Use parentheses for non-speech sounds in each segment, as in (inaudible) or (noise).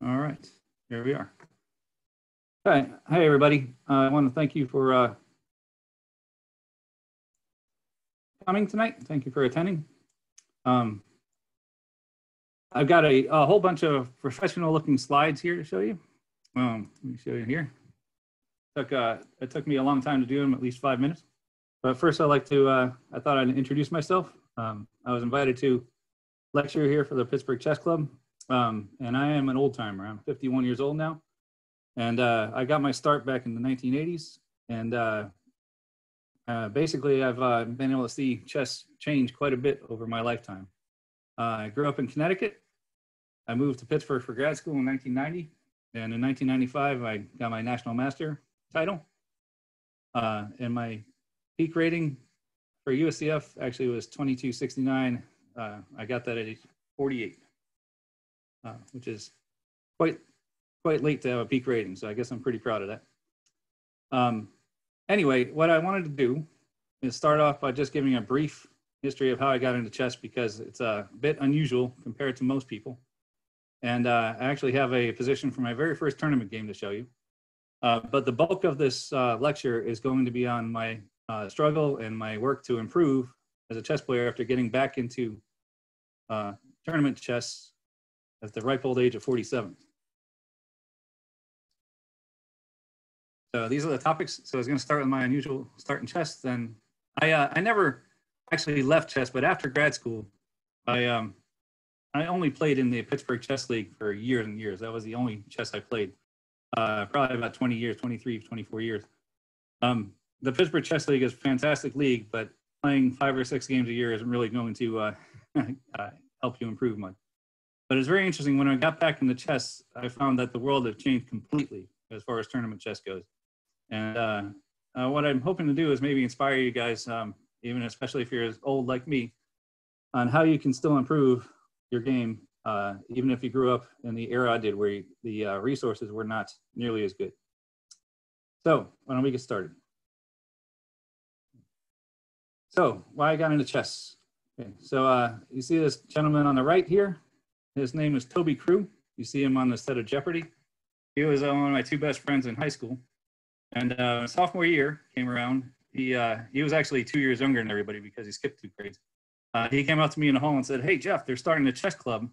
All right, here we are. Hi, hi everybody. Uh, I want to thank you for uh, coming tonight. Thank you for attending. Um, I've got a, a whole bunch of professional looking slides here to show you. Um, let me show you here. Took, uh, it took me a long time to do them, at least five minutes. But first I'd like to, uh, I thought I'd introduce myself. Um, I was invited to lecture here for the Pittsburgh Chess Club. Um, and I am an old timer. I'm 51 years old now. And uh, I got my start back in the 1980s. And uh, uh, basically, I've uh, been able to see chess change quite a bit over my lifetime. Uh, I grew up in Connecticut. I moved to Pittsburgh for grad school in 1990. And in 1995, I got my national master title. Uh, and my peak rating for USCF actually was 2269. I got that at 48 uh, which is quite quite late to have a peak rating. So I guess I'm pretty proud of that. Um, anyway, what I wanted to do is start off by just giving a brief history of how I got into chess because it's a bit unusual compared to most people. And uh, I actually have a position for my very first tournament game to show you. Uh, but the bulk of this uh, lecture is going to be on my uh, struggle and my work to improve as a chess player after getting back into uh, tournament chess at the ripe old age of 47. So these are the topics. So I was going to start with my unusual start in chess. Then I uh, I never actually left chess, but after grad school, I um I only played in the Pittsburgh Chess League for years and years. That was the only chess I played. Uh, probably about 20 years, 23, 24 years. Um, the Pittsburgh Chess League is a fantastic league, but playing five or six games a year isn't really going to uh, (laughs) uh, help you improve much. But it's very interesting. When I got back into chess, I found that the world had changed completely as far as tournament chess goes. And uh, uh, what I'm hoping to do is maybe inspire you guys, um, even especially if you're as old like me, on how you can still improve your game, uh, even if you grew up in the era I did, where you, the uh, resources were not nearly as good. So why don't we get started? So why I got into chess. Okay, so uh, you see this gentleman on the right here. His name is Toby Crew. You see him on the set of Jeopardy. He was uh, one of my two best friends in high school. And uh, sophomore year came around. He uh, he was actually two years younger than everybody because he skipped two grades. Uh, he came up to me in the hall and said, "Hey Jeff, they're starting a chess club.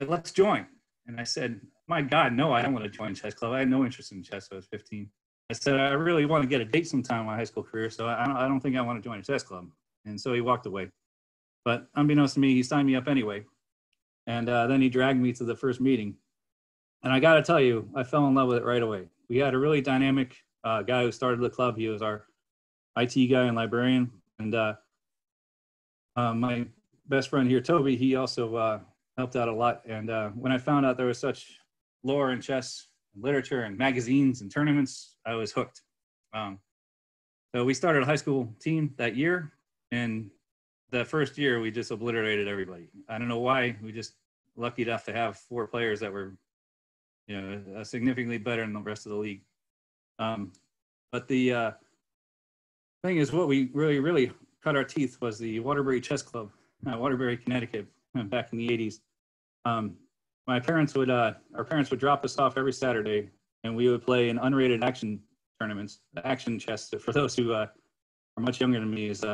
said, let's join." And I said, "My God, no, I don't want to join chess club. I had no interest in chess. when I was 15." I said, "I really want to get a date sometime in my high school career, so I don't, I don't think I want to join a chess club." And so he walked away. But unbeknownst to me, he signed me up anyway. And uh, then he dragged me to the first meeting. And I got to tell you, I fell in love with it right away. We had a really dynamic uh, guy who started the club. He was our IT guy and librarian. And uh, uh, my best friend here, Toby, he also uh, helped out a lot. And uh, when I found out there was such lore in chess, and literature, and magazines and tournaments, I was hooked. Um, so we started a high school team that year, and the first year we just obliterated everybody. I don't know why. We just lucky enough to have four players that were, you know, uh, significantly better than the rest of the league. Um, but the uh, thing is, what we really, really cut our teeth was the Waterbury Chess Club, uh, Waterbury, Connecticut, back in the '80s. Um, my parents would, uh, our parents would drop us off every Saturday, and we would play in unrated action tournaments. Action chess, for those who uh, are much younger than me, is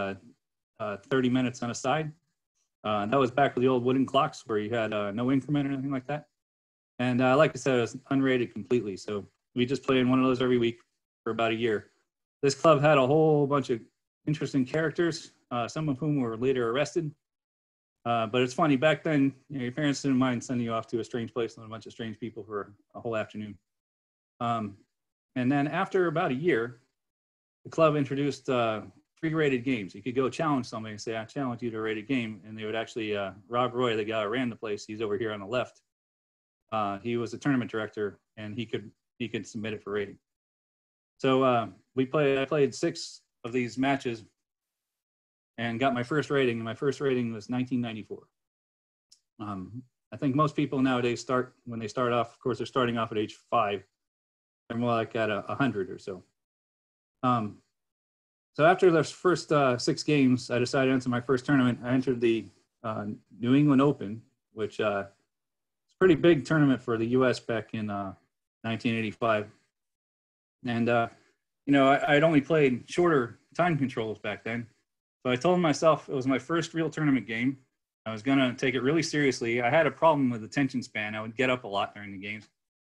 uh, uh, 30 minutes on a side. Uh, that was back with the old wooden clocks where you had uh, no increment or anything like that. And uh, like I said, it was unrated completely. So we just played in one of those every week for about a year. This club had a whole bunch of interesting characters, uh, some of whom were later arrested. But it's funny, back then, you know, your parents didn't mind sending you off to a strange place with a bunch of strange people for a whole afternoon. Um, and then after about a year, the club introduced uh, pre-rated games. You could go challenge somebody and say, "I challenge you to a rated game," and they would actually. Uh, Rob Roy, the guy who ran the place, he's over here on the left. Uh, he was a tournament director, and he could he could submit it for rating. So uh, we played. I played six of these matches, and got my first rating. And my first rating was 1994. Um, I think most people nowadays start when they start off. Of course, they're starting off at age five. They're more like at a, a hundred or so. Um, so after those first uh, six games, I decided to enter my first tournament. I entered the uh, New England Open, which uh, is pretty big tournament for the U.S. back in uh, 1985, and uh, you know I, I'd only played shorter time controls back then, so I told myself it was my first real tournament game. I was gonna take it really seriously. I had a problem with attention span. I would get up a lot during the games.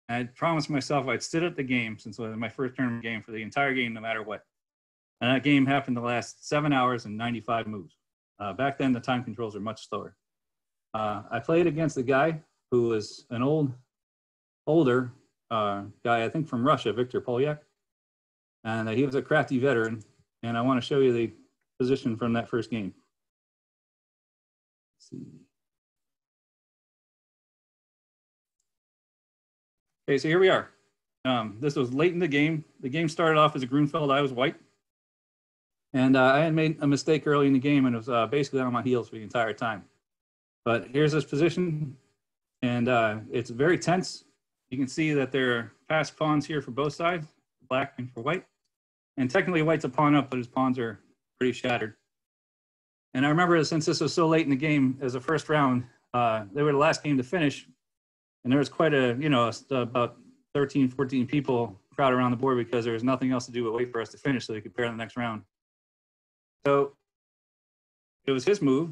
I promised myself I'd sit at the game since it was my first tournament game for the entire game, no matter what. And that game happened to last seven hours and 95 moves. Uh, back then, the time controls were much slower. Uh, I played against a guy who was an old, older uh, guy, I think from Russia, Victor Polyak. And he was a crafty veteran. And I want to show you the position from that first game. Let's see. Okay, so here we are. Um, this was late in the game. The game started off as a Grunfeld. I was white. And uh, I had made a mistake early in the game and it was uh, basically on my heels for the entire time. But here's this position, and uh, it's very tense. You can see that there are passed pawns here for both sides, black and for white. And technically white's a pawn up, but his pawns are pretty shattered. And I remember since this was so late in the game as a first round, uh, they were the last game to finish. And there was quite a, you know, about 13, 14 people crowd around the board because there was nothing else to do but wait for us to finish so they could pair in the next round. So it was his move.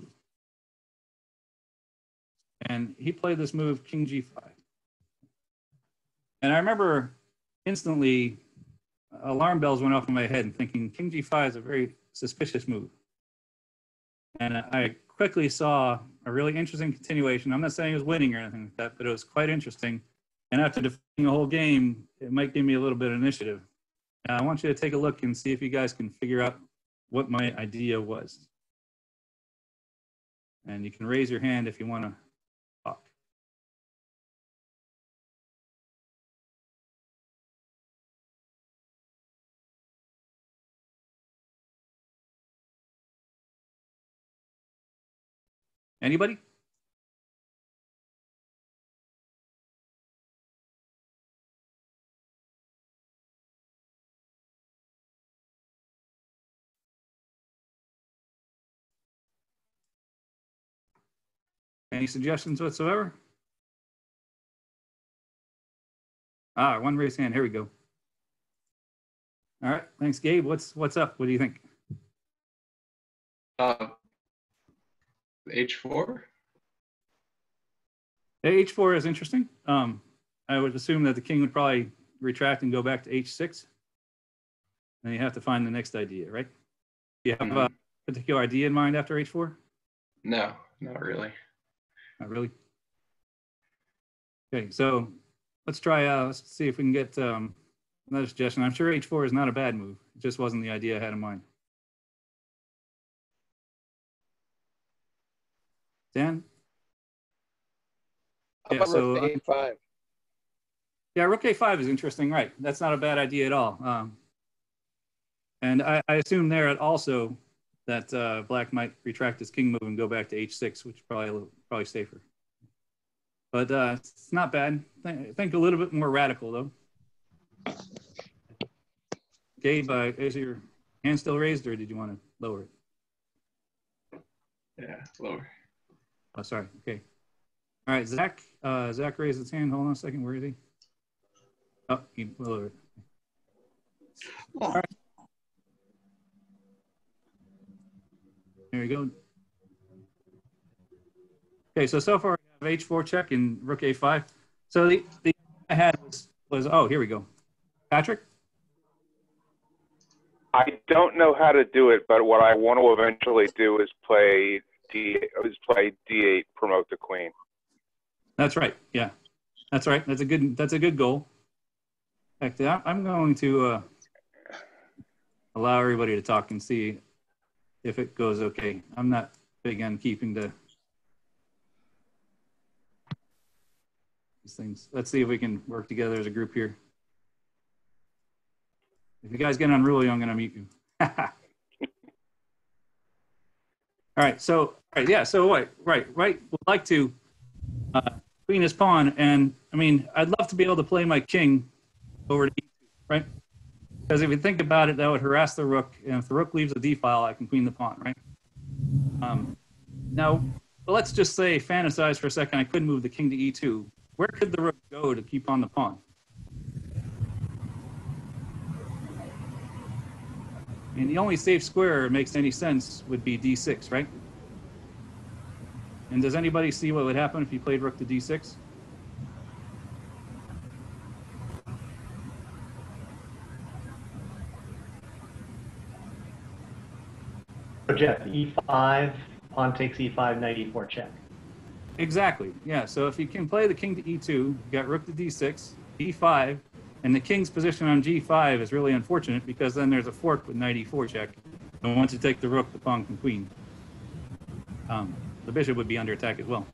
And he played this move, King G5. And I remember instantly uh, alarm bells went off in my head and thinking King G5 is a very suspicious move. And I quickly saw a really interesting continuation. I'm not saying it was winning or anything like that, but it was quite interesting. And after defending a whole game, it might give me a little bit of initiative. And I want you to take a look and see if you guys can figure out what my idea was. And you can raise your hand if you want to talk. Anybody? Any suggestions whatsoever? Ah, one raised hand. Here we go. All right. Thanks, Gabe. What's what's up? What do you think? Uh, H4? H4 is interesting. Um, I would assume that the king would probably retract and go back to H6. And you have to find the next idea, right? Do you have Mhm. a particular idea in mind after H4? No, not really. Not really. Okay, so let's try, uh, let's see if we can get um, another suggestion. I'm sure H4 is not a bad move. It just wasn't the idea I had in mind. Dan? How Yeah, about so, rook uh, A5? Yeah, rook a5 is interesting, right? That's not a bad idea at all. Um, and I, I assume there it also that uh, black might retract his king move and go back to h6, which is probably a little, probably safer. But uh, it's not bad. I think a little bit more radical though. Gabe, uh, is your hand still raised, or did you want to lower it? Yeah, lower. Oh, sorry. Okay. All right, Zach. Uh, Zach raised his hand. Hold on a second. Where is he? Oh, he lowered it. All right. There you go. Okay, so so far we have h4 check and rook a5. So the, the I had was, was oh here we go. Patrick. I don't know how to do it, but what I want to eventually do is play D is play D8, promote the queen. That's right. Yeah, that's right. That's a good. That's a good goal. Heck, I- I'm going to uh, allow everybody to talk and see if it goes okay. I'm not big on keeping the these things. Let's see if we can work together as a group here. If you guys get unruly, I'm going to mute you. (laughs) all right. So, all right. Yeah. So, right, right, right. Would like to uh, queen his pawn, and I mean, I'd love to be able to play my king over to e2, right? Because if you think about it, that would harass the rook, and if the rook leaves the d file, I can queen the pawn, right? Um, now, let's just say, fantasize for a second, I could move the king to e2. where could the rook go to keep on the pawn? And the only safe square that makes any sense would be d6, right? And does anybody see what would happen if you played rook to d6? Jeff, E5, pawn takes E E5, knight E4 check. Exactly. Yeah. So if you can play the king to e2, you got rook to d6, e5, and the king's position on g5 is really unfortunate because then there's a fork with knight e4 check. And once you take the rook, the pawn can queen. Um, the bishop would be under attack as well.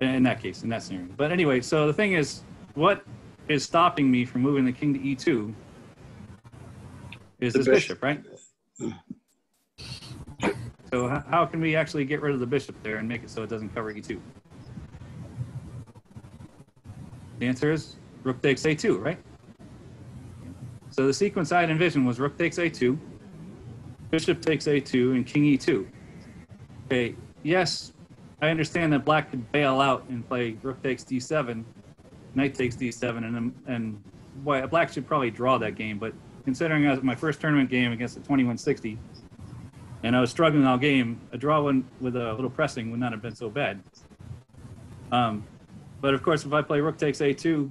In that case, in that scenario. But anyway, so the thing is, what is stopping me from moving the king to e2 is The this bishop. bishop, right? (clears throat) So how can we actually get rid of the bishop there and make it so it doesn't cover e2? The answer is rook takes a2, right? So the sequence I had envisioned was rook takes a2, bishop takes a2, and king e2. Okay, yes, I understand that black could bail out and play rook takes d7, knight takes d7, and um, and white, black should probably draw that game. But considering as my first tournament game against the 2160, and I was struggling all game, a draw one with a little pressing would not have been so bad. Um, but of course, if I play rook takes a2,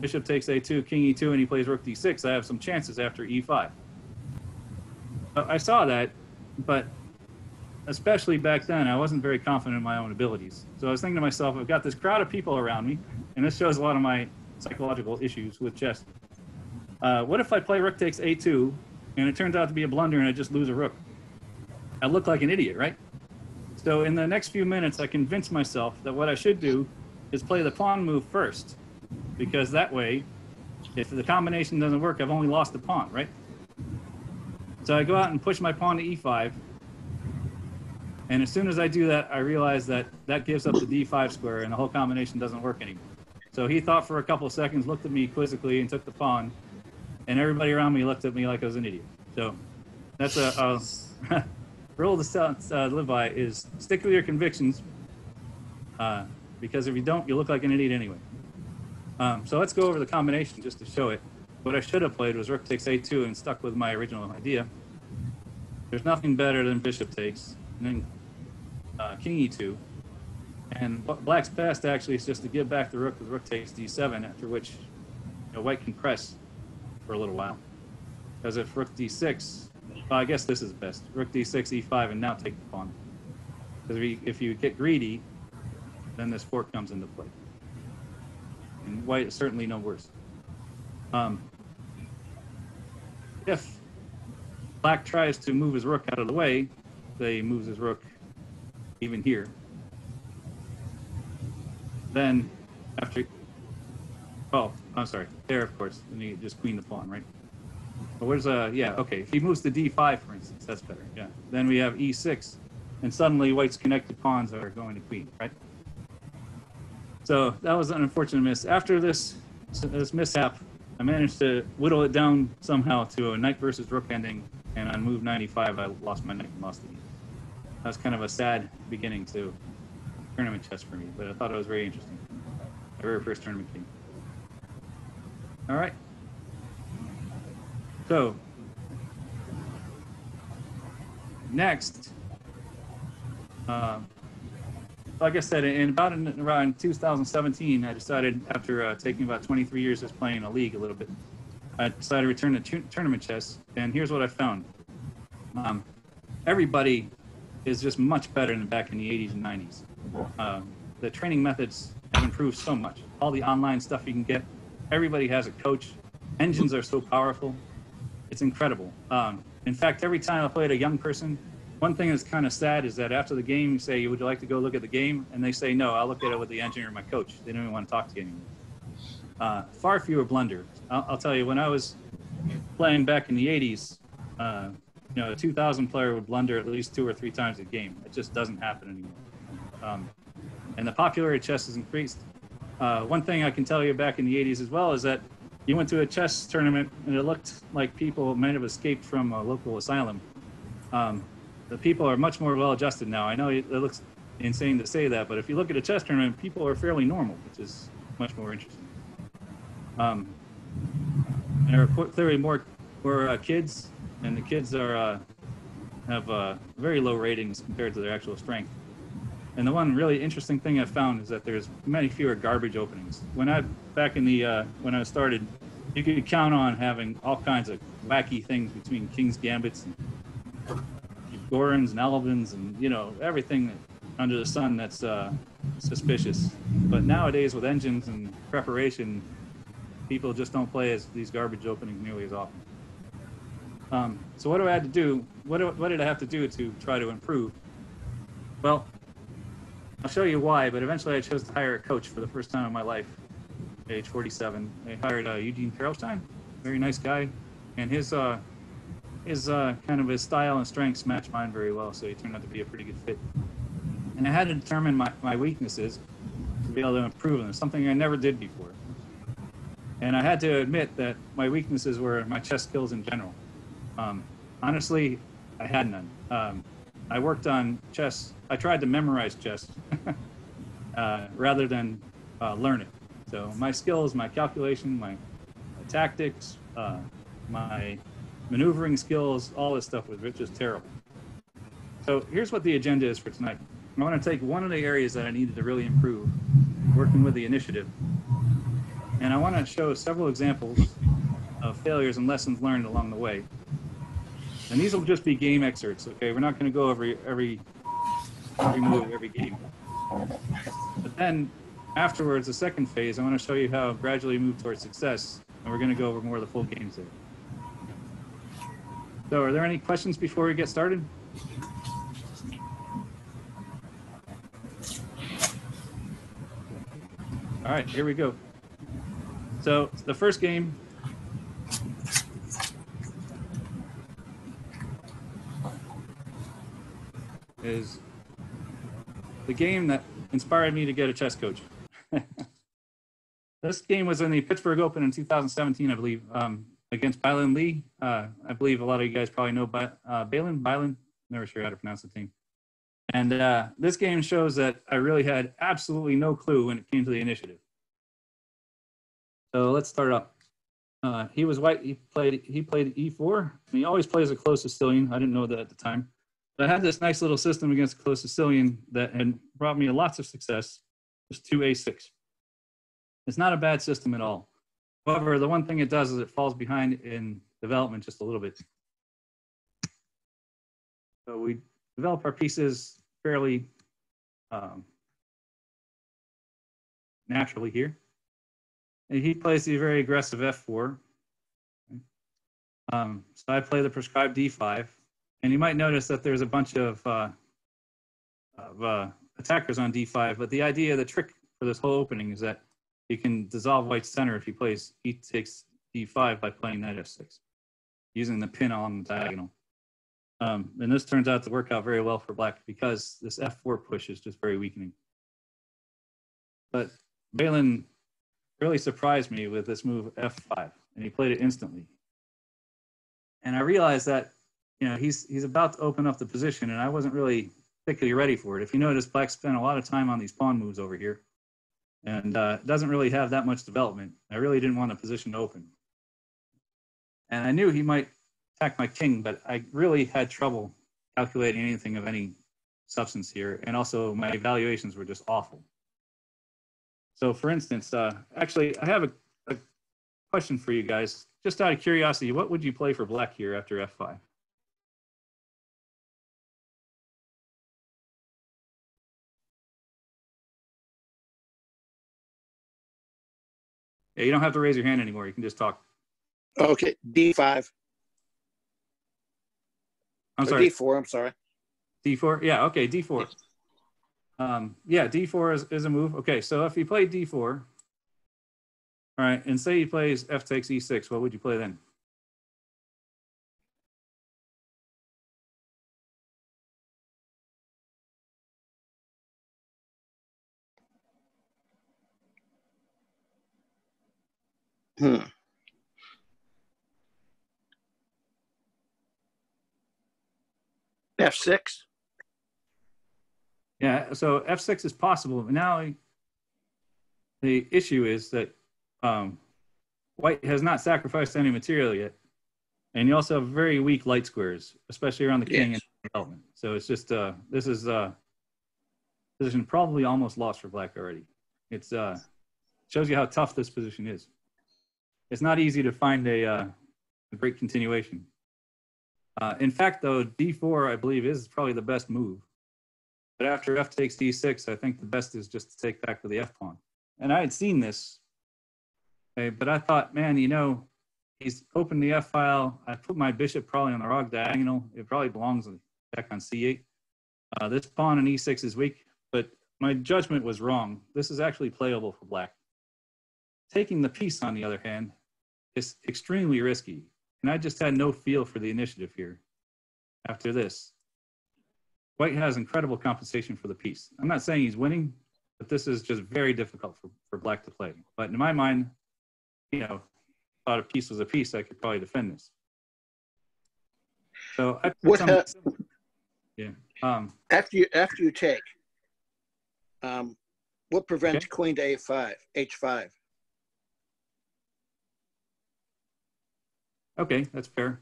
bishop takes a2, king e2, and he plays rook d6, I have some chances after e5. Uh, I saw that, but especially back then, I wasn't very confident in my own abilities. So I was thinking to myself, I've got this crowd of people around me, and this shows a lot of my psychological issues with chess. Uh, what if I play rook takes a2, and it turns out to be a blunder, and I just lose a rook? I look like an idiot, right? So in the next few minutes, I convince myself that what I should do is play the pawn move first, because that way, if the combination doesn't work, I've only lost the pawn, right? So I go out and push my pawn to e5, and as soon as I do that, I realize that that gives up the d5 square, and the whole combination doesn't work anymore. So he thought for a couple seconds, looked at me quizzically, and took the pawn, and everybody around me looked at me like I was an idiot. So that's a, a (laughs) rule to uh, live by is stick with your convictions uh, because if you don't, you look like an idiot anyway. Um, so let's go over the combination just to show it. What I should have played was rook takes a2 and stuck with my original idea. There's nothing better than bishop takes, and then uh, king e2. And black's best actually is just to give back the rook with rook takes d7, after which you know, white can press for a little while. Because if rook d6, well, I guess this is best. Rook d6, e5, and now take the pawn. Because if you, if you get greedy, then this fork comes into play. And white is certainly no worse. Um, if black tries to move his rook out of the way, say he moves his rook even here, then after, oh, I'm sorry, there of course, then you just queen the pawn, right? Where's uh yeah okay if he moves to d5 for instance that's better yeah. Then we have e6 and suddenly white's connected pawns are going to queen right? So that was an unfortunate miss. After this this mishap I managed to whittle it down somehow to a knight versus rook ending and on move 95 I lost my knight and lost the that was kind of a sad beginning to tournament chess for me but I thought it was very interesting. My very first tournament game all right so, next, uh, like I said, in about in, around 2017, I decided after uh, taking about 23 years of playing a league a little bit, I decided to return to tournament chess. And here's what I found: um, everybody is just much better than back in the 80s and 90s. Um, the training methods have improved so much. All the online stuff you can get. Everybody has a coach. Engines are so powerful it's incredible. Um, in fact, every time I played a young person, one thing that's kind of sad is that after the game, you say, "Would you like to go look at the game?" and they say, "No, I'll look at it with the engineer my coach." They don't even want to talk to you anymore. Uh, far fewer blunders. I'll, I'll tell you, when I was playing back in the '80s, uh, you know, a 2,000 player would blunder at least two or three times a game. It just doesn't happen anymore. Um, and the popularity of chess has increased. Uh, one thing I can tell you back in the 80s as well is that you went to a chess tournament and it looked like people might have escaped from a local asylum. Um, the people are much more well adjusted now. I know it it looks insane to say that, but if you look at a chess tournament, people are fairly normal, which is much more interesting. Um, there are clearly more more uh, kids, and the kids are uh, have uh, very low ratings compared to their actual strength. And the one really interesting thing I found is that there's many fewer garbage openings. When I back in the uh, when I started, you could count on having all kinds of wacky things between King's Gambits and Gorons and Elvins and you know everything under the sun that's uh, suspicious. But nowadays with engines and preparation, people just don't play as these garbage openings nearly as often. Um, so what do I have to do? What, do, what did I have to do to try to improve? Well, I'll show you why, but eventually I chose to hire a coach for the first time in my life, age 47. I hired uh, Eugene Perelshteyn, very nice guy, and his uh, his uh, kind of his style and strengths match mine very well, so he turned out to be a pretty good fit. And I had to determine my, my weaknesses to be able to improve them, something I never did before. And I had to admit that my weaknesses were my chess skills in general. Um, honestly, I had none. Um, I worked on chess. I tried to memorize chess (laughs) uh, rather than uh, learn it. So my skills, my calculation, my, my tactics, uh, my maneuvering skills, all this stuff was just terrible. So here's what the agenda is for tonight. I want to take one of the areas that I needed to really improve, working with the initiative, and I want to show several examples of failures and lessons learned along the way. And these will just be game excerpts, okay? We're not going to go over every every move, every game. But then afterwards, the second phase, I want to show you how gradually move towards success, and we're going to go over more of the full games there. So, are there any questions before we get started? All right, here we go. So, the first game is the game that inspired me to get a chess coach. this game was in the Pittsburgh Open in 2017, I believe, um, against Bylan Lee. Uh, I believe a lot of you guys probably know By, uh, Balin. Never sure how to pronounce the team. And uh, this game shows that I really had absolutely no clue when it came to the initiative. So let's start up. Uh, he was white. He played. He played e4. And he always plays a close Sicilian. I didn't know that at the time. But I had this nice little system against close Sicilian that had brought me lots of success. It's two a6. It's not a bad system at all. However, the one thing it does is it falls behind in development just a little bit. So we develop our pieces fairly um, naturally here. And he plays the very aggressive f4. Um, so I play the prescribed d5. And you might notice that there's a bunch of, uh, of uh, attackers on d5. But the idea, the trick for this whole opening is that you can dissolve white's center if he plays e takes d5 by playing knight f6, using the pin on the diagonal. Um, and this turns out to work out very well for black because this f4 push is just very weakening. But Balin really surprised me with this move f5, and he played it instantly. And I realized that you know he's he's about to open up the position, and I wasn't really particularly ready for it. If you notice, black spent a lot of time on these pawn moves over here, and uh, doesn't really have that much development. I really didn't want the position to open, and I knew he might attack my king, but I really had trouble calculating anything of any substance here, and also my evaluations were just awful. So, for instance, uh, actually, I have a, a question for you guys. Just out of curiosity, what would you play for black here after f5? Yeah, you don't have to raise your hand anymore. You can just talk. Okay, D5. I'm Or sorry, D4, I'm sorry. D4. Yeah, okay, D4. Um, yeah, D4 is, is a move. Okay, so if you play D4, all right, and say he plays F takes E6, what would you play then? Hmm. F6? Yeah, so F6 is possible. but Now, the issue is that um, white has not sacrificed any material yet. And you also have very weak light squares, especially around the king Yes. and development. So it's just, uh, this is uh, position probably almost lost for black already. It's uh, shows you how tough this position is. It's not easy to find a, uh, a great continuation. Uh, in fact, though, d4, I believe, is probably the best move. But after f takes d6, I think the best is just to take back to the f pawn. And I had seen this, okay, but I thought, man, you know, he's opened the f file. I put my bishop probably on the wrong diagonal. It probably belongs back on c8. Uh, this pawn on e6 is weak, but my judgment was wrong. This is actually playable for black. Taking the piece, on the other hand, is extremely risky. And I just had no feel for the initiative here after this. White has incredible compensation for the piece. I'm not saying he's winning, but this is just very difficult for, for black to play. But in my mind, you know, thought a piece was a piece, I could probably defend this. So What hap- Yeah. Um, After you, after you take, um, what prevents queen to A5, H5? Okay, that's fair.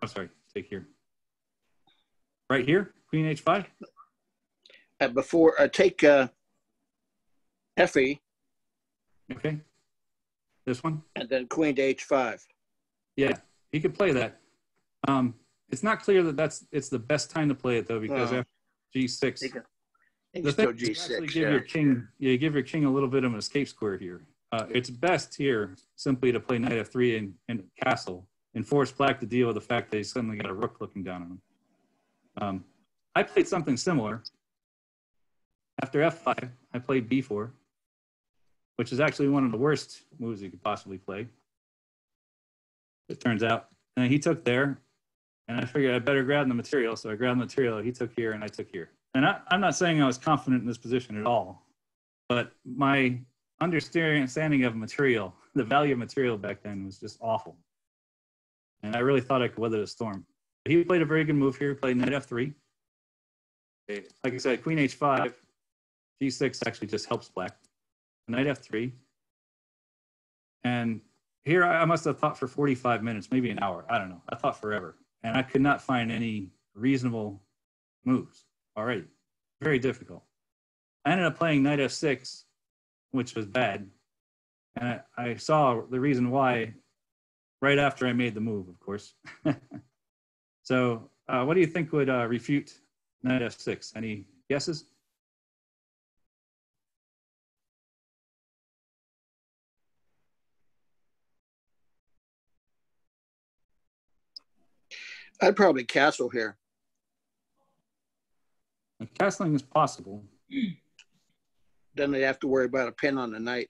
I'm sorry, take here. Right here, queen h5. Uh, before, uh, take, uh, FE Okay. This one. and then queen to H5. Yeah, he could play that. Um, it's not clear that that's it's the best time to play it though because after G6, He can, he the thing still is you actually G6, give yeah. your king, yeah, give your king a little bit of an escape square here. Uh, it's best here simply to play knight f3 and, and castle and force black to deal with the fact that he's suddenly got a rook looking down on him. Um, I played something similar. After f5, I played b4, which is actually one of the worst moves you could possibly play. It turns out, and he took there, and I figured I better grab the material, so I grabbed the material. He took here, and I took here. And I, I'm not saying I was confident in this position at all, but my understanding of material, the value of material back then was just awful. And I really thought I could weather the storm. But he played a very good move here. He played knight f3. Okay, Like I said, queen h5, g6 actually just helps black. Knight f3. And here I I must have thought for 45 minutes, maybe an hour. I don't know. I thought forever. And I could not find any reasonable moves already. Very difficult. I ended up playing knight f6, which was bad. And I, I saw the reason why right after I made the move, of course. (laughs) so, uh, what do you think would uh, refute knight f6? Any guesses? I'd probably castle here. Castling is possible. Then they have to worry about a pin on the knight.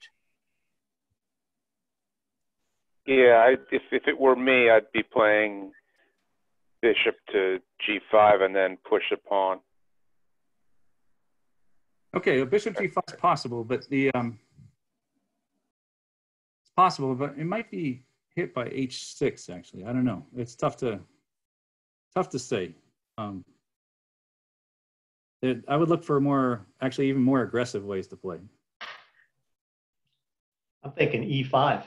Yeah, I, if if it were me, I'd be playing bishop to g5 and then push a pawn. Okay, a bishop g5 is possible, but the um, it's possible, but it might be hit by h6. Actually, I don't know. It's tough to tough to say. Um, it, I would look for more, actually, even more aggressive ways to play. I'm thinking E E5.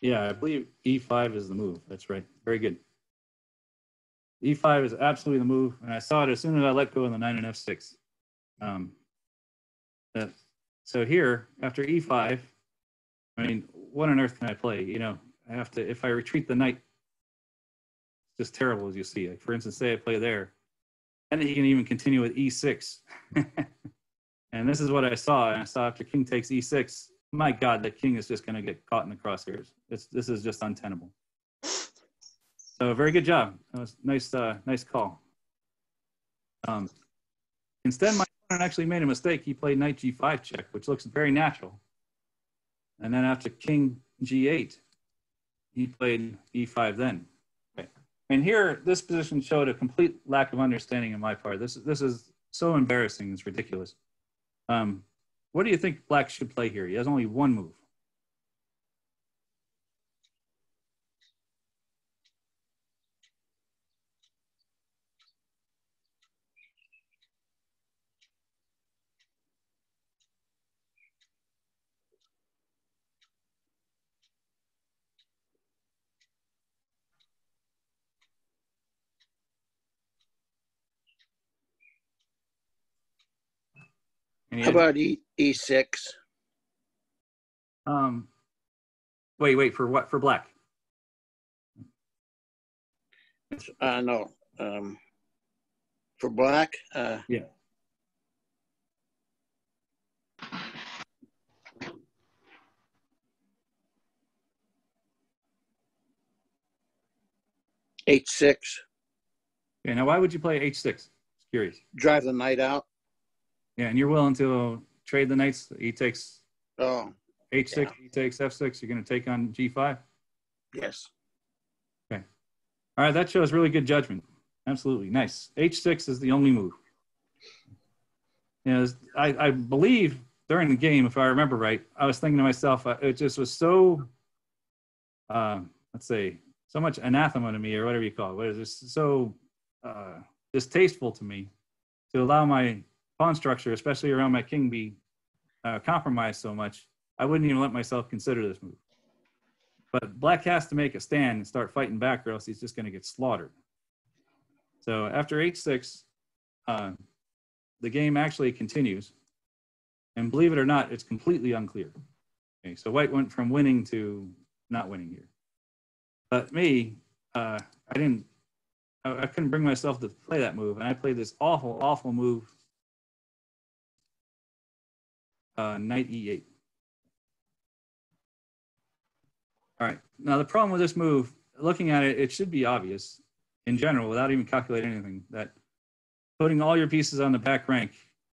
Yeah, I believe e5 is the move. That's right. Very good. e5 is absolutely the move, and I saw it as soon as I let go of the knight and f6. Um, that, so here, after e5, I mean, what on earth can I play? You know, I have to, if I retreat the knight, it's just terrible as you see. Like, for instance, say I play there, and he can even continue with e6. (laughs) and this is what I saw. I saw after king takes e6, my God, the king is just going to get caught in the crosshairs. It's, this is just untenable. So very good job. That was nice, uh, nice call. Um, instead, my opponent actually made a mistake. He played knight g5 check, which looks very natural. And then after king g8, he played e5 then. And here, this position showed a complete lack of understanding on my part. This, is this is so embarrassing. It's ridiculous. Um, what do you think black should play here? He has only one move. Any How about E, E6? Um, wait, wait, for what? For black? Uh, no. Um, for black, uh, Yeah. H6, Okay, now why would you play H6? Curious. drive the knight out. Yeah, and you're willing to trade the knights. He takes Oh, H6, he takes F6. You're going to take on G5. yes. Okay. All right, that shows really good judgment. Absolutely nice. H6 is the only move. You know, I, I believe during the game, if I remember right, I was thinking to myself, it just was so, uh, let's say, so much anathema to me, or whatever you call it. What is this? So uh, distasteful to me to allow my pawn structure, especially around my king, be uh, compromised so much. I wouldn't even let myself consider this move. But Black has to make a stand and start fighting back, or else he's just going to get slaughtered. So after h6, uh, the game actually continues. And believe it or not, it's completely unclear. Okay, so White went from winning to not winning here. But me, uh, I didn't, I, I couldn't bring myself to play that move. And I played this awful, awful move, uh, knight e8. All right. Now the problem with this move, looking at it, it should be obvious in general, without even calculating anything, that putting all your pieces on the back rank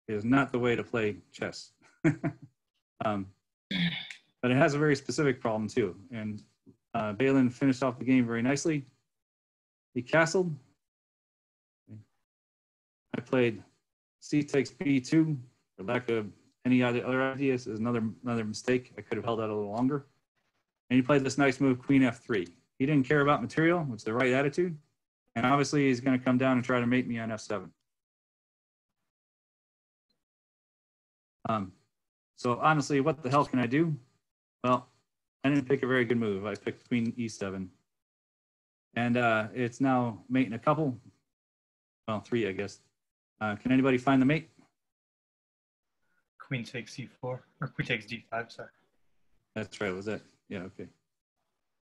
is not the way to play chess. (laughs) um, but it has a very specific problem too. And uh, Balin finished off the game very nicely. He castled. I played C takes B2 for lack of any other other ideas is another another mistake. I could have held out a little longer. And he played this nice move, Queen F3. He didn't care about material, which is the right attitude. And obviously, he's going to come down and try to mate me on F7. Um, so honestly, what the hell can I do? Well, I didn't pick a very good move. I picked Queen E7. And uh, it's now mating a couple. Well, three, I guess. Uh, can anybody find the mate? Queen takes c4 or queen takes d5. Sorry. That's right. Was that? Yeah. Okay.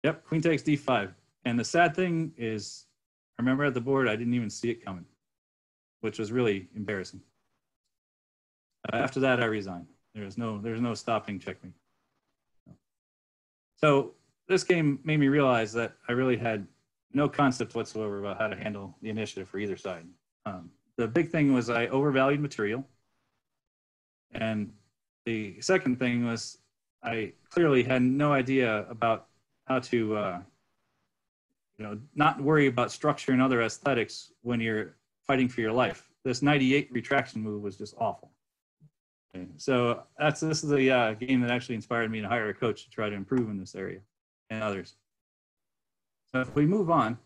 Yep. Queen takes d5. And the sad thing is, I remember at the board, I didn't even see it coming, which was really embarrassing. Uh, after that, I resigned. There was no, there was no stopping checkmate. So this game made me realize that I really had no concept whatsoever about how to handle the initiative for either side. Um, the big thing was I overvalued material. And the second thing was I clearly had no idea about how to, uh, you know, not worry about structure and other aesthetics when you're fighting for your life. This 98 retraction move was just awful. Okay, so that's this is a uh, game that actually inspired me to hire a coach to try to improve in this area and others. So if we move on,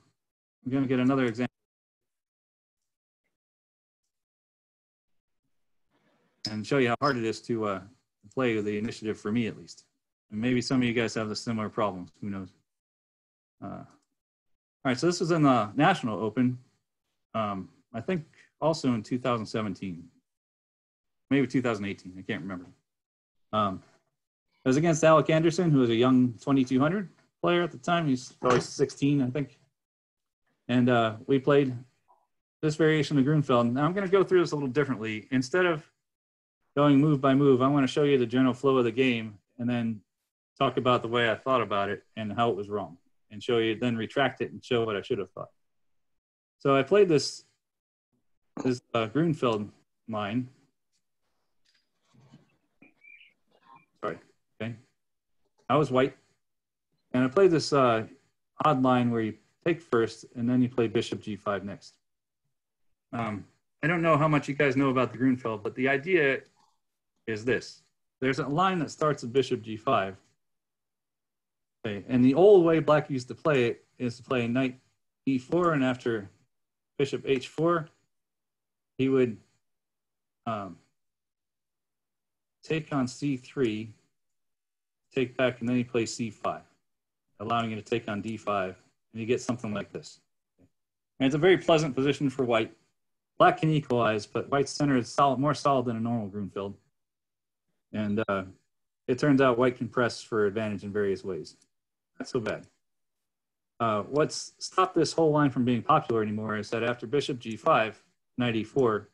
I'm going to get another example. And show you how hard it is to uh, play the initiative for me, at least. And maybe some of you guys have the similar problems. Who knows? Uh, all right, so this was in the National Open. Um, I think also in 2017, maybe 2018. I can't remember. Um, it was against Alec Anderson, who was a young 2200 player at the time. He's probably 16, I think. And uh, we played this variation of Grunfeld. Now I'm going to go through this a little differently. Instead of going move by move, I want to show you the general flow of the game and then talk about the way I thought about it and how it was wrong and show you, then retract it and show what I should have thought. So I played this, this uh, Grunfeld line. Sorry, okay. I was white. And I played this uh, odd line where you take first and then you play bishop g5 next. Um, I don't know how much you guys know about the Grunfeld, but the idea is this. There's a line that starts with bishop g5. Okay, and the old way black used to play it is to play knight e4, and after bishop h4, he would um, take on c3, take back, and then he plays c5, allowing you to take on d5, and you get something like this. And it's a very pleasant position for white. Black can equalize, but white's center is solid, more solid than a normal Grunfeld. And uh, it turns out white can press for advantage in various ways. Not so bad. Uh, what's stopped this whole line from being popular anymore is that after bishop g5, knight e4,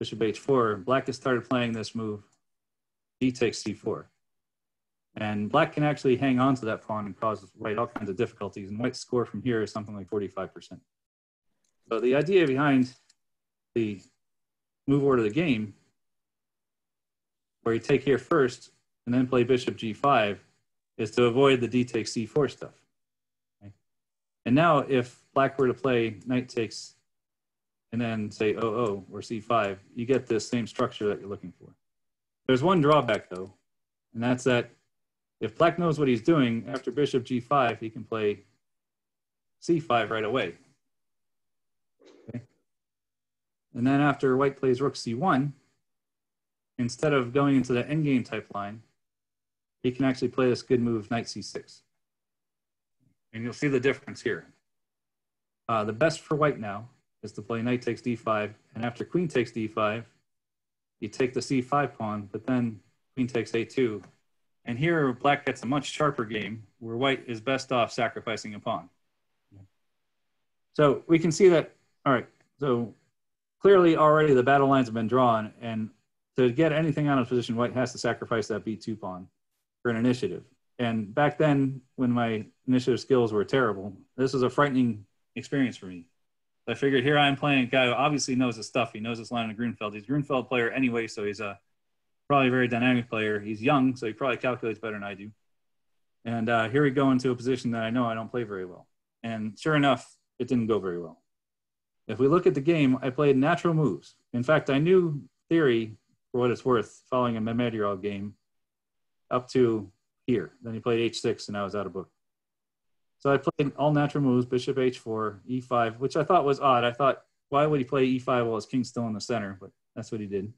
bishop h4, black has started playing this move, d takes c4. And black can actually hang on to that pawn and cause white all kinds of difficulties. And white's score from here is something like 45%. So the idea behind the move order of the game, where you take here first and then play bishop g5, is to avoid the d takes c4 stuff. Okay? And now if black were to play knight takes and then say 0 or c5, you get this same structure that you're looking for. There's one drawback though, and that's that if black knows what he's doing, after bishop g5, he can play c5 right away. Okay. And then after white plays rook c1, instead of going into the endgame type line, he can actually play this good move, knight c6. And you'll see the difference here. Uh, the best for white now is to play knight takes d5, and after queen takes d5, you take the c5 pawn, but then queen takes a2, and here, black gets a much sharper game where white is best off sacrificing a pawn. So we can see that, all right, so clearly already the battle lines have been drawn, and to get anything out of position, white has to sacrifice that b2 pawn for an initiative. And back then, when my initiative skills were terrible, this was a frightening experience for me. I figured here I am playing a guy who obviously knows his stuff. He knows his line of Grunfeld. He's a Grunfeld player anyway, so he's a probably a very dynamic player. He's young, so he probably calculates better than I do. And uh, here we go into a position that I know I don't play very well. And sure enough, it didn't go very well. If we look at the game, I played natural moves. In fact, I knew theory for what it's worth following a Mamedyarov game up to here. Then he played h6 and I was out of book. So I played all natural moves, bishop h4, e5, which I thought was odd. I thought, why would he play e5 while his king's still in the center? But that's what he did.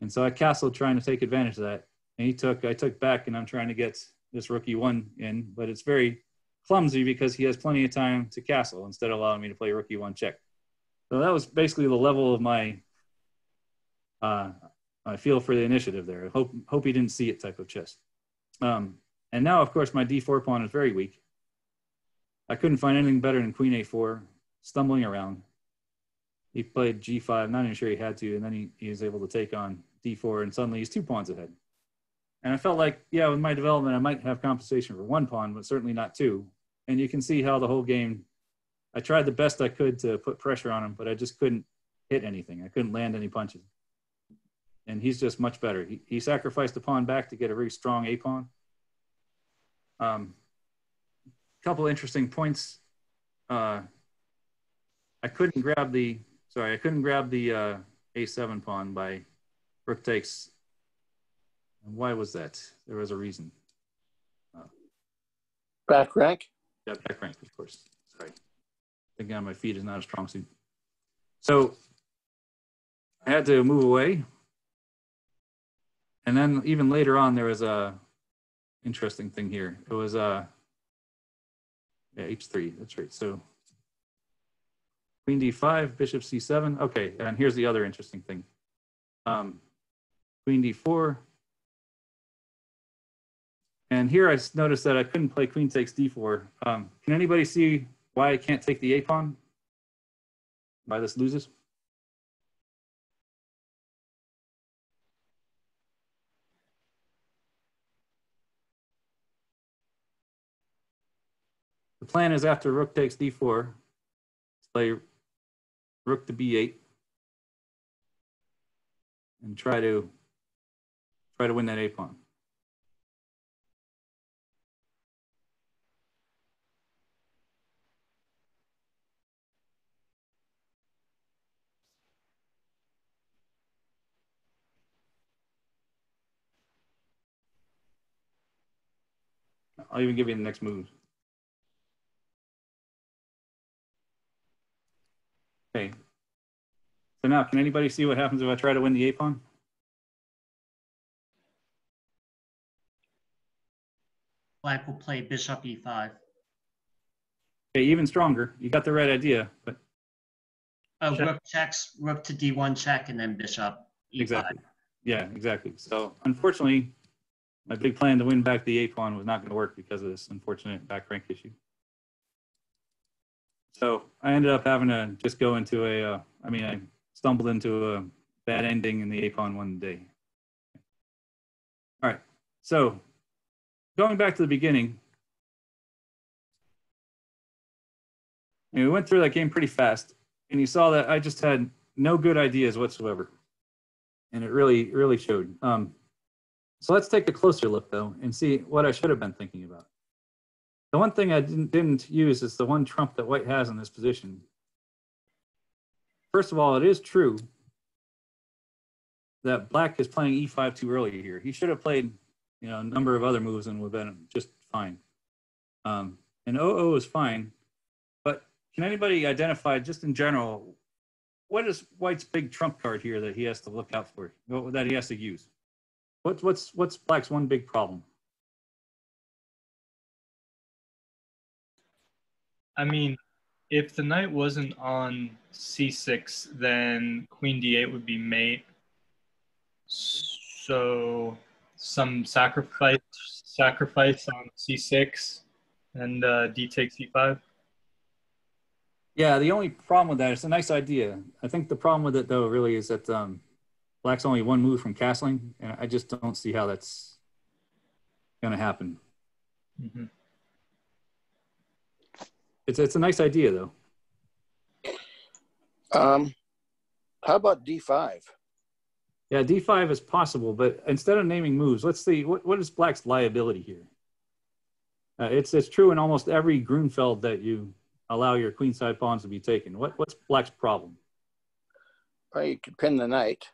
And so I castled trying to take advantage of that. And he took, I took back and I'm trying to get this rook e1 in, but it's very clumsy because he has plenty of time to castle instead of allowing me to play rook e1 check. So that was basically the level of my, uh, I feel for the initiative there. Hope, hope he didn't see it type of chess. Um, and now, of course, my d4 pawn is very weak. I couldn't find anything better than queen a4, stumbling around he played g5, not even sure he had to, and then he, he was able to take on d4, and suddenly he's two pawns ahead. And I felt like, yeah, with my development, I might have compensation for one pawn, but certainly not two. And you can see how the whole game, I tried the best I could to put pressure on him, but I just couldn't hit anything. I couldn't land any punches. And he's just much better. He, he sacrificed a pawn back to get a very strong A pawn. Um, couple interesting points. Uh, I couldn't grab the Sorry, I couldn't grab the uh, a7 pawn by rook takes. And why was that? There was a reason. Uh, Back rank? Yeah, back rank, of course. Sorry. Thinking on my feet is not a strong suit. So I had to move away. And then even later on, there was a interesting thing here. It was uh, yeah, h3. That's right. So Queen d5, bishop c7. Okay, and here's the other interesting thing. Um, queen d4. And here I noticed that I couldn't play queen takes d4. Um, can anybody see why I can't take the a pawn? Why this loses? The plan is after rook takes d4, play rook to b8 and try to try to win that a pawn. I'll even give you the next move. Okay. So now, can anybody see what happens if I try to win the A pawn? Black will play bishop e5. Okay, even stronger. You got the right idea, but Oh, rook checks, rook to d1 check, and then bishop e5. exactly. Yeah, exactly. So unfortunately, my big plan to win back the A pawn was not going to work because of this unfortunate back rank issue. So I ended up having to just go into a, uh, I mean, I stumbled into a bad ending in the A pawn one day. All right. So going back to the beginning, and we went through that game pretty fast, and you saw that I just had no good ideas whatsoever, and it really, really showed. Um, so let's take a closer look though and see what I should have been thinking about. The one thing I didn't, didn't use is the one trump that white has in this position. First of all, it is true that black is playing e5 too early here. He should have played, you know, a number of other moves and would have been just fine. Um, and 00 is fine, but can anybody identify just in general, what is white's big trump card here that he has to look out for, that he has to use? What's, what's, what's black's one big problem? I mean, if the knight wasn't on c6, then queen d8 would be mate. So some sacrifice sacrifice on c6 and uh, d takes e5. Yeah, the only problem with that, it's a nice idea. I think the problem with it though really is that um, black's only one move from castling, and I just don't see how that's going to happen. Mm-hmm. It's it's a nice idea though. Um, how about D5? Yeah, d5 is possible, but instead of naming moves, let's see what what is black's liability here. Uh, it's it's true in almost every Grunfeld that you allow your queenside pawns to be taken. What what's black's problem? Well, you could pin the knight.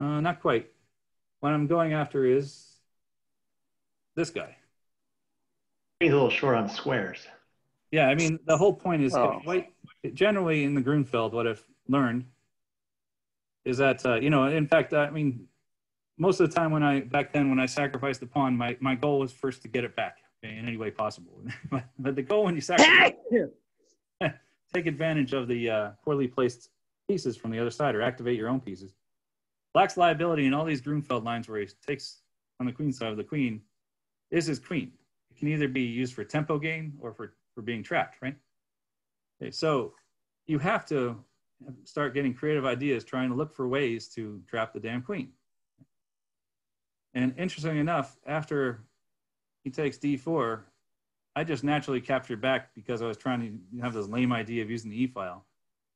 Uh, not quite. What I'm going after is this guy. He's a little short on squares. Yeah, I mean the whole point is Oh. white generally in the Grunfeld, what I've learned is that uh, you know, in fact, I mean, most of the time when I back then when I sacrificed the pawn, my my goal was first to get it back okay, in any way possible. (laughs) but the goal when you sacrifice, (laughs) take advantage of the uh, poorly placed pieces from the other side or activate your own pieces. Black's liability in all these Grunfeld lines where he takes on the queen side of the queen is his queen. It can either be used for tempo gain or for, for being trapped, right? Okay, so you have to start getting creative ideas trying to look for ways to trap the damn queen. And interestingly enough, after he takes d4, I just naturally captured back because I was trying to have this lame idea of using the e file.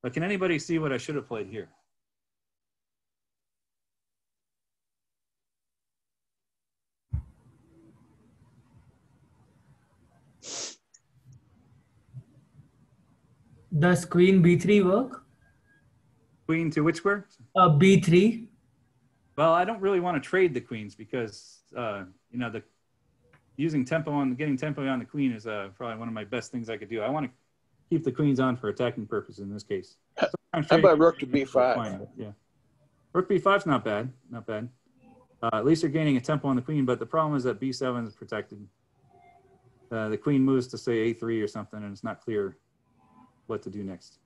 But can anybody see what I should have played here? Does queen b3 work? Queen to which square? Uh, b3. Well, I don't really want to trade the queens because uh, you know the using tempo on getting tempo on the queen is uh, probably one of my best things I could do. I want to keep the queens on for attacking purposes in this case. Sometimes How about rook to b5? yeah, rook b5 is not bad, not bad. Uh, at least you're gaining a tempo on the queen, but the problem is that b7 is protected. Uh, the queen moves to say a3 or something, and it's not clear what to do next.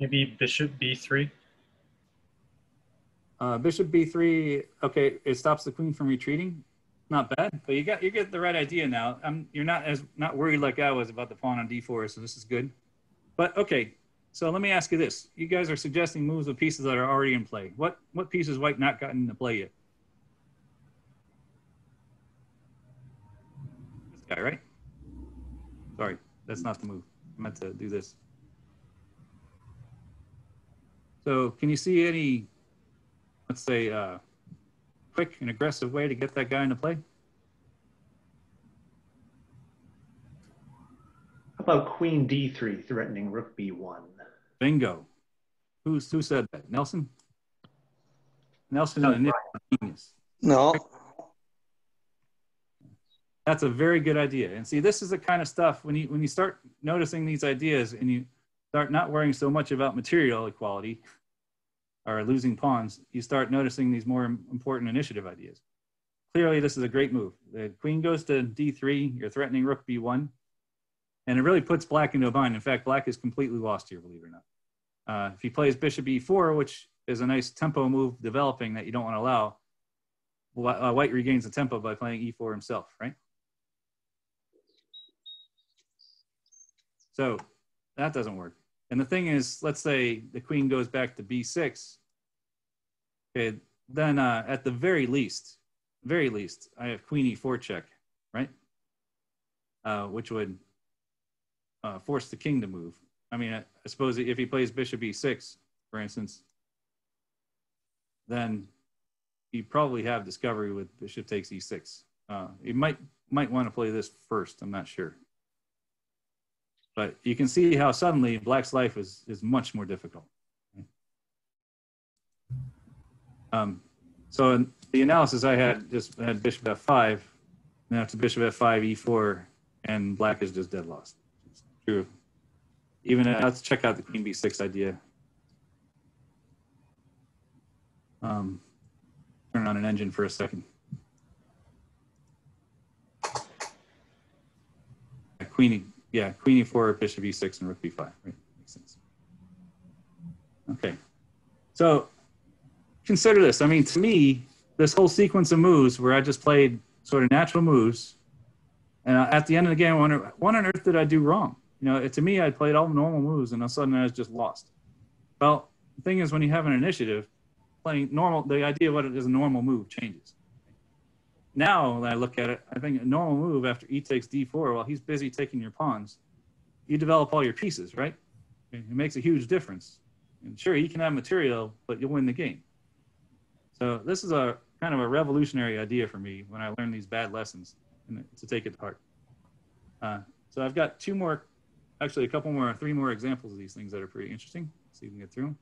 Maybe bishop b3. Uh, bishop b3. Okay, it stops the queen from retreating. Not bad, but you got you get the right idea now. I'm you're not as not worried like I was about the pawn on d4, so this is good. But okay, so let me ask you this: You guys are suggesting moves with pieces that are already in play. What what pieces white not gotten into play yet? This guy, right? Sorry, that's not the move. I meant to do this. So can you see any let's say, uh, quick and aggressive way to get that guy into play? How about queen d3 threatening rook b1? Bingo. Who's, who said that? Nelson? Nelson No, is a genius. No. That's a very good idea. And see, this is the kind of stuff when you when you start noticing these ideas and you start not worrying so much about material equality or losing pawns, you start noticing these more important initiative ideas. Clearly, this is a great move. The queen goes to d3. You're threatening rook b1, and it really puts black into a bind. In fact, black is completely lost here, believe it or not. Uh, if he plays bishop e4, which is a nice tempo move developing that you don't want to allow. Uh, White regains the tempo by playing e4 himself, right? So that doesn't work. And the thing is, let's say the queen goes back to b6. Okay, then uh, at the very least, very least, I have queen e4 check, right? Uh, which would uh, force the king to move. I mean, I, I suppose if he plays bishop e6, for instance, then you probably have discovery with bishop takes e6. Uh, might might want to play this first. I'm not sure, but you can see how suddenly black's life is is much more difficult. Um, so in the analysis I had just had bishop f5, now to bishop f5, e4, and black is just dead lost. It's true. Even uh, let's check out the queen b6 idea. Um, turn on an engine for a second. Queen, yeah, queen e4, bishop e6, and rook b5. Right, makes sense. Okay, so consider this. I mean, to me, this whole sequence of moves where I just played sort of natural moves, and at the end of the game, I wonder what on earth did I do wrong? You know, to me, I played all normal moves, and all of a sudden I was just lost. Well, the thing is, when you have an initiative, playing normal, the idea of what it is a normal move changes. Now that I look at it, I think a normal move after e takes d4, while he's busy taking your pawns, you develop all your pieces, right? It makes a huge difference. And sure, he can have material, but you'll win the game. So this is a kind of a revolutionary idea for me when I learned these bad lessons and to take it to heart. Uh, so I've got two more, actually a couple more, three more examples of these things that are pretty interesting. See if we can get through them.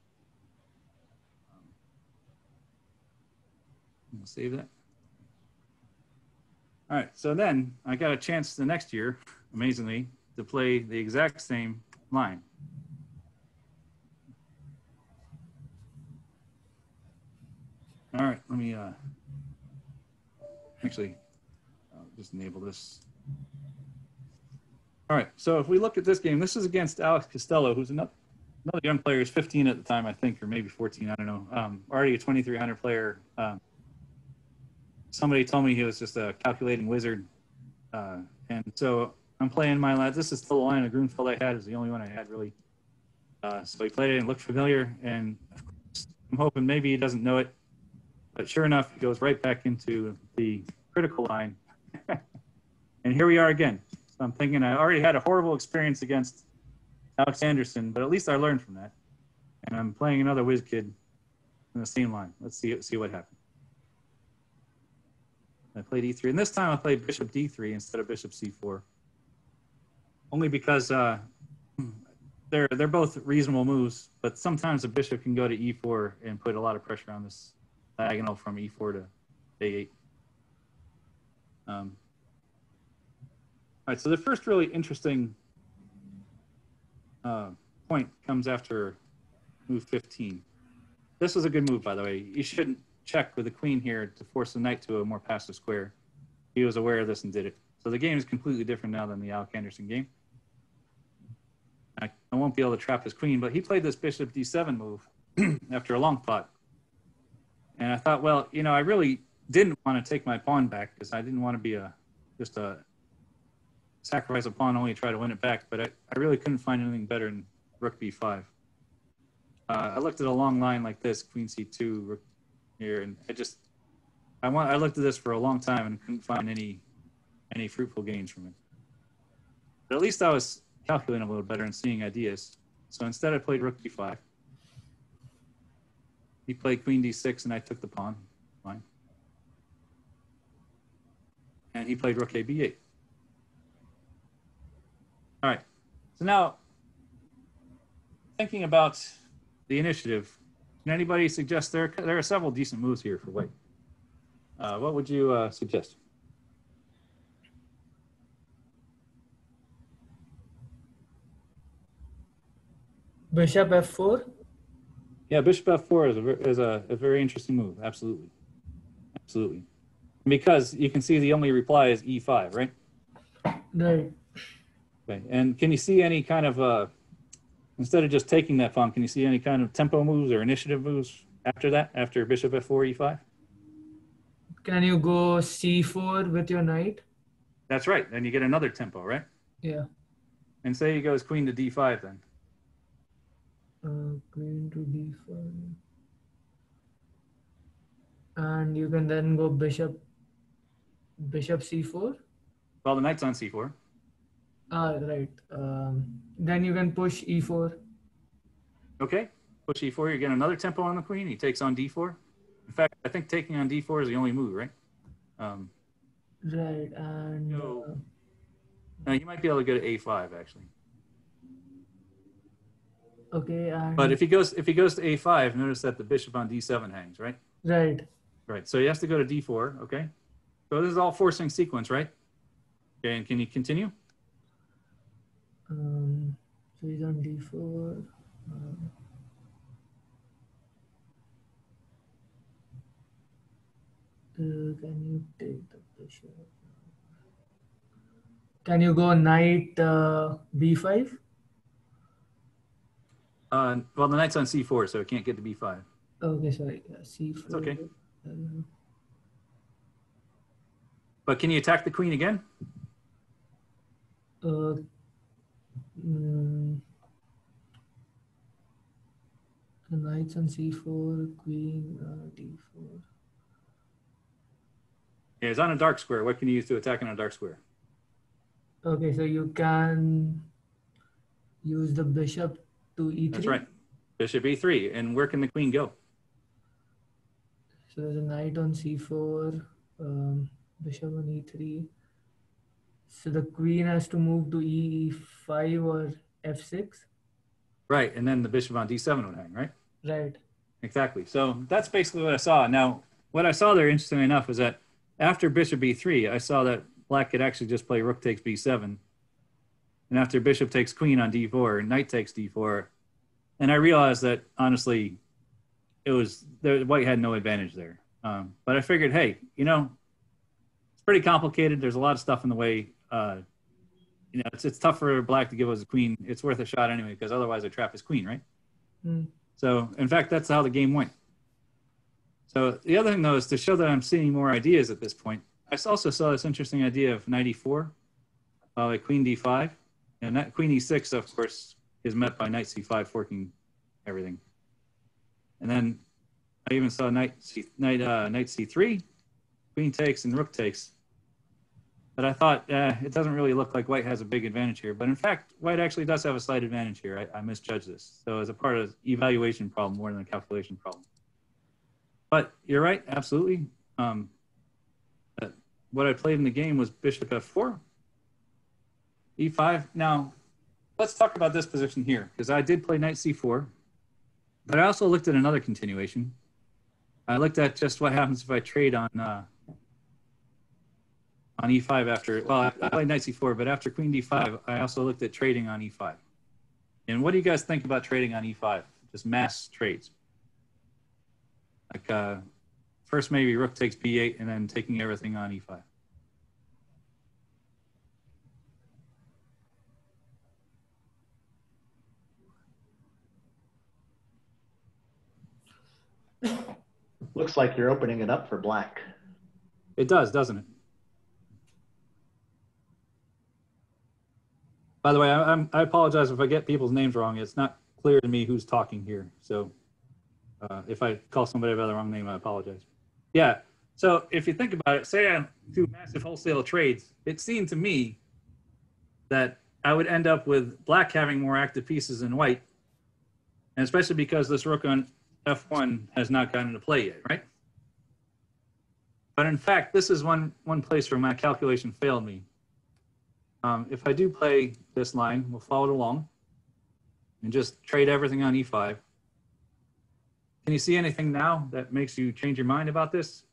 Save that. All right, so then I got a chance the next year, amazingly, to play the exact same line. All right, let me uh, actually I'll just enable this. All right, so if we look at this game, this is against Alex Costello, who's another, another young player. He's 15 at the time, I think, or maybe 14. I don't know. Um, already a 2300 player. Um, somebody told me he was just a calculating wizard, uh, and so I'm playing my line. This is the line of Grunfeld I had. Is the only one I had really. Uh, so he played it and looked familiar, and course, I'm hoping maybe he doesn't know it, but sure enough, he goes right back into the critical line, (laughs) and here we are again. So I'm thinking I already had a horrible experience against Alex Anderson, but at least I learned from that, and I'm playing another whiz kid in the same line. Let's see see what happens. I played e3, and this time I played bishop d3 instead of bishop c4. Only because uh, they're they're both reasonable moves, but sometimes a bishop can go to e4 and put a lot of pressure on this diagonal from e4 to a8. Um, all right, so the first really interesting uh, point comes after move 15. This was a good move, by the way. You shouldn't check with the queen here to force the knight to a more passive square. He was aware of this and did it. So the game is completely different now than the Alec Anderson game. I, I won't be able to trap his queen, but he played this bishop d7 move (clears throat) after a long thought. And I thought, well, you know, I really didn't want to take my pawn back because I didn't want to be a just a sacrifice a pawn only to try to win it back. But I, I really couldn't find anything better than rook b5. Uh, I looked at a long line like this, queen c2, rook here, and I just I want I looked at this for a long time and couldn't find any any fruitful gains from it. But at least I was calculating a little better and seeing ideas. So instead, I played rook d5. He played queen d6, and I took the pawn. Fine. And he played rook a b8. All right. So now, thinking about the initiative, can anybody suggest there? There are several decent moves here for white. Uh, what would you uh, suggest? Bishop f4. Yeah, bishop f4 is a is a, a very interesting move. Absolutely, absolutely. Because you can see the only reply is e5, right? Right. Okay. And can you see any kind of uh, instead of just taking that pawn, can you see any kind of tempo moves or initiative moves after that, after bishop f4, e5? Can you go c4 with your knight? That's right. Then you get another tempo, right? Yeah. And say he goes queen to d5 then. Uh, queen to d5. And you can then go bishop, bishop c4. Well, the knight's on c4. Ah, right. Um, then you can push e e4. Okay. Push e4. You get another tempo on the queen. He takes on d4. In fact, I think taking on d4 is the only move, right? Um, Right. And No. uh, now you might be able to go to a5 actually. okay. And But if he goes if he goes to a5, notice that the bishop on d7 hangs, right? right. Right. So he has to go to d4. Okay. So this is all forcing sequence, right? Okay. And can you continue? Um, so he's on d4. Uh, uh, can you take the bishop? Can you go knight uh, b5? Uh, well, the knight's on c4, so it can't get to b5. Okay, sorry. Yeah, c4. It's okay. Uh, But can you attack the queen again? Mm, the knight's on c4, queen uh, d4. Yeah, it's on a dark square. What can you use to attack on a dark square? Okay, so you can use the bishop to e3. That's right. Bishop e3. And where can the queen go? So there's a knight on c4, um, bishop on e3. So the queen has to move to e5 or f6. Right. And then the bishop on d7 would hang, right? Right. Exactly. So that's basically what I saw. Now, what I saw there, interestingly enough, is that after bishop b3, I saw that black could actually just play rook takes b7. And after bishop takes queen on d4, knight takes d4. And I realized that, honestly, it was the white had no advantage there. Um, but I figured, hey, you know, it's pretty complicated. There's a lot of stuff in the way. Uh, you know, it's, it's tough for black to give us a queen. It's worth a shot anyway, because otherwise I trap his queen, right? Hmm. So, in fact, that's how the game went. So, the other thing, though, is to show that I'm seeing more ideas at this point. I also saw this interesting idea of 94, uh, like queen d5. And that queen e6, of course, is met by knight c5, forking everything. And then I even saw knight, C, knight, uh, knight c3, queen takes, and rook takes. But I thought eh, it doesn't really look like white has a big advantage here. But in fact, white actually does have a slight advantage here. I, I misjudged this. So as a part of evaluation problem more than a calculation problem. But you're right, absolutely. Um, what I played in the game was bishop f4, e5. Now, let's talk about this position here because I did play knight c4, but I also looked at another continuation. I looked at just what happens if I trade on uh, on e5 after. Well, I, played knight c4, but after queen d5, I also looked at trading on e5. And what do you guys think about trading on e5? Just mass trades. Like uh, first maybe rook takes b8 and then taking everything on e e5. Looks like you're opening it up for black. It does, doesn't it? By the way, I, I'm, I apologize if I get people's names wrong. It's not clear to me who's talking here. So uh, if I call somebody by the wrong name, I apologize. Yeah. So if you think about it, say I do massive wholesale trades, it seemed to me that I would end up with black having more active pieces than white, and especially because this rook on f1 has not gotten into play yet, right? But in fact, this is one, one place where my calculation failed me. Um, if I do play this line, we'll follow it along and just trade everything on e5. Can you see anything now that makes you change your mind about this?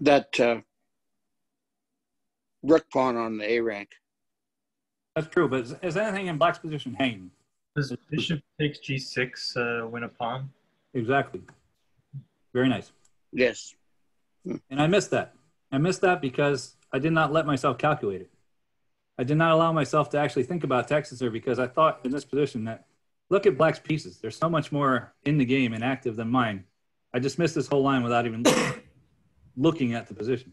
That uh, rook pawn on the A rank. That's true, but is, is anything in black's position hanging? Does bishop takes g6 uh, win a pawn? Exactly. Very nice. Yes. And I missed that. I missed that because I did not let myself calculate it. I did not allow myself to actually think about Texas here because I thought in this position that look at Black's pieces. They're so much more in the game and active than mine. I just missed this whole line without even (coughs) looking at the position.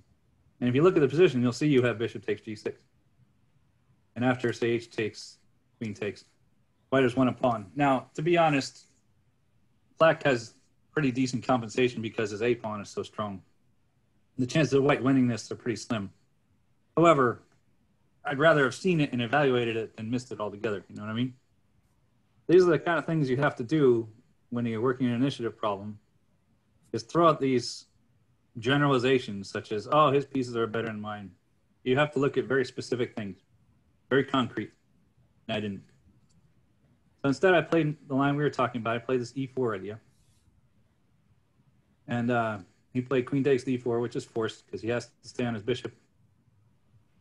And if you look at the position, you'll see you have bishop takes g6. And after, say, h takes, queen takes, white has won a pawn. Now, to be honest, black has pretty decent compensation because his a pawn is so strong. The chances of white winning this are pretty slim. However, I'd rather have seen it and evaluated it than missed it altogether. You know what I mean? These are the kind of things you have to do when you're working an initiative problem is throw out these generalizations such as, oh, his pieces are better than mine. You have to look at very specific things, very concrete. And I didn't. So instead, I played the line we were talking about. I played this e4 idea. And uh, he played queen takes d4, which is forced because he has to stay on his bishop.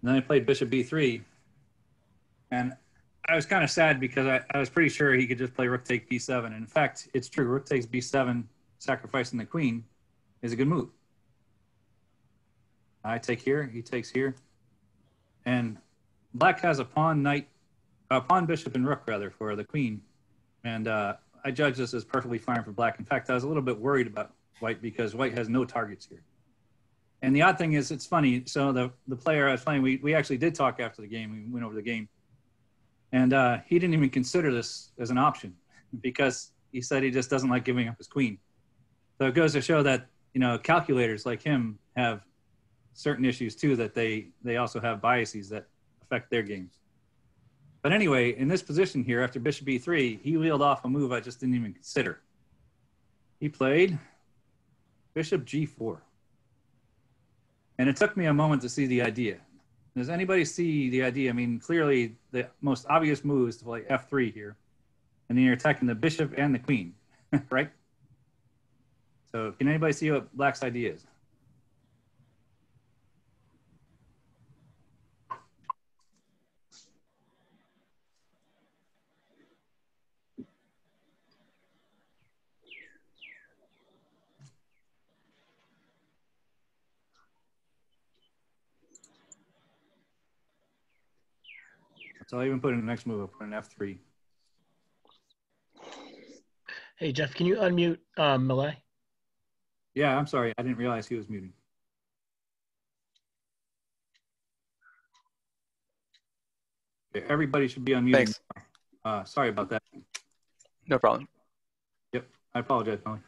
And then I played bishop b3. And I was kind of sad because I, I was pretty sure he could just play rook take b7. And in fact, it's true. Rook takes b7, sacrificing the queen, is a good move. I take here, he takes here. And black has a pawn, knight, a pawn, bishop, and rook, rather, for the queen. And uh, I judge this as perfectly fine for black. In fact, I was a little bit worried about white because white has no targets here. And the odd thing is, it's funny. So the, the player I was playing, we, we actually did talk after the game. We went over the game. And uh, he didn't even consider this as an option (laughs) because he said he just doesn't like giving up his queen. So it goes to show that, you know, calculators like him have certain issues too, that they, they also have biases that affect their games. But anyway, in this position here, after bishop e3, he wheeled off a move I just didn't even consider. He played bishop g4. And it took me a moment to see the idea. Does anybody see the idea? I mean, clearly the most obvious move is to play f3 here. And then you're attacking the bishop and the queen, (laughs) right? So can anybody see what black's idea is? So I'll even put in the next move, I'll put an F3. Hey, Jeff, can you unmute um, Malay? Yeah, I'm sorry. I didn't realize he was muting. Everybody should be unmuted. Thanks. Uh, sorry about that. No problem. Yep, I apologize, Molly.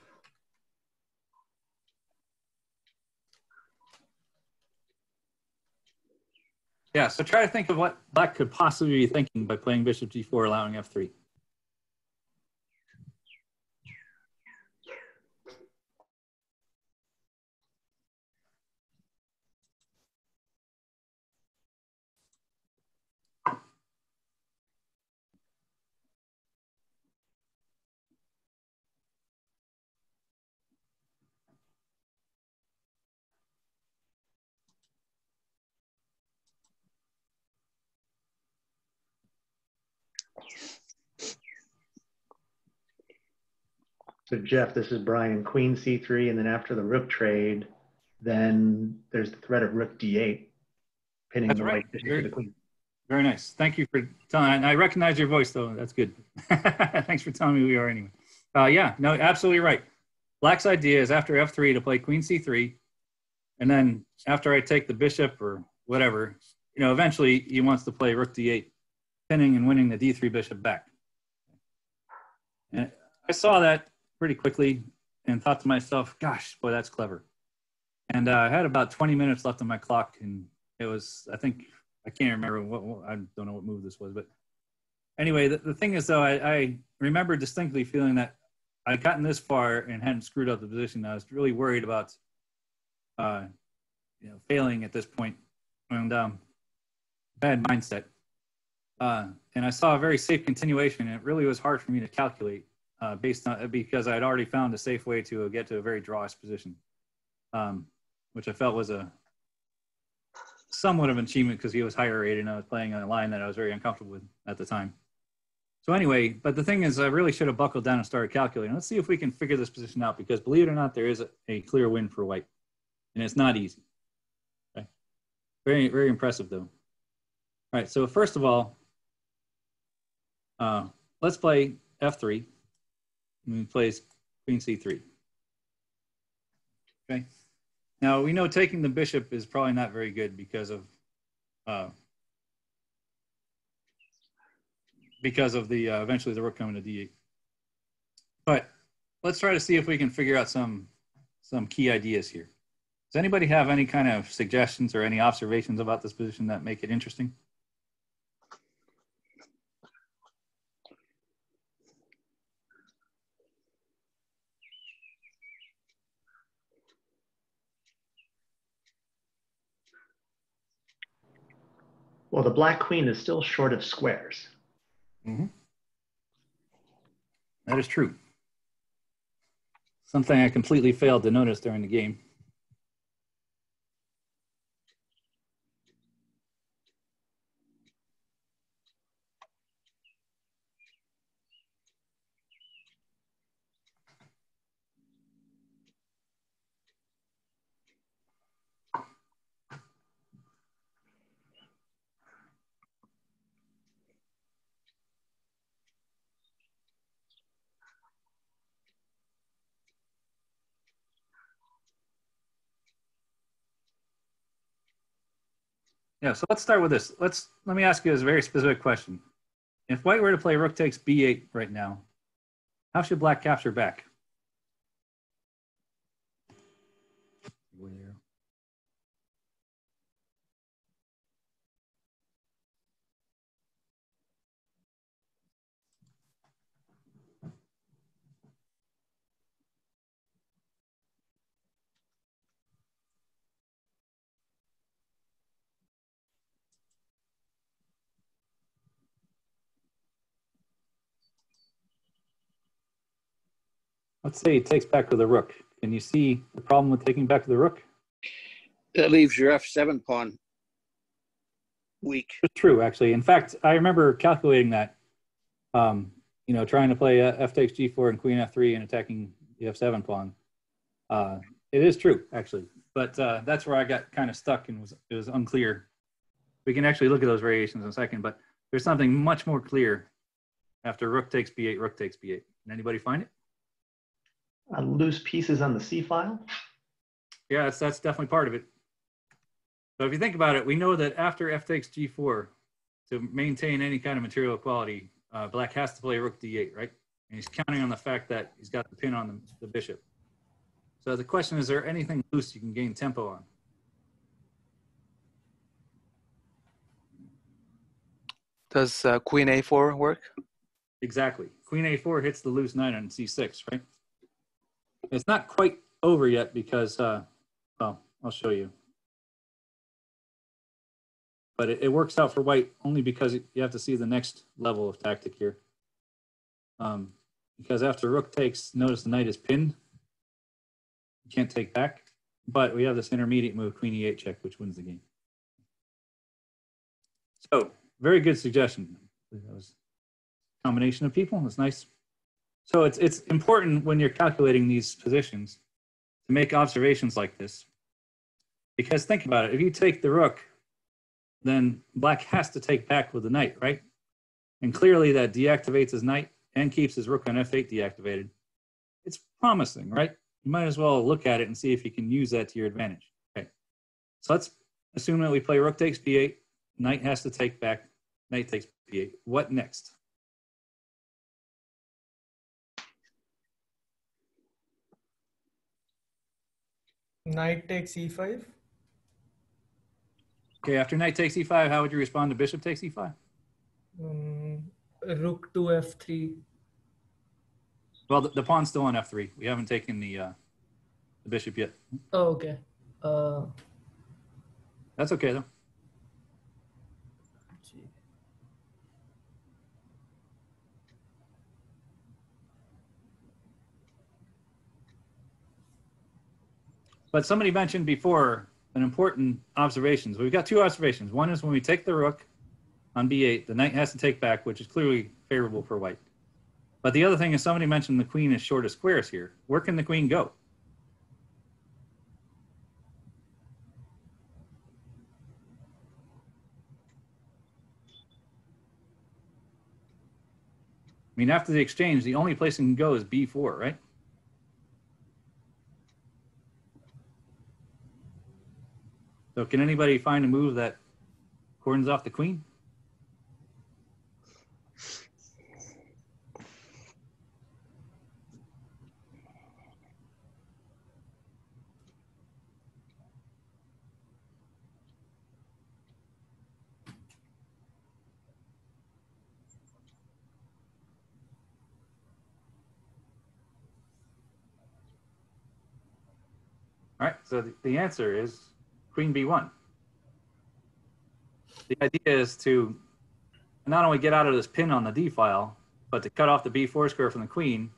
Yeah, so try to think of what black could possibly be thinking by playing bishop g4, allowing f3. So Jeff, this is Brian, queen c3, and then after the rook trade, then there's the threat of rook d8, pinning That's the right. white bishop to Very- the queen. Very nice. Thank you for telling. And I recognize your voice, though. That's good. (laughs) Thanks for telling me who you are, anyway. Uh, yeah, no, absolutely right. Black's idea is after f3 to play queen c3, and then after I take the bishop or whatever, you know, eventually he wants to play rook d8, pinning and winning the d3 bishop back. And I saw that pretty quickly and thought to myself, "Gosh, boy, that's clever." And uh, I had about 20 minutes left on my clock, and it was, I think, I can't remember what, what I don't know what move this was, but anyway, the, the thing is though, I, I remember distinctly feeling that I'd gotten this far and hadn't screwed up the position. I was really worried about, uh, you know, failing at this point, and um, bad mindset. Uh, and I saw a very safe continuation, and it really was hard for me to calculate uh, based on because I'd already found a safe way to get to a very drawish position, um, which I felt was a somewhat of an achievement because he was higher rated and I was playing on a line that I was very uncomfortable with at the time. So anyway, but the thing is, I really should have buckled down and started calculating. Let's see if we can figure this position out because believe it or not, there is a, a clear win for white. and it's not easy. Okay. Very, very impressive though. All right, so first of all, uh, let's play f3. And we plays queen c3. Okay. Now we know taking the bishop is probably not very good because of uh, because of the uh, eventually the rook coming to d8. But let's try to see if we can figure out some some key ideas here. Does anybody have any kind of suggestions or any observations about this position that make it interesting? Well, the black queen is still short of squares. Mm-hmm. That is true. Something I completely failed to notice during the game. Yeah, so let's start with this. Let's let me ask you this very specific question. If white were to play rook takes b8 right now, how should black capture back? Let's say he takes back with the rook. Can you see the problem with taking back to the rook? That leaves your F7 pawn weak. It's true, actually. In fact, I remember calculating that. Um, you know, trying to play uh, f takes g4 and queen f3 and attacking the f7 pawn. Uh, it is true, actually, but uh, that's where I got kind of stuck and was it was unclear. We can actually look at those variations in a second, but there's something much more clear after rook takes b8, rook takes b8. Can anybody find it? Uh, loose pieces on the C file. Yeah, that's, that's definitely part of it. So if you think about it, we know that after f takes g4, to maintain any kind of material equality, uh, black has to play rook d8, right? And he's counting on the fact that he's got the pin on the, the bishop. So the question is, there anything loose you can gain tempo on? Does uh, queen a4 work? Exactly. Queen a4 hits the loose knight on c6, right? It's not quite over yet because, uh, well, I'll show you. But it, it works out for white only because you have to see the next level of tactic here. Um, because after rook takes, notice the knight is pinned. You can't take back. But we have this intermediate move, queen e8 check, which wins the game. So, very good suggestion. That was a combination of people. It's nice. So it's it's important when you're calculating these positions to make observations like this. Because think about it, if you take the rook, then black has to take back with the knight, right? And clearly that deactivates his knight and keeps his rook on f8 deactivated. It's promising, right? You might as well look at it and see if you can use that to your advantage. Okay. So let's assume that we play rook takes b8, knight has to take back, knight takes b8. What next? Knight takes e5. Okay, after knight takes e5, how would you respond to bishop takes e e5? Um, rook to f3. Well, the, the pawn's still on f3. We haven't taken the uh, the bishop yet. Oh, okay. Uh, That's okay though. But somebody mentioned before an important observation. So we've got two observations. One is when we take the rook on b8, the knight has to take back, which is clearly favorable for white. But the other thing is somebody mentioned the queen is short of squares here. Where can the queen go? I mean, after the exchange, the only place it can go is b4, right? So can anybody find a move that cordons off the queen? All right, so the, the answer is queen b1. The idea is to not only get out of this pin on the d file, but to cut off the b4 square from the queen,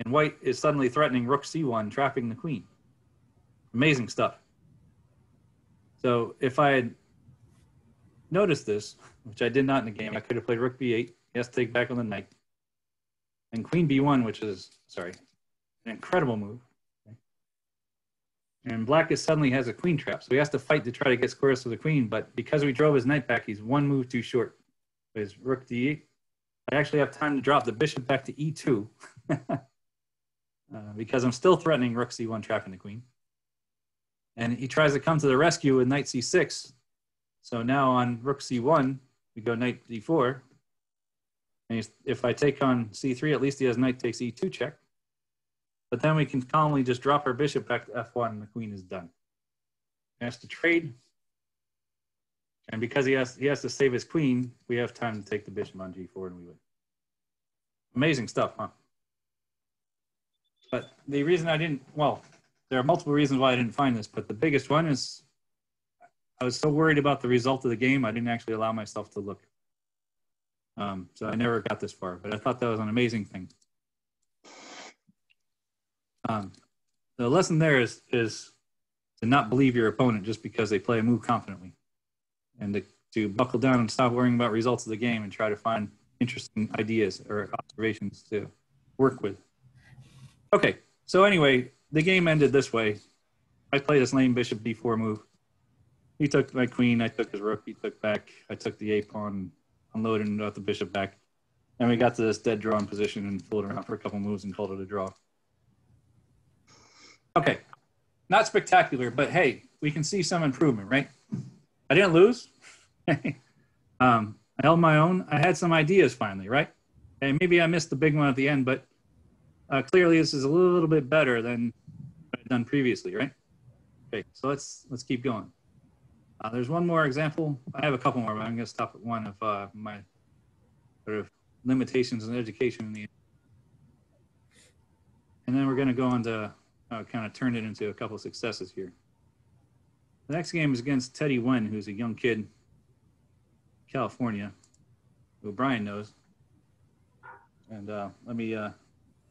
and white is suddenly threatening rook c1, trapping the queen. Amazing stuff. So if I had noticed this, which I did not in the game, I could have played rook b8, yes, take back on the knight, and queen b1, which is, sorry, an incredible move. And black is suddenly has a queen trap, so he has to fight to try to get squares to the queen. But because we drove his knight back, he's one move too short. His rook d8. I actually have time to drop the bishop back to e2 (laughs) uh, because I'm still threatening rook c1 trapping the queen. And he tries to come to the rescue with knight c6. So now on rook c1, we go knight d4. And if I take on c3, at least he has knight takes e2 check. But then we can calmly just drop our bishop back to f1 and the queen is done. He has to trade. And because he has, he has to save his queen, we have time to take the bishop on g4 and we win. Amazing stuff, huh? But the reason I didn't, well, there are multiple reasons why I didn't find this, but the biggest one is I was so worried about the result of the game, I didn't actually allow myself to look. Um, so I never got this far, but I thought that was an amazing thing. Um, the lesson there is is to not believe your opponent just because they play a move confidently, and to, to buckle down and stop worrying about results of the game and try to find interesting ideas or observations to work with. Okay, so anyway, the game ended this way. I played this lame bishop d4 move. He took my queen, I took his rook, he took back, I took the a pawn, unloaded and got the bishop back. And we got to this dead drawn position and fooled around for a couple moves and called it a draw. Okay, not spectacular, but hey, we can see some improvement, right? I didn't lose. (laughs) um, I held my own. I had some ideas finally, right? And maybe I missed the big one at the end, but uh, clearly this is a little, little bit better than I've done previously, right? Okay, so let's let's keep going. Uh, there's one more example. I have a couple more, but I'm going to stop at one of uh, my sort of limitations in education in the and then we're going to go on to uh, kind of turned it into a couple successes here. The next game is against Teddy Wen, who's a young kid, California, who Brian knows. And uh, let me, uh,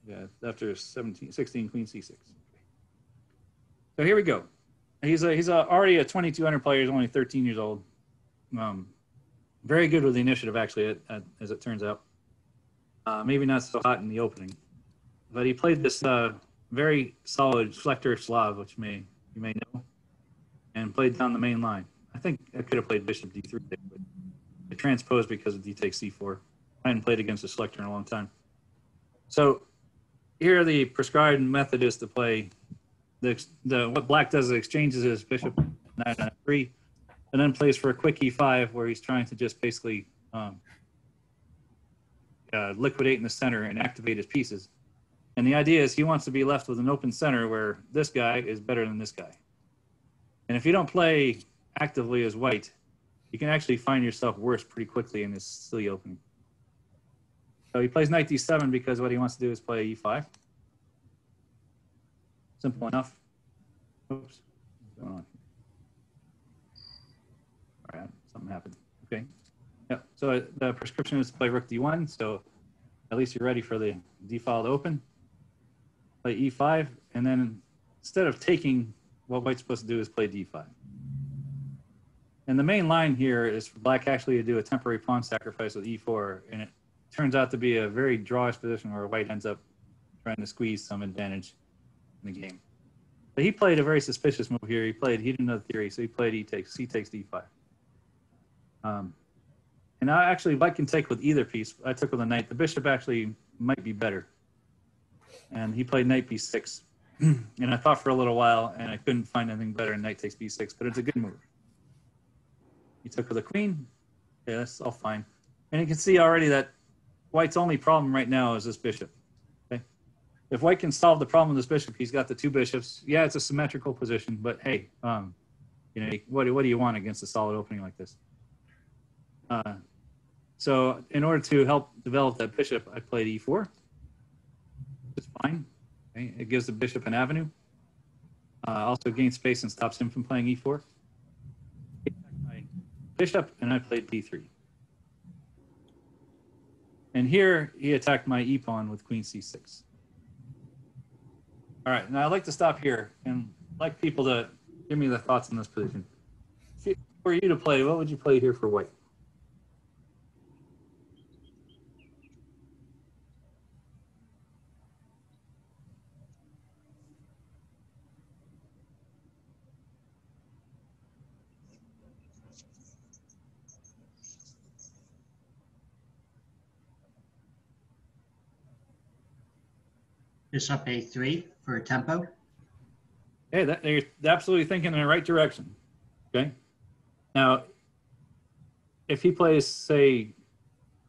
yeah, after 17, 16, Queen C6. So here we go. He's a, he's a, already a 2200 player. He's only 13 years old. Um, very good with the initiative, actually, as it turns out. Uh, maybe not so hot in the opening, but he played this uh, very solid Schlechter Slav, which may you may know, and played down the main line. I think I could have played Bishop D3, but it transposed because of D takes C4. I hadn't played against a Schlechter in a long time. So here the prescribed method is to play the, the what black does is exchanges his bishop nine on three, and then plays for a quick e5 where he's trying to just basically um, uh, liquidate in the center and activate his pieces. And the idea is he wants to be left with an open center where this guy is better than this guy. And if you don't play actively as white, you can actually find yourself worse pretty quickly in this silly opening. So he plays knight d7 because what he wants to do is play e5. Simple enough. Oops. What's going on? All right, something happened. Okay. Yep. So the prescription is to play rook d1. So at least you're ready for the default open play e5, and then instead of taking, what white's supposed to do is play d5. And the main line here is for black actually to do a temporary pawn sacrifice with e4, and it turns out to be a very drawish position where white ends up trying to squeeze some advantage in the game. But he played a very suspicious move here. He played, he didn't know the theory, so he played e takes, c takes d5. Um, and I actually, white can take with either piece. I took with a knight. The bishop actually might be better. And he played knight b6. (clears throat) and I thought for a little while, and I couldn't find anything better than knight takes b6, but it's a good move. He took with the queen. Yeah, that's all fine. And you can see already that White's only problem right now is this bishop. Okay, if White can solve the problem with this bishop, he's got the two bishops. Yeah, it's a symmetrical position, but hey, um, you know, what what do you want against a solid opening like this? Uh, so in order to help develop that bishop, I played e4. It's fine. Okay? It gives the bishop an avenue. Uh, also gains space and stops him from playing e4. My bishop, and I played d3. And here he attacked my e pawn with queen c6. All right, now I'd like to stop here and like people to give me their thoughts on this position. For you to play, what would you play here for white? Bishop a3 for a tempo. Hey, that, you're absolutely thinking in the right direction. Okay. Now, if he plays, say,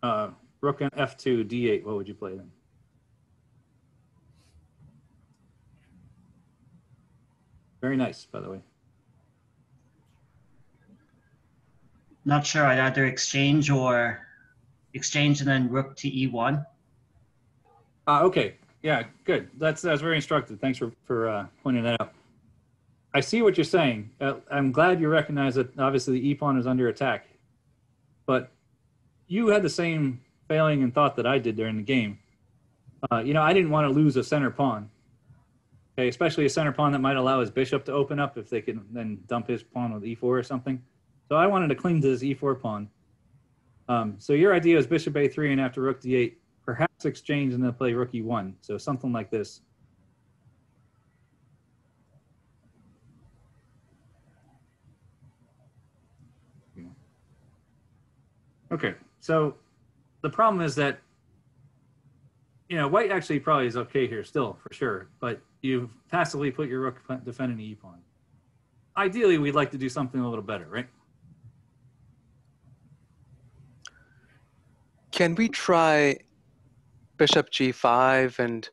uh, rook and f2, d8, what would you play then? Very nice, by the way. Not sure. I'd either exchange or exchange and then rook to E e1. Uh, okay. Yeah, good. That's that's very instructive. Thanks for for uh, pointing that out. I see what you're saying. Uh, I'm glad you recognize that obviously the e pawn is under attack, but you had the same failing and thought that I did during the game. Uh, you know, I didn't want to lose a center pawn. Okay, especially a center pawn that might allow his bishop to open up if they can then dump his pawn with e4 or something. So I wanted to cling to this e4 pawn. Um, so your idea is bishop a3 and after rook d8 perhaps exchange and then play rook e1. So something like this. Okay, so the problem is that, you know, white actually probably is okay here still, for sure, but you've passively put your rook defending the e-pawn. Ideally, we'd like to do something a little better, right? Can we try bishop g5 and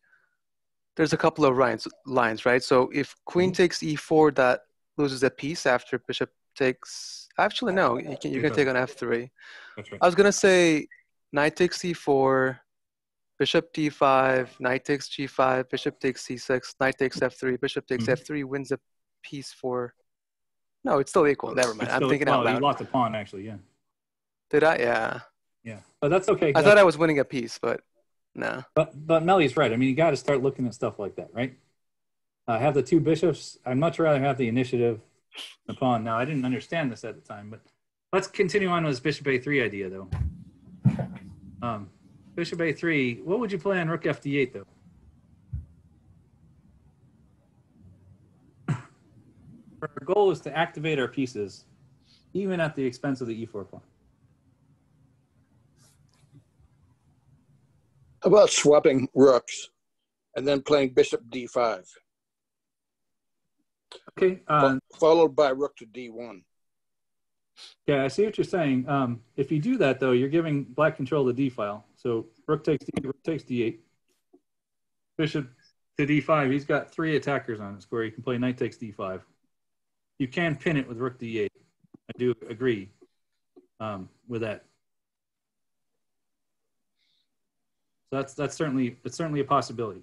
there's a couple of lines, lines, right? So if queen takes e4, that loses a piece after bishop takes. Actually, no, you can, you can take on f3. That's right. I was gonna say knight takes c4, bishop d5, knight takes g5, bishop takes c6, knight takes f3, bishop takes Mhm. f3 wins a piece for. No, it's still equal. Never mind. It's I'm thinking out You lost a pawn, actually, yeah. Did I? Yeah. Yeah, but that's okay. I thought I was winning a piece, but no. But but Melly's right. I mean, you got to start looking at stuff like that, right? Uh, have the two bishops. I'd much rather have the initiative, the pawn. Now, I didn't understand this at the time, but let's continue on with this bishop a3 idea, though. Um, bishop a3. What would you play on rook fd8, though? Our goal is to activate our pieces, even at the expense of the e4 pawn. About swapping rooks and then playing bishop d5, Okay. Uh, followed by rook to d1? Yeah, I see what you're saying. Um, if you do that, though, you're giving black control of the d file. So rook takes d, rook takes d8, bishop to d5. He's got three attackers on his square. You can play knight takes d5. You can pin it with rook d8. I do agree um, with that. So that's that's certainly it's certainly a possibility.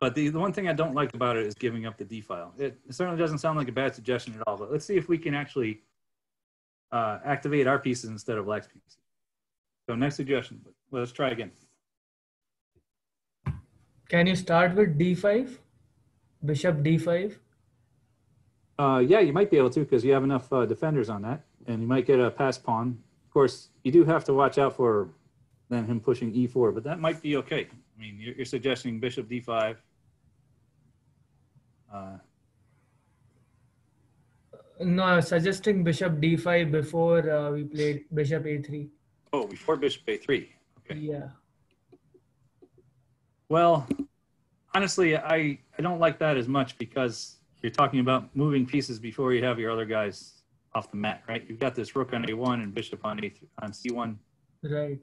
But the, the one thing I don't like about it is giving up the D file. It, it certainly doesn't sound like a bad suggestion at all. But let's see if we can actually uh, activate our pieces instead of black's pieces. So next suggestion. Let's try again. Can you start with d5? Bishop d5? Uh, yeah, you might be able to because you have enough uh, defenders on that, and you might get a pass pawn. Of course, you do have to watch out for then him pushing e4, but that might be okay. I mean, you're, you're suggesting bishop d5. Uh, No, I was suggesting bishop d5 before uh, we played bishop a3. oh, before bishop a3. Okay. Yeah. Well, honestly, I, I don't like that as much because you're talking about moving pieces before you have your other guys off the mat, right? You've got this rook on a1 and bishop on a3, on c1. Right.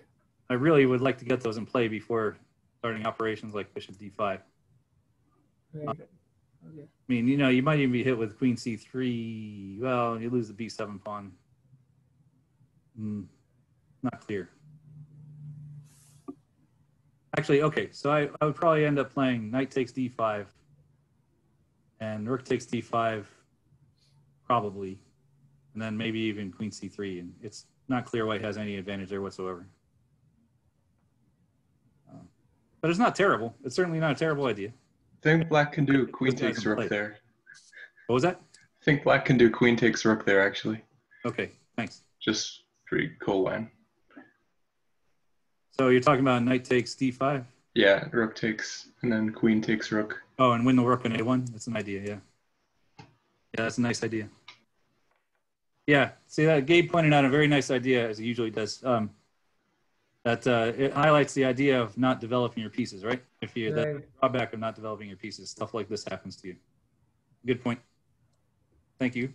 I really would like to get those in play before starting operations like bishop d5. I Right. Okay. mean, you know, you might even be hit with queen c3. Well, you lose the b7 pawn. Hmm, not clear. Actually, okay, so I, I would probably end up playing knight takes d5 and rook takes d5 probably and then maybe even queen c3 and it's not clear why white has any advantage there whatsoever Uh, but it's not terrible it's certainly not a terrible idea think black can do queen takes rook play. there. what was that think black can do queen takes rook there actually. okay thanks Just pretty cool line. so you're talking about knight takes d5 Yeah, rook takes and then queen takes rook. oh and win the rook on a1 that's an idea yeah yeah that's a nice idea yeah see that gabe pointed out a very nice idea as he usually does um, that uh, it highlights the idea of not developing your pieces right? If you the drawback of not developing your pieces stuff like this happens to you. Good point. Thank you.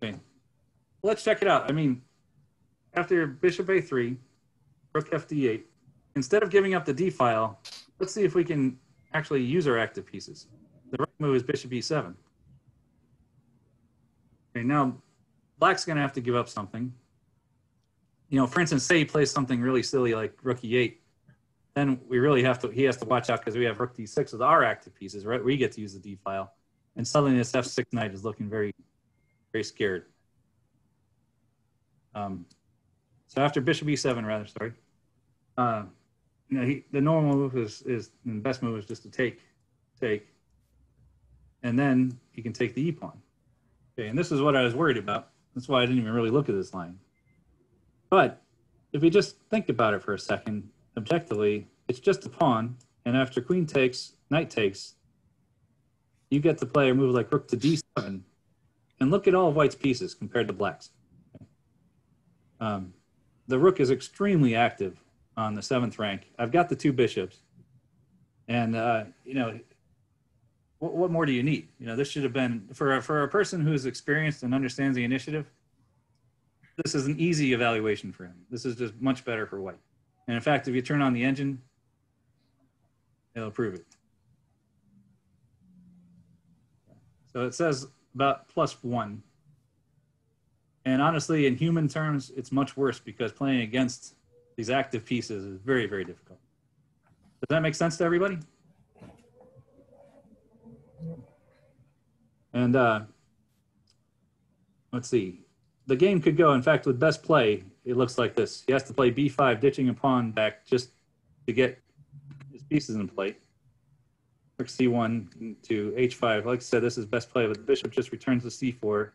Okay. Let's check it out. I mean after bishop a3 rook f d8 instead of giving up the d file let's see if we can actually use our active pieces. The right move is bishop e7 okay now black's going to have to give up something. You know for instance say he plays something really silly like rook e8 then we really have to he has to watch out because we have rook d6 with our active pieces right? We get to use the d file. And suddenly this f6 knight is looking very very scared. Um, so after bishop e7 rather sorry uh, you know he, the normal move is is the best move is just to take take and then he can take the e pawn. Okay and this is what i was worried about that's why i didn't even really look at this line. But if you just think about it for a second objectively it's just a pawn and after queen takes knight takes you get to play a move like rook to d7 and look at all of white's pieces compared to black's. Um, the rook is extremely active on the seventh rank. I've got the two bishops, and uh, you know, what, what more do you need? You know, this should have been for a, for a person who is experienced and understands the initiative. This is an easy evaluation for him. This is just much better for white. And in fact, if you turn on the engine, it'll prove it. So it says about plus one. And honestly, in human terms, it's much worse because playing against these active pieces is very, very difficult. Does that make sense to everybody? And uh, let's see. The game could go, in fact, with best play, it looks like this. He has to play b5, ditching a pawn back just to get his pieces in play. Rook c1 to h5. Like I said, this is best play, but the bishop just returns to c4.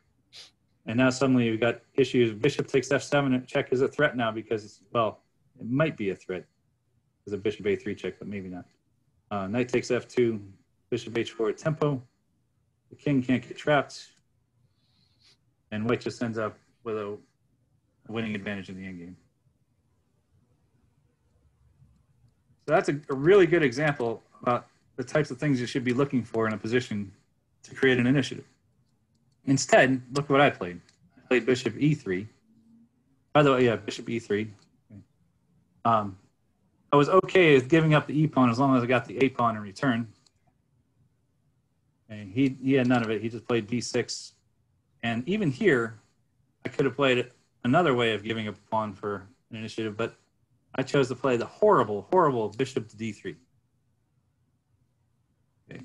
And now suddenly we've got issues. Bishop takes f7. Check is a threat now because, well, it might be a threat. There's a bishop a3 check, but maybe not. Uh, knight takes f2. Bishop h4 tempo. The king can't get trapped. And white just ends up with a winning advantage in the endgame. So that's a, a really good example about the types of things you should be looking for in a position to create an initiative. Instead, look what I played. I played bishop e3. By the way, yeah, bishop e3. Um, I was okay with giving up the e pawn as long as I got the a pawn in return. And he he had none of it. He just played d6. And even here, I could have played another way of giving up a pawn for an initiative, but I chose to play the horrible, horrible bishop to d3. Okay.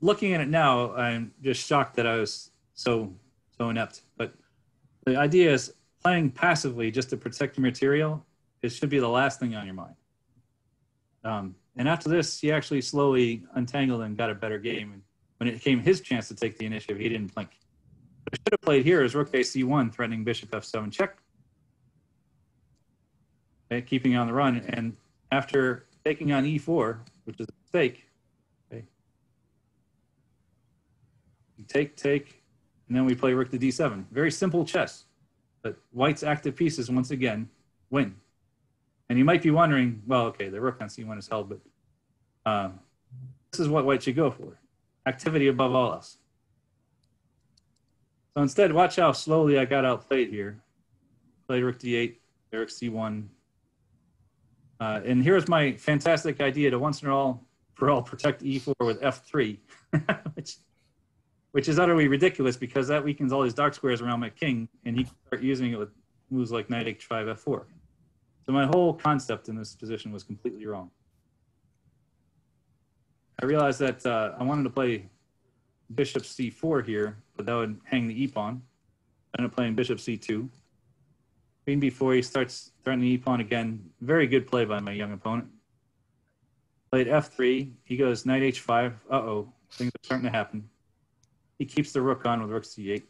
Looking at it now, I'm just shocked that I was so so inept. But the idea is playing passively just to protect your material. It should be the last thing on your mind. Um, and after this, he actually slowly untangled and got a better game. And when it came his chance to take the initiative, he didn't blink. What I should have played here is rook ac1, threatening bishop f7 check. Okay, keeping on the run. And after taking on e4, which is a mistake, okay, take, take, and then we play rook to d7. Very simple chess. But white's active pieces, once again, win. And you might be wondering, well, okay, the rook on c1 is held, but uh, this is what white should go for. Activity above all else. So instead, watch how slowly I got outplayed here. Played rook d8, rook c1. Uh, and here's my fantastic idea to once and all for all protect e4 with f3, (laughs) which, which is utterly ridiculous because that weakens all these dark squares around my king, and he can start using it with moves like knight h5, f4. So my whole concept in this position was completely wrong. I realized that uh, I wanted to play bishop c4 here, but that would hang the e-pawn. I ended up playing bishop c2. Queen b4, he starts threatening the e-pawn again. Very good play by my young opponent. Played f3. He goes knight h5. Uh-oh, things are starting to happen. He keeps the rook on with rook c8.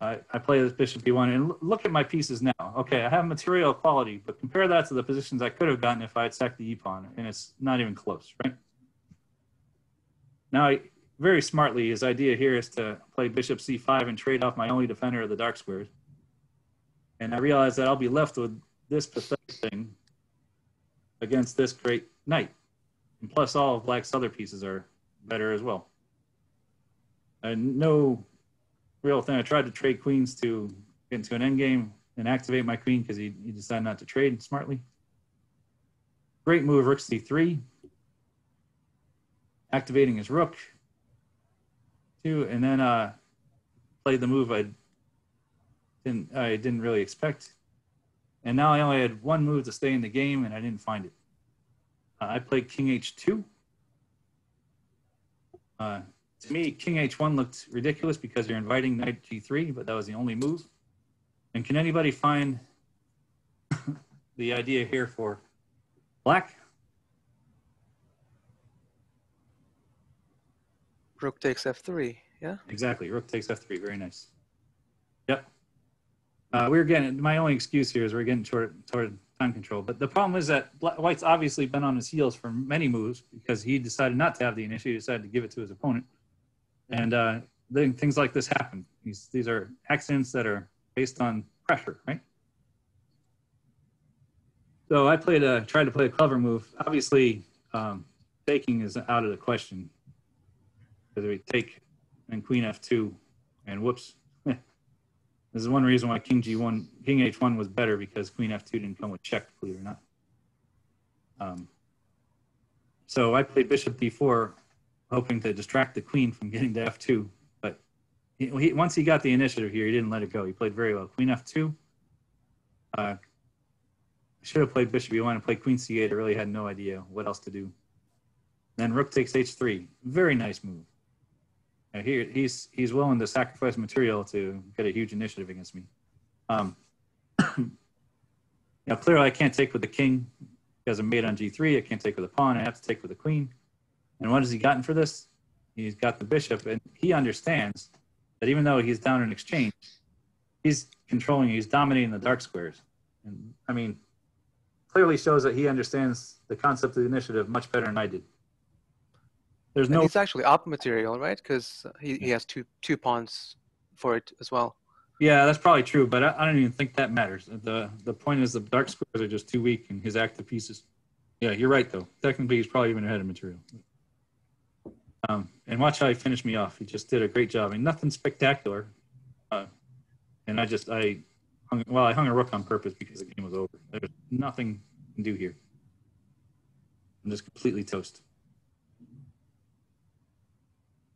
I, I play this bishop b1, and look at my pieces now. Okay, I have material equality, but compare that to the positions I could have gotten if I had sacked the e-pawn, and it's not even close, right? Now, very smartly, his idea here is to play bishop c5 and trade off my only defender of the dark squares. And I realize that I'll be left with this pathetic thing against this great knight. And plus, all of black's other pieces are better as well. And no real thing. I tried to trade queens to get into an endgame and activate my queen because he, he decided not to trade smartly. Great move, rook c3. Activating his rook. Two, and then uh, played the move I didn't I didn't really expect. And now I only had one move to stay in the game, and I didn't find it. Uh, I played king h2. Uh, to me, king h1 looked ridiculous because you're inviting knight g3, but that was the only move. And can anybody find (laughs) the idea here for black? Rook takes f3, yeah? Exactly, rook takes f3, very nice. Yep. Uh, we're getting, my only excuse here is we're getting toward, toward time control. But the problem is that White's obviously been on his heels for many moves because he decided not to have the initiative, he decided to give it to his opponent. And uh, then things like this happen. These, these are accidents that are based on pressure, right? So I played a, tried to play a clever move. Obviously, um, taking is out of the question. Because we take and queen f2, and whoops. (laughs) this is one reason why king g1, king h1 was better because queen f2 didn't come with check, believe it or not. Um, so I played bishop d4 hoping to distract the queen from getting to f2. But he, he, once he got the initiative here, he didn't let it go. He played very well. Queen f2. Uh, should have played bishop e1 and played queen c8. I really had no idea what else to do. Then rook takes h3. Very nice move. And here he's he's willing to sacrifice material to get a huge initiative against me. Um, (coughs) now clearly I can't take with the king because I'm made on g3. I can't take with the pawn. I have to take with the queen. And what has he gotten for this? He's got the bishop, and he understands that even though he's down in exchange, he's controlling, he's dominating the dark squares. And I mean, clearly shows that he understands the concept of the initiative much better than I did. There's no. And he's actually up material, right? Because he, he has two two pawns for it as well. Yeah, that's probably true, but I, I, don't even think that matters. The the point is the dark squares are just too weak, and his active pieces. Yeah, you're right though. Technically, he's probably even ahead of material. Um, and watch how he finished me off. He just did a great job. I mean, nothing spectacular. Uh, and I just, I hung, well, I hung a rook on purpose because the game was over. There's nothing can do here. I'm just completely toast.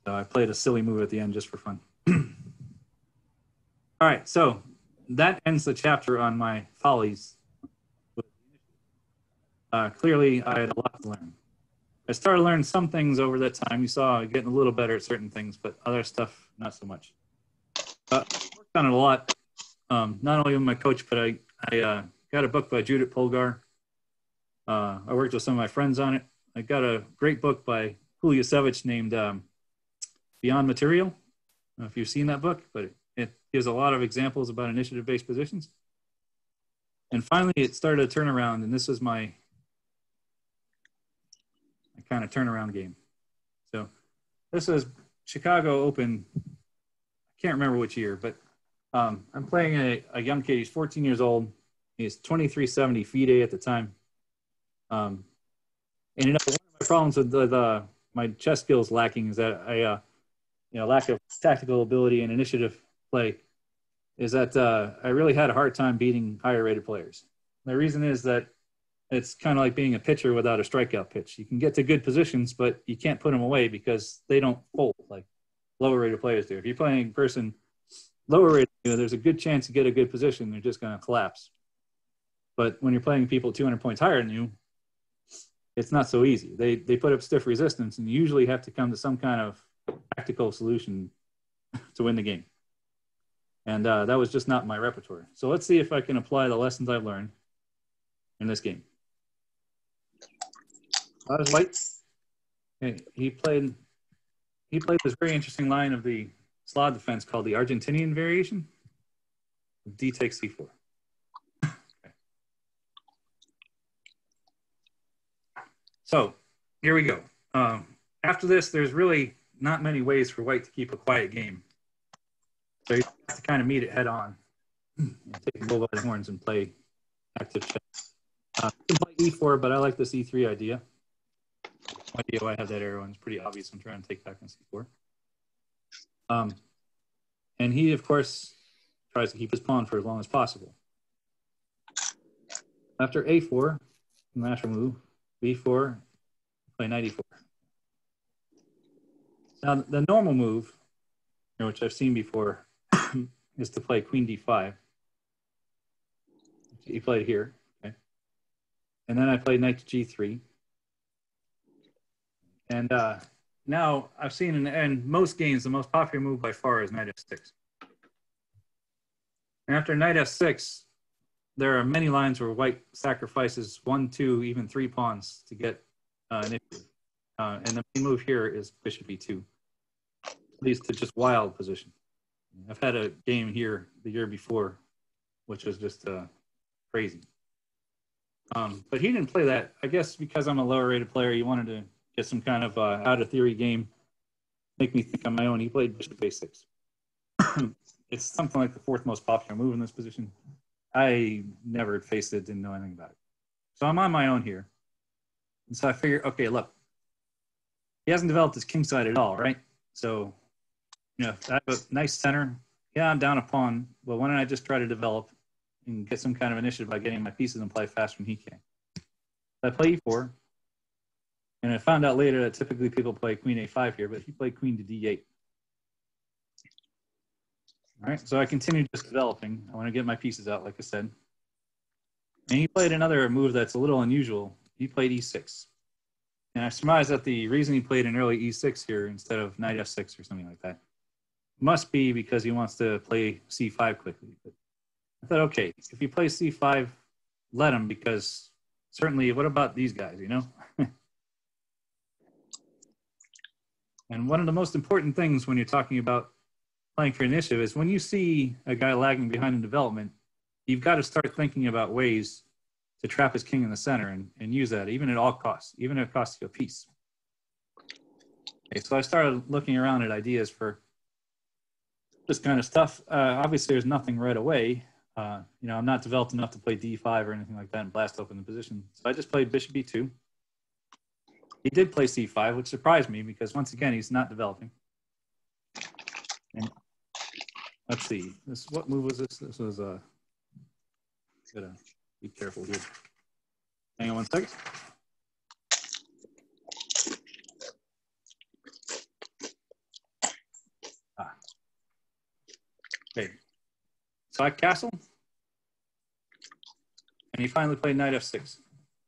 So I played a silly move at the end just for fun. (clears throat) All right, so that ends the chapter on my follies. Uh, clearly, I had a lot to learn. I started learning some things over that time. You saw getting a little better at certain things, but other stuff not so much. Uh, worked on it a lot. Um, not only with my coach, but I I uh, got a book by Judith Polgar. Uh, I worked with some of my friends on it. I got a great book by Kuljasevic named um, Beyond Material. I if you've seen that book, but it, it gives a lot of examples about initiative-based positions. And finally, it started a turnaround, and this was my kind of turnaround game. So this is Chicago Open. I can't remember which year, but Um, I'm playing a, a young kid. He's 14 years old. He's 2370 FIDE at the time. Um, and you know, one of my problems with the, the my chess skills lacking is that I, uh, you know, lack of tactical ability and initiative play is that uh, I really had a hard time beating higher rated players. The reason is that it's kind of like being a pitcher without a strikeout pitch. You can get to good positions, but you can't put them away because they don't fold like lower rated players do. If you're playing a person lower rated, you know, there's a good chance to get a good position. They're just going to collapse. But when you're playing people 200 points higher than you, it's not so easy. They they put up stiff resistance, and you usually have to come to some kind of tactical solution (laughs) to win the game. And uh, that was just not my repertoire. So let's see if I can apply the lessons I've learned in this game. I was white. He played he played this very interesting line of the Slav defense called the Argentinian variation. D takes C4. (laughs) So here we go. Um, after this, there's really not many ways for white to keep a quiet game. So you have to kind of meet it head on. (clears throat) Take the bull by the horns and play active chess. Uh, you can play e4, but I like this e3 idea. Idea why I have that arrow, and it's pretty obvious. I'm trying to take back on c4. Um, and he, of course, tries to keep his pawn for as long as possible. After a4, natural move, b4, play knight e4. Now, the normal move, which I've seen before, (clears throat) is to play queen d5. He played here, okay. And then I played knight to g3. And uh, now I've seen in, in most games, the most popular move by far is knight f6. And after knight f6, there are many lines where white sacrifices one, two, even three pawns to get uh, an issue. Uh, and the main move here is bishop e2. Leads to just wild position. I've had a game here the year before, which was just uh, crazy. Um, but he didn't play that. I guess because I'm a lower rated player, he wanted to get some kind of uh, out of theory game, make me think on my own. He played bishop a6. (clears throat) it's something like the fourth most popular move in this position. I never faced it, didn't know anything about it. So I'm on my own here. And so I figure, okay, look, he hasn't developed his king side at all, right? So, you know, I have a nice center. Yeah, I'm down a pawn, but why don't I just try to develop and get some kind of initiative by getting my pieces in play faster than he can? I play e4, and I found out later that typically people play queen a5 here, but he played queen to d8. All right, so I continued just developing. I want to get my pieces out, like I said. And he played another move that's a little unusual. He played e6. And I surmise that the reason he played an early e6 here instead of knight f6 or something like that must be because he wants to play c5 quickly. But I thought, okay, if he plays c5, let him because certainly, what about these guys, you know? (laughs) and one of the most important things when you're talking about playing for initiative is when you see a guy lagging behind in development, you've got to start thinking about ways to trap his king in the center and, and use that, even at all costs, even if it costs you a piece. Okay, so I started looking around at ideas for this kind of stuff. Uh, obviously, there's nothing right away. Uh, you know, I'm not developed enough to play d5 or anything like that and blast open the position. So I just played bishop e2. He did play c5, which surprised me because once again, he's not developing. And let's see, this what move was this? This was. Uh, gotta be careful here. Hang on one second. Ah. Okay. So I castle. And he finally played knight f6.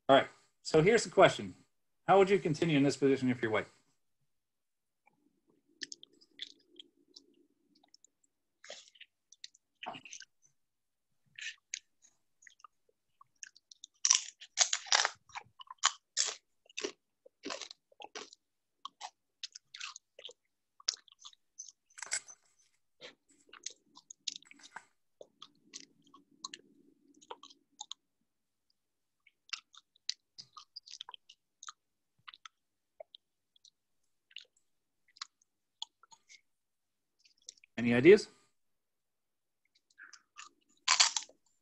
All right. So here's the question. How would you continue in this position if you're white? Ideas?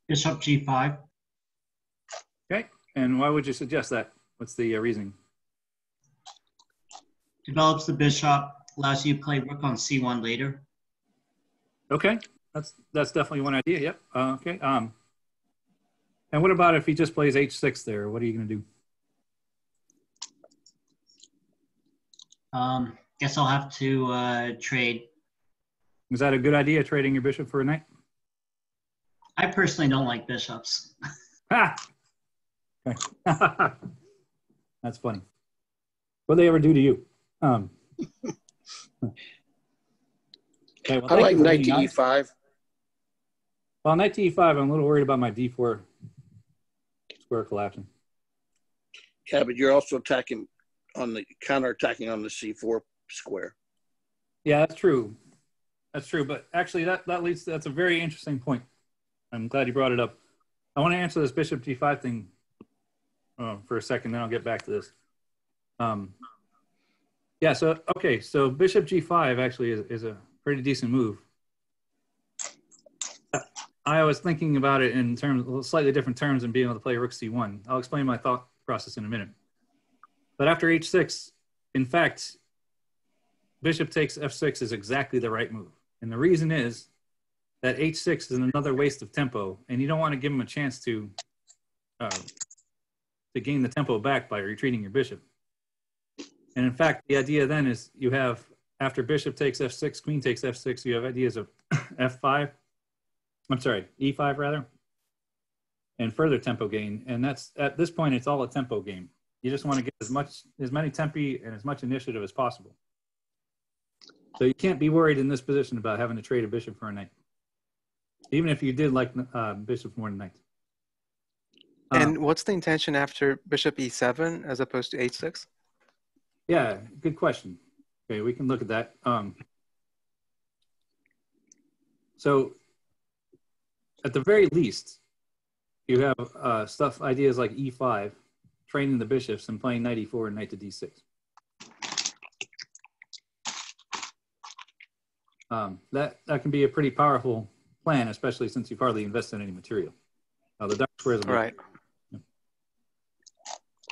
Bishop G5. Okay. And why would you suggest that? What's the uh, reasoning? Develops the bishop, allows you to play rook on C1 later. Okay. That's that's definitely one idea. Yep. Uh, okay. Um. And what about if he just plays H6 there? What are you going to do? Um, guess I'll have to uh, trade. Is that a good idea, trading your bishop for a knight? I personally don't like bishops. (laughs) Ah! Okay. (laughs) That's funny. What they ever do to you? Um, (laughs) okay, well, I like knight to e5. Well, knight to e5, I'm a little worried about my d4 square collapsing. Yeah, but you're also attacking on the counter attacking on the c4 square. Yeah, that's true. That's true. But actually, that, that leads that's a very interesting point. I'm glad you brought it up. I want to answer this bishop g5 thing uh, for a second, then I'll get back to this. Um, yeah, so, okay, so bishop g5 actually is, is a pretty decent move. I was thinking about it in terms, slightly different terms than being able to play rook c1. I'll explain my thought process in a minute. But after h6, in fact, bishop takes f6 is exactly the right move. And the reason is that h6 is another waste of tempo, and you don't want to give him a chance to uh, to gain the tempo back by retreating your bishop. And in fact, the idea then is you have after bishop takes f6, queen takes f6, you have ideas of (coughs) f5. I'm sorry, e5 rather, and further tempo gain. And that's at this point, it's all a tempo game. You just want to get as much, as many tempi and as much initiative as possible. So you can't be worried in this position about having to trade a bishop for a knight, even if you did like uh, bishop more than knights. Uh, And what's the intention after bishop e7 as opposed to h6? yeah, good question. Okay, we can look at that. Um, so at the very least, you have uh, stuff, ideas like e5, training the bishops and playing knight e4 and knight to d6. Um, that, that can be a pretty powerful plan, especially since you've hardly invested any material. Uh, the dark squares make- Right.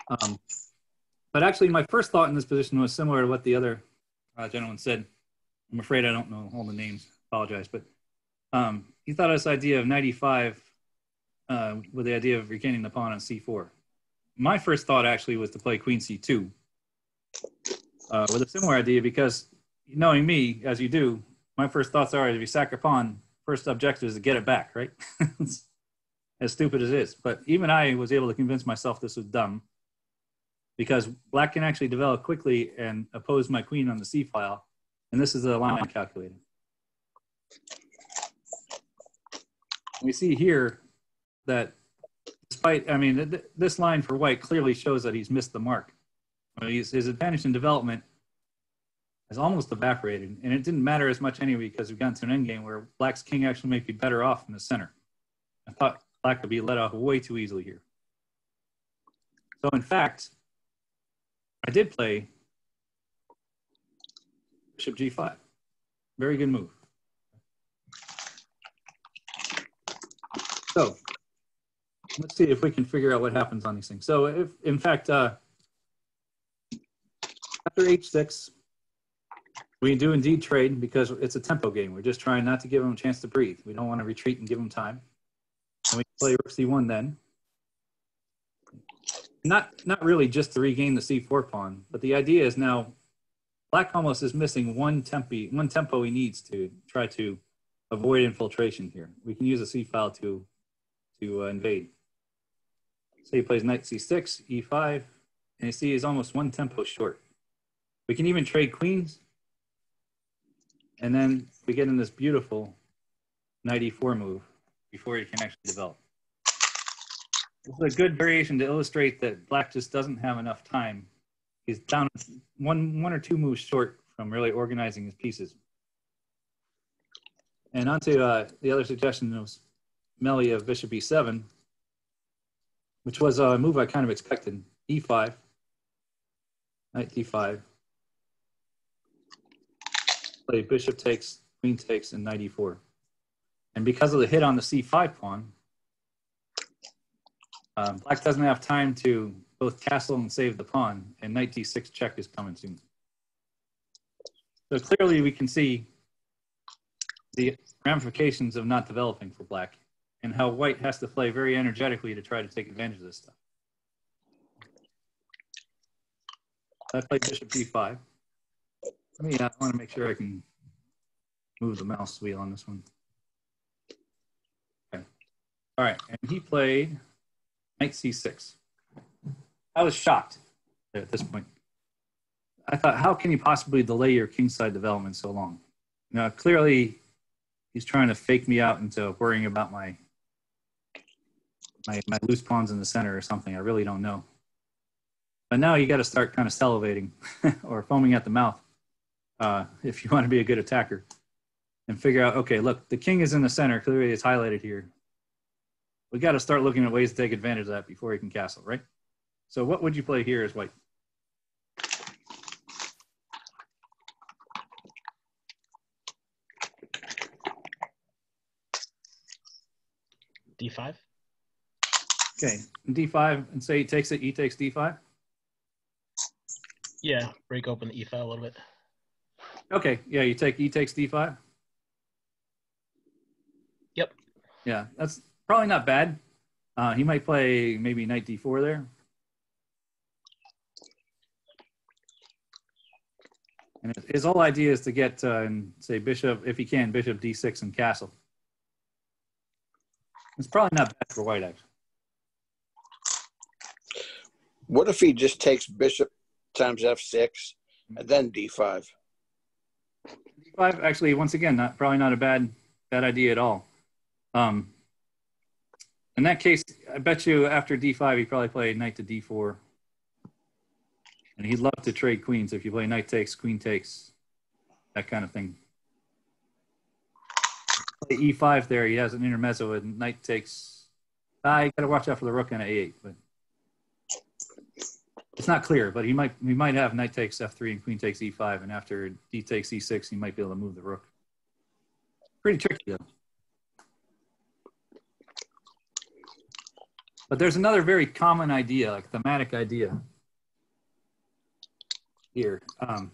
Um, but actually, my first thought in this position was similar to what the other uh, gentleman said. I'm afraid I don't know all the names. Apologize, but um, he thought of this idea of 95 uh, with the idea of regaining the pawn on c4. My first thought actually was to play queen c2 uh, with a similar idea because knowing me as you do, my first thoughts are if you sack a pawn, first objective is to get it back, right? (laughs) as stupid as it is. But even I was able to convince myself this was dumb because black can actually develop quickly and oppose my queen on the c file. And this is the line I'm calculating. We see here that despite, I mean, th- th- this line for white clearly shows that he's missed the mark. I mean, he's, his advantage in development has almost evaporated. And it didn't matter as much anyway because we've gotten to an endgame where black's king actually may be better off in the center. I thought black would be let off way too easily here. So in fact, I did play bishop g5. Very good move. So let's see if we can figure out what happens on these things. So if, in fact, uh, after h6, we do indeed trade because it's a tempo game. We're just trying not to give them a chance to breathe. We don't want to retreat and give them time. And we play rook c1 then. Not, not really just to regain the c4 pawn, but the idea is now black almost is missing one tempi, one tempo he needs to try to avoid infiltration here. We can use a c file to, to uh, invade. So he plays knight c6, e5, and you see he's almost one tempo short. We can even trade queens, and then we get in this beautiful knight e4 move before he can actually develop. This is a good variation to illustrate that black just doesn't have enough time. He's down one, one or two moves short from really organizing his pieces. And onto uh, the other suggestion was Melly of bishop e7, which was a move I kind of expected. e5, knight d5, play bishop takes, queen takes, and knight e4. And because of the hit on the c5 pawn, Um, black doesn't have time to both castle and save the pawn, and knight d6 check is coming soon. So clearly we can see the ramifications of not developing for black and how white has to play very energetically to try to take advantage of this stuff. I played bishop d5. Let me, I want to make sure I can move the mouse wheel on this one. Okay. All right, and he played knight c6. I was shocked at this point. I thought, how can you possibly delay your kingside development so long? Now, clearly, he's trying to fake me out into worrying about my my, my loose pawns in the center or something. I really don't know. But now you got to start kind of salivating (laughs) or foaming at the mouth uh, if you want to be a good attacker and figure out, okay, look, the king is in the center. Clearly, it's highlighted here. We got to start looking at ways to take advantage of that before he can castle, right? So, what would you play here as white? D5. Okay, d5, and say he takes it, he takes d5. Yeah, break open the E file a little bit. Okay, yeah, you take e takes d5. Yep. Yeah, that's probably not bad. Uh, he might play maybe knight d4 there. And his- his whole idea is to get, uh, and say bishop, if he can, bishop d6 and castle. It's probably not bad for white, actually. What if he just takes bishop times f6 and then d5? D5, actually, once again, not probably not a bad bad idea at all. Um, in that case, I bet you after D5, he probably played knight to D4. And he'd love to trade queens if you play knight takes, queen takes, that kind of thing. Play E5 there, he has an intermezzo with knight takes. I got to watch out for the rook on A8, but it's not clear. But he might he might have knight takes F3 and queen takes E5, and after D takes E6, he might be able to move the rook. Pretty tricky though. But there's another very common idea, like thematic idea here. Um,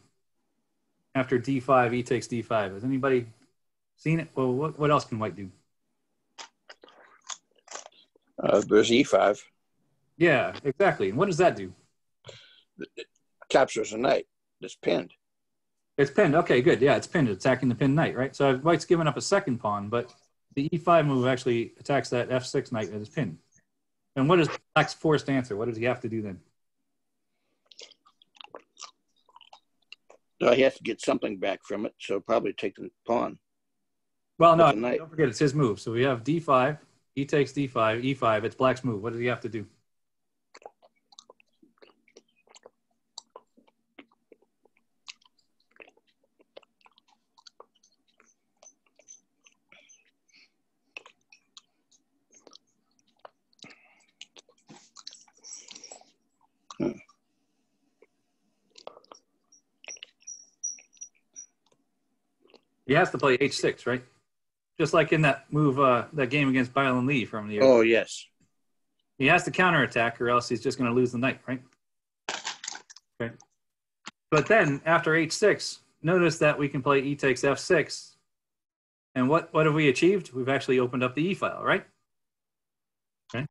after D5, E takes D5. Has anybody seen it? Well, what, what else can white do? Uh, there's e5. Yeah, exactly. And what does that do? Captures a knight that's pinned. It's pinned. Okay, good. Yeah, it's pinned. Attacking the pinned knight, right? So white's given up a second pawn, but the E5 move actually attacks that F6 knight that is pinned. And what is black's forced answer? What does he have to do then? No, he has to get something back from it, so probably take the pawn. Well, no, With the knight. don't forget it's his move. So we have D5. He takes D5, E5. It's black's move. What does he have to do? He has to play H6, right? Just like in that move, uh, that game against Byron Lee from the. Oh, yes. He has to counterattack, or else he's just going to lose the knight, right? Okay. But then after h6, notice that we can play e takes f6. And what, what have we achieved? We've actually opened up the e file, right? Okay.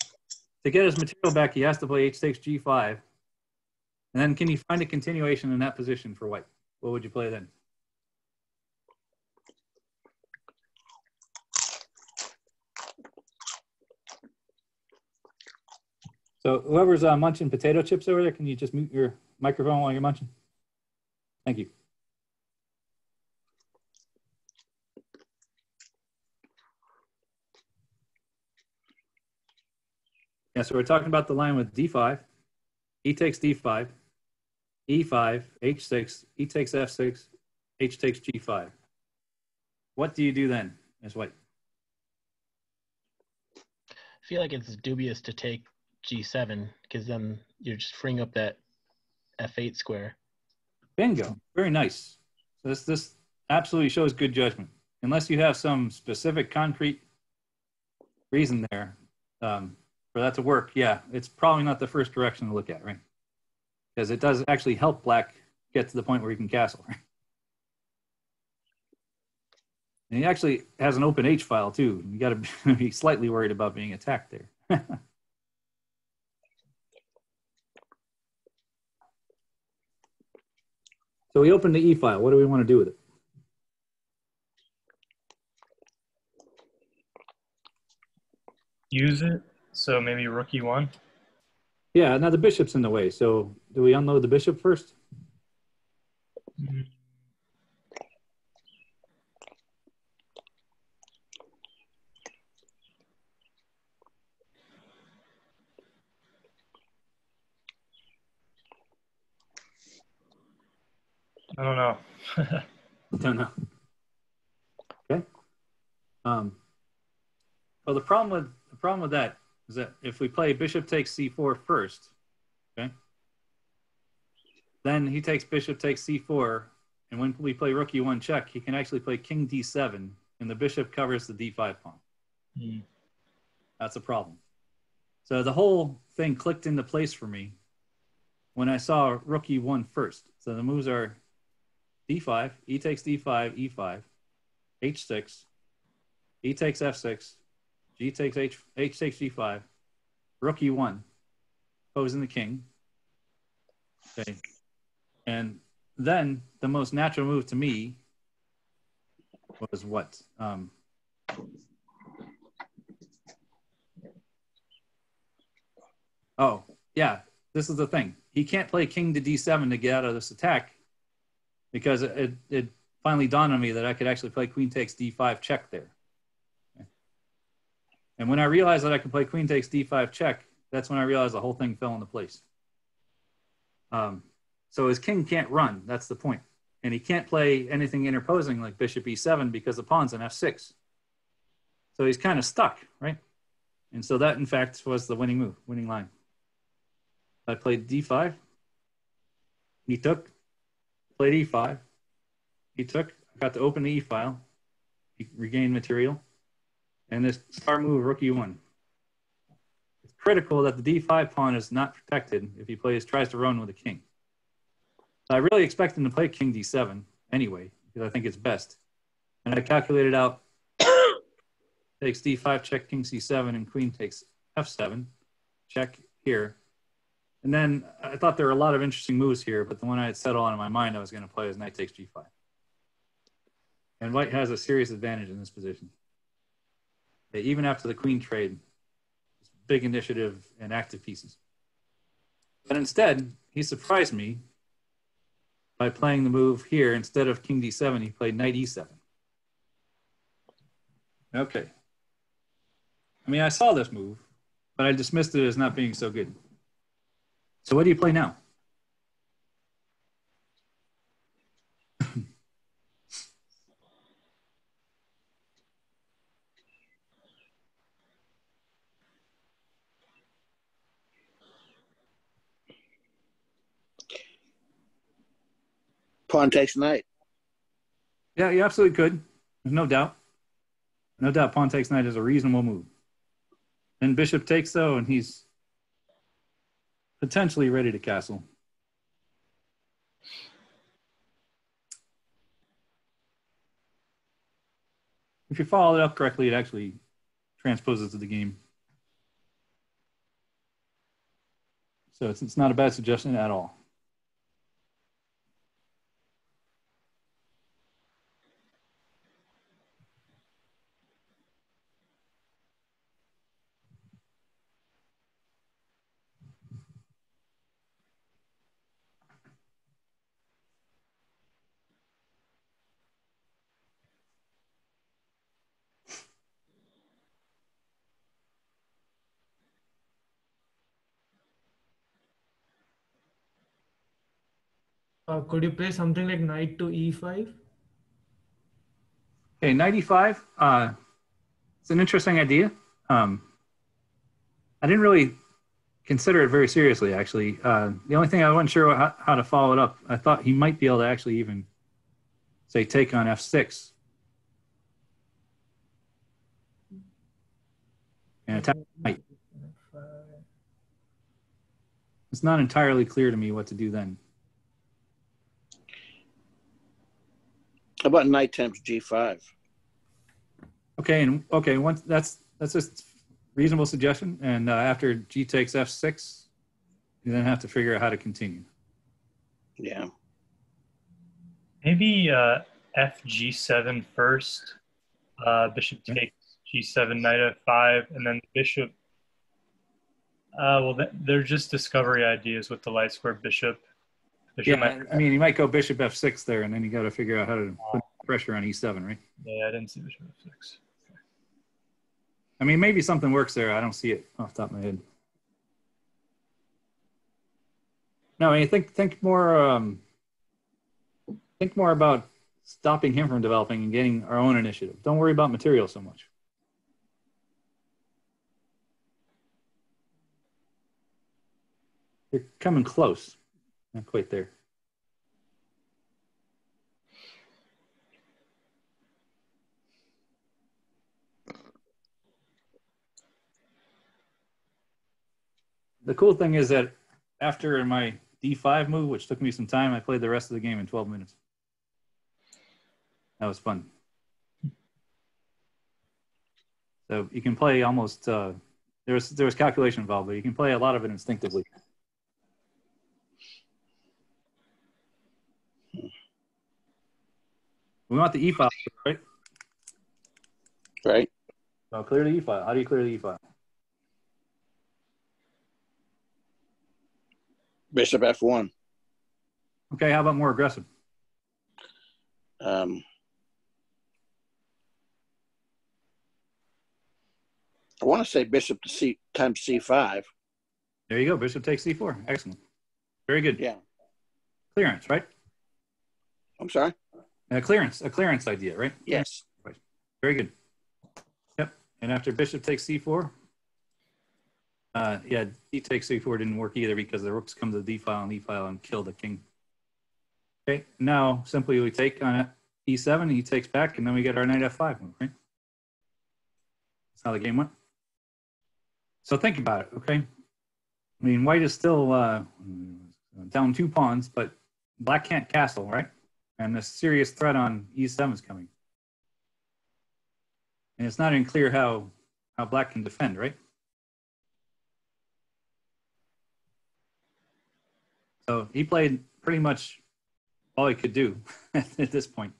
To get his material back, he has to play h takes g5. And then can you find a continuation in that position for white? What would you play then? So whoever's uh, munching potato chips over there, can you just mute your microphone while you're munching? Thank you. Yeah, so we're talking about the line with D5, E takes D5, E5, H6, E takes F6, H takes G5. What do you do then as white? I feel like it's dubious to take G7 because then you're just freeing up that F8 square. Bingo. Very nice. So this this absolutely shows good judgment. Unless you have some specific concrete reason there, um, for that to work, yeah, it's probably not the first direction to look at, right? Because it does actually help black get to the point where he can castle, right? (laughs) And he actually has an open H file too. You got to (laughs) be slightly worried about being attacked there. (laughs) so we open the E file. What do we want to do with it? Use it. So maybe rook e1. Yeah, now the bishop's in the way. So do we unload the bishop first? Mm-hmm. I don't know. I (laughs) don't know. Okay. Um, well, the problem with the problem with that is that if we play bishop takes c4 first, okay, then he takes bishop takes c4, and when we play rook e1 check, he can actually play king d7, and the bishop covers the d5 pawn. Hmm. That's a problem. So the whole thing clicked into place for me when I saw rook e1 first. So the moves are d5, e takes d5, e5, h6, e takes f6, g takes h, h takes g5, rook e1, posing the king. Okay. And then the most natural move to me was what? Um, oh, yeah, this is the thing. He can't play king to d7 to get out of this attack because it, it finally dawned on me that I could actually play queen takes d5 check there. And when I realized that I could play queen takes d5 check, that's when I realized the whole thing fell into place. Um, so his king can't run. That's the point. And he can't play anything interposing like bishop e7 because the pawn's in f6. So he's kind of stuck, right? And so that, in fact, was the winning move, winning line. I played d5. He took, played e5. He took, got to open the e file. He regained material. And this star move, rook e1. It's critical that the d5 pawn is not protected if he plays tries to run with a king. So I really expect him to play king d7 anyway, because I think it's best. And I calculated out (coughs) takes d5, check king c7, and queen takes f7, check here. And then I thought there were a lot of interesting moves here, but the one I had settled on in my mind I was going to play is knight takes g5. And white has a serious advantage in this position. Even after the queen trade, big initiative and active pieces. But instead, he surprised me by playing the move here. Instead of king d7, he played knight e7. Okay. I mean, I saw this move, but I dismissed it as not being so good. So what do you play now? Pawn takes knight. Yeah, you absolutely could. There's no doubt. No doubt pawn takes knight is a reasonable move. And bishop takes though, and he's potentially ready to castle. If you follow it up correctly, it actually transposes to the game. So it's, it's not a bad suggestion at all. Uh, could you play something like knight to e e5? Okay, 95. Uh, it's an interesting idea. Um, I didn't really consider it very seriously, actually. Uh, the only thing I wasn't sure how, how to follow it up, I thought he might be able to actually even say take on f6 and attack knight. it's not entirely clear to me what to do then. How about knight tempts G5? Okay, and okay, once that's that's a reasonable suggestion. And uh, after G takes F6, you then have to figure out how to continue. Yeah. Maybe uh, FG7 first. Uh, bishop Okay. takes G7, knight F5, and then bishop. Uh, well, they're just discovery ideas with the light square bishop. Yeah, might- I mean, you might go Bishop F6 there, and then you got to figure out how to put pressure on E7, right? yeah, I didn't see bishop F6. I mean, maybe something works there. I don't see it off the top of my head. No, I mean, think think more um, think more about stopping him from developing and getting our own initiative. Don't worry about material so much. You're coming close. Not quite there. The cool thing is that after my D5 move, which took me some time, I played the rest of the game in 12 minutes. That was fun. So you can play almost. Uh, there was there was calculation involved, but you can play a lot of it instinctively. We want the E file, right? Right. So clear the E file. How do you clear the E file? Bishop F1. Okay, how about more aggressive? Um, I want to say bishop to C times C5. There you go. Bishop takes C4. Excellent. Very good. Yeah. Clearance, right? I'm sorry? A clearance, a clearance idea, right? Yes. Very good. Yep. And after bishop takes c4, uh, yeah, d takes c4 didn't work either because the rooks come to the d file and e file and kill the king. Okay. Now simply we take on e7, he takes back, and then we get our knight f5 move, right? That's how the game went. So think about it, okay? I mean, white is still uh, down two pawns, but black can't castle, right? And a serious threat on e7 is coming. And it's not even clear how, how black can defend, right? So he played pretty much all he could do (laughs) at this point.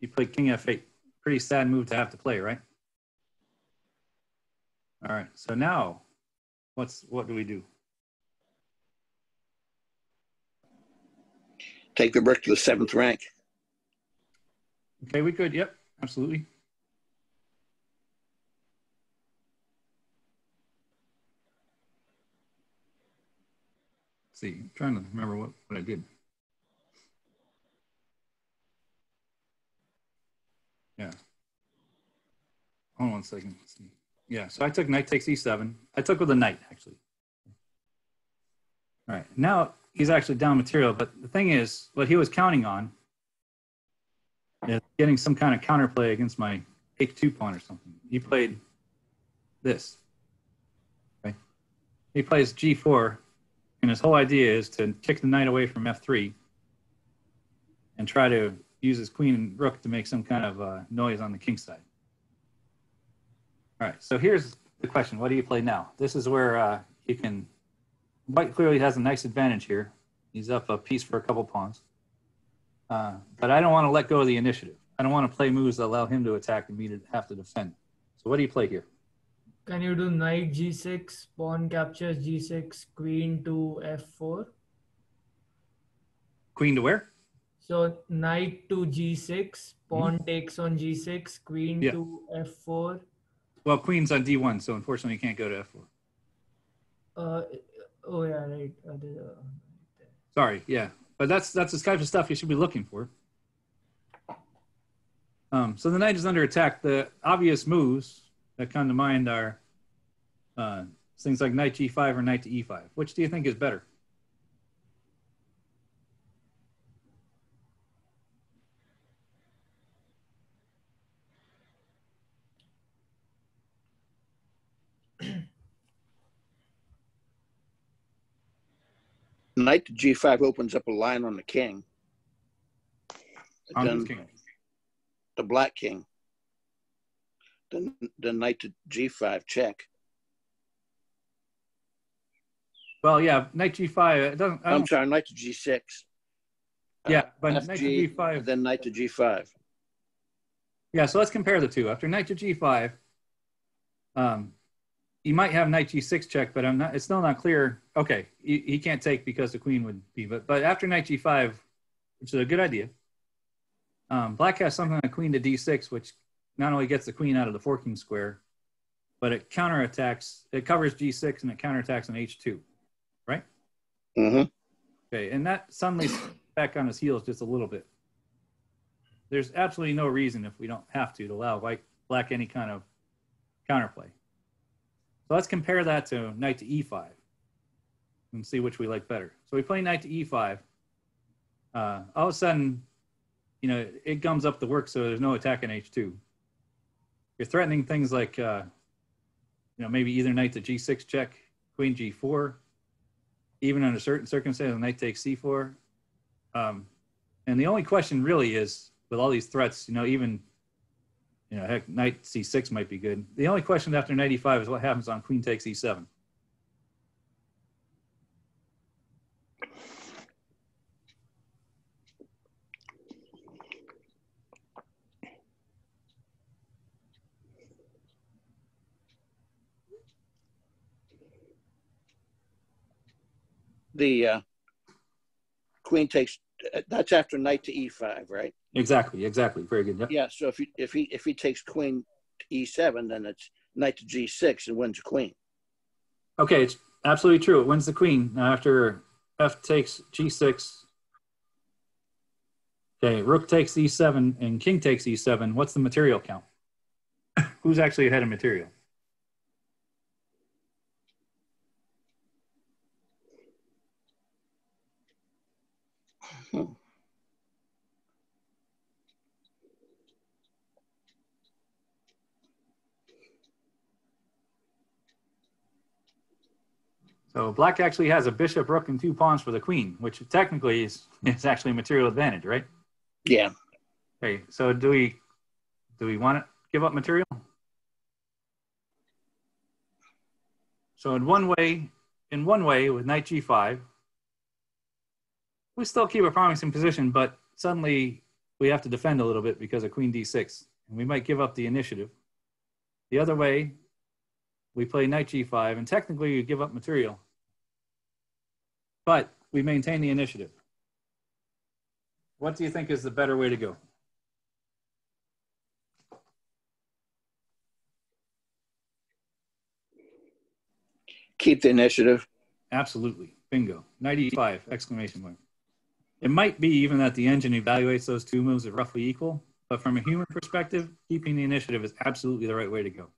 He played king f8. Pretty sad move to have to play, right? All right. So now, what's what do we do? Take the Brick to the seventh rank. Okay, we could. Yep, absolutely. Let's see, I'm trying to remember what, what I did. Yeah. Hold on one second. Let's see. Yeah, so I took knight takes e7. I took with a knight, actually. All right, now he's actually down material, but the thing is, what he was counting on is getting some kind of counterplay against my h2 pawn or something. He played this. Okay. He plays g4, and his whole idea is to kick the knight away from f3 and try to use his queen and rook to make some kind of uh, noise on the king side. All right, so here's the question. What do you play now? This is where uh, you can, white clearly has a nice advantage here. He's up a piece for a couple pawns. Uh, but I don't want to let go of the initiative. I don't want to play moves that allow him to attack and me to have to defend. So what do you play here? Can you do knight g6, pawn captures g6, queen to f4? Queen to where? So knight to g6, pawn takes on g6, queen Hmm? Yeah. to f4. Well, queen's on d1, so unfortunately you can't go to f4. Uh, oh yeah, right. Uh, the, uh, Sorry, yeah, but that's that's the type of stuff you should be looking for. Um, so the knight is under attack. The obvious moves that come to mind are uh, things like knight g5 or knight to e5. Which do you think is better? Knight to G5 opens up a line on the king. On whose king? the black king. Then the knight to G5 check. Well, yeah, knight G5. It doesn't. I I'm don't, sorry, knight to G6. yeah, Uh, but knight to G5. Then knight to G5. Yeah, so let's compare the two. After knight to G5, um, you might have knight G6 check, but I'm not. It's still not clear. Okay, he, he can't take because the queen would be. But but after knight G5, which is a good idea. Um, black has something like queen to D6, which not only gets the queen out of the forking square, but it counterattacks. It covers G6 and it counterattacks on H2, right? Mm-hmm. Okay, and that suddenly (clears throat) back on his heels just a little bit. There's absolutely no reason if we don't have to to allow white black any kind of counterplay. So let's compare that to knight to e5 and see which we like better. So we play knight to e5. Uh, all of a sudden, you know, it gums up the work, so there's no attack on h2. You're threatening things like, uh, you know, maybe either knight to g6 check, queen g4, even under certain circumstances, knight takes c4. Um, and the only question really is, with all these threats, you know, even, you know, heck, knight c6 might be good. The only question after knight e5 is what happens on queen takes e7. The uh, queen takes. That's after knight to E5, right? Exactly, exactly. Very good. Yep. Yeah. So if he if he if he takes queen to E7, then it's knight to G6 and wins the queen. Okay, it's absolutely true. It wins the queen. Now after f takes g6. Okay, rook takes e7 and king takes e7. What's the material count? (laughs) Who's actually ahead of material? Hmm. So black actually has a bishop, rook, and two pawns for the queen, which technically is, (laughs) is actually a material advantage, right? Yeah. Okay, so do we do we want to give up material? So in one way, in one way, with knight g5, we still keep a promising position, but suddenly we have to defend a little bit because of queen d6, and we might give up the initiative. The other way, we play knight g5, and technically you give up material, but we maintain the initiative. What do you think is the better way to go? Keep the initiative. Absolutely. Bingo. 95 exclamation point. It might be even that the engine evaluates those two moves as roughly equal, but from a human perspective, keeping the initiative is absolutely the right way to go.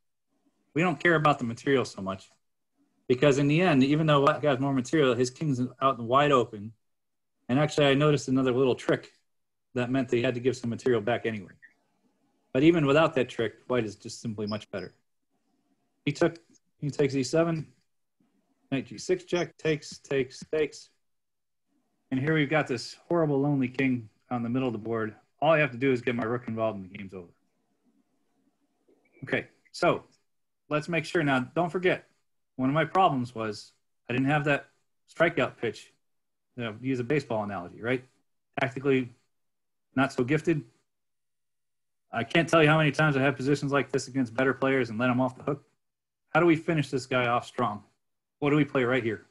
We don't care about the material so much because in the end, even though Black has more material, his king's out and wide open. And actually, I noticed another little trick that meant they had to give some material back anyway. But even without that trick, White is just simply much better. He took, he takes e7, knight g6 check, takes, takes, takes. And here we've got this horrible lonely king on the middle of the board. All I have to do is get my rook involved and the game's over. Okay, so let's make sure now, don't forget, one of my problems was I didn't have that strikeout pitch. You know, use a baseball analogy, right? Tactically not so gifted. I can't tell you how many times I have positions like this against better players and let them off the hook. How do we finish this guy off strong? What do we play right here?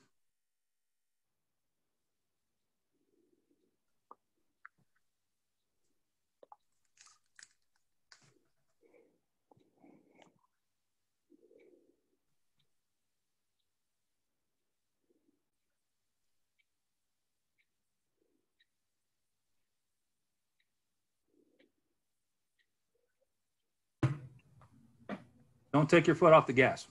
Don't take your foot off the gas.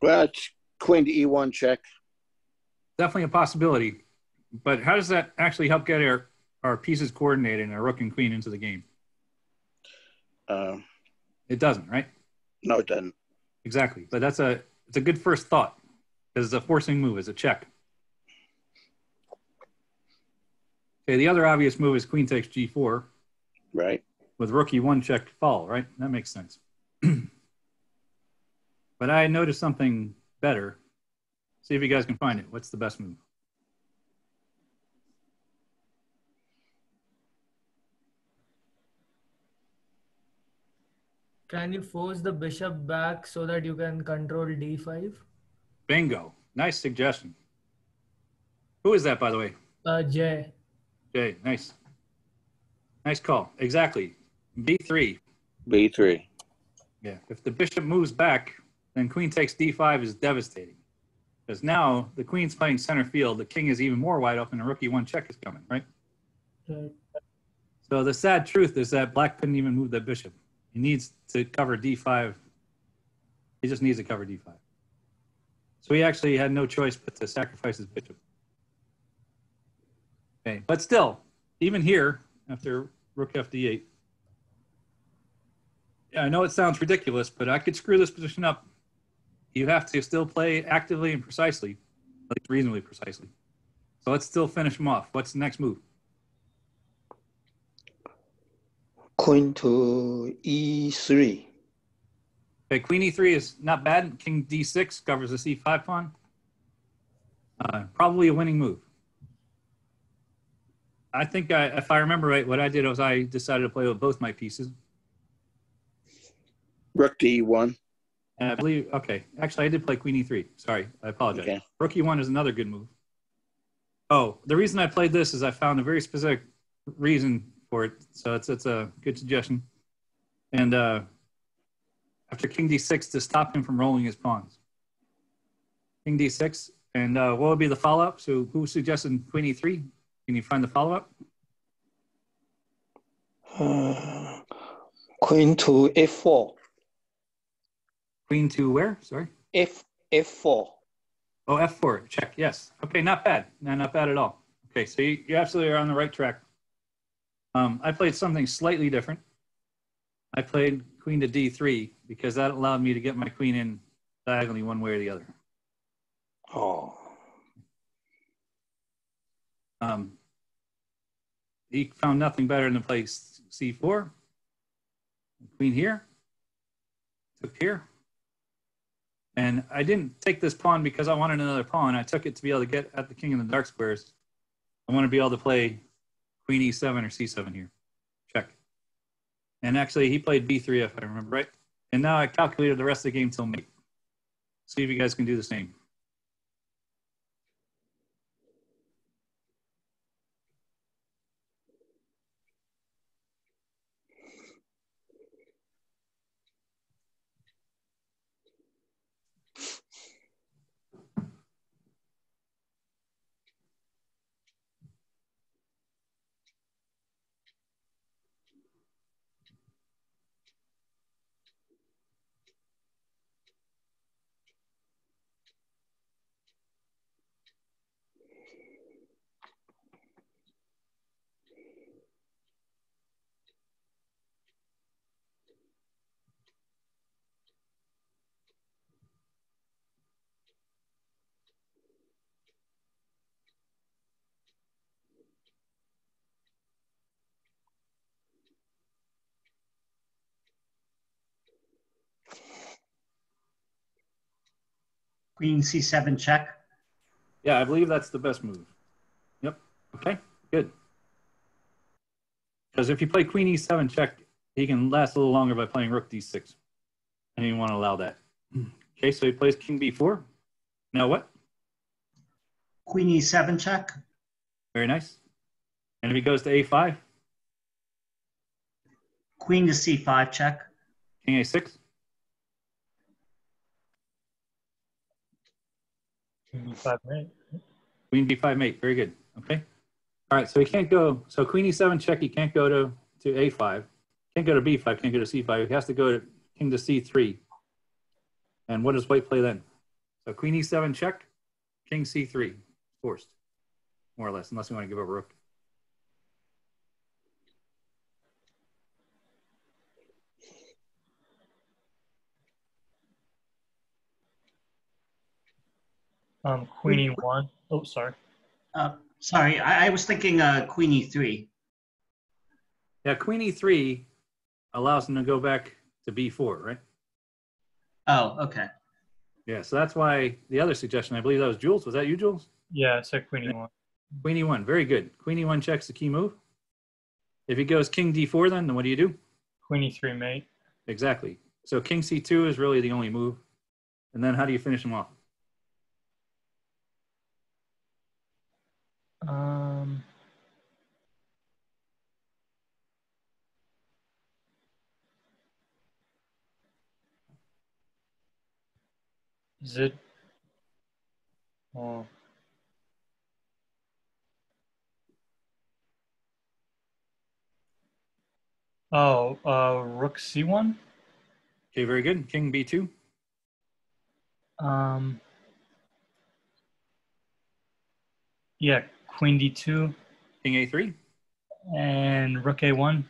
Well, it's queen to e1 check. Definitely a possibility. But how does that actually help get air? Our pieces coordinated and our rook and queen into the game? Um, It doesn't, right? no, it doesn't. Exactly. But that's a it's a good first thought. Because it's a forcing move, it's a check. Okay, the other obvious move is queen takes g4 Right. with rook e1 check follow, right? That makes sense. (clears throat) but I noticed something better. See if you guys can find it. What's the best move? Can you force the bishop back so that you can control d5? Bingo. Nice suggestion. Who is that, by the way? Uh, Jay. Jay, nice. Nice call. Exactly. B3. B3. Yeah. If the bishop moves back, then queen takes d5 is devastating. Because now the queen's playing center field, the king is even more wide open, and rook e1 check is coming, right? Right. So the sad truth is that black couldn't even move that bishop. He needs to cover d5. He just needs to cover d5. So he actually had no choice but to sacrifice his bishop. Okay, but still, even here, after rook f d8, yeah, I know it sounds ridiculous, but I could screw this position up. You have to still play actively and precisely, at least reasonably precisely. So let's still finish him off. What's the next move? Queen to E3. Okay, queen e3 is not bad. King d6 covers the c5 pawn. Uh, probably a winning move. I think I, if I remember right, what I did was I decided to play with both my pieces. Rook to E1. And I believe, okay, actually, I did play queen e3. Sorry, I apologize. Okay. Rook e1 is another good move. Oh, the reason I played this is I found a very specific reason it. So it's, it's a good suggestion. And uh, after king d6 to stop him from rolling his pawns. King d6. And uh, what would be the follow up? So who suggested queen e3? Can you find the follow up? Uh, (sighs) queen to F4. Queen to where? Sorry. F F4. Oh, F4, check, yes. Okay, not bad. No, not bad at all. Okay, so you, you absolutely are on the right track. Um, I played something slightly different. I played queen to D3 because that allowed me to get my queen in diagonally one way or the other. Oh. Um, he found nothing better than to play c4. Queen here. Took here. And I didn't take this pawn because I wanted another pawn. I took it to be able to get at the king in the dark squares. I want to be able to play queen e7 or c7 here. Check. And actually, he played b3 if I remember right. And now I calculated the rest of the game till mate. See if you guys can do the same. Queen c7 check. Yeah, I believe that's the best move. Yep. Okay, good. Because if you play queen e7 check, he can last a little longer by playing rook d6. And you want to allow that. (clears throat) Okay, so he plays king b4. Now what? Queen e7 check. Very nice. And if he goes to a5, Queen to c5 check. king a6, Five mate. queen b5 mate. Very good. Okay. All right, so he can't go. So queen e7 check, he can't go to, to a5. Can't go to b5, can't go to c5. He has to go to king to c3. And what does white play then? So queen e7 check, king c3, forced, more or less, unless we want to give up rook. Um, Queen E1. Oh, sorry. Uh, sorry, I, I was thinking uh, Queen E3. Yeah, queen e3 allows him to go back to b4, right? Oh, okay. Yeah, so that's why the other suggestion, I believe that was Jules. Was that you, Jules? Yeah, I said Queen E1. Queen e1, very good. Queen e1 checks the key move. If he goes king d4, then, then what do you do? Queen E3 mate. Exactly. So king c2 is really the only move. And then how do you finish him off? Is it? Oh, oh, uh, Rook C1. Okay, very good. King b2. Um, yeah, Queen D2 King a3. and Rook A1.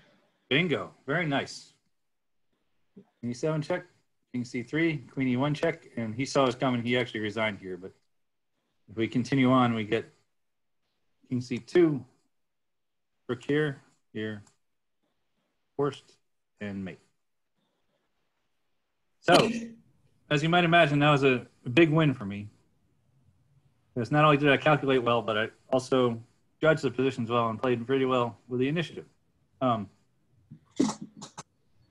Bingo. Very nice. King e7 check. King c3. Queen e1 check. And he saw us coming. He actually resigned here. But if we continue on, we get king c2. Rook here. Here. Forced. And mate. So, as you might imagine, that was a, big win for me. Because not only did I calculate well, but I also judged the positions well and played pretty well with the initiative. Um,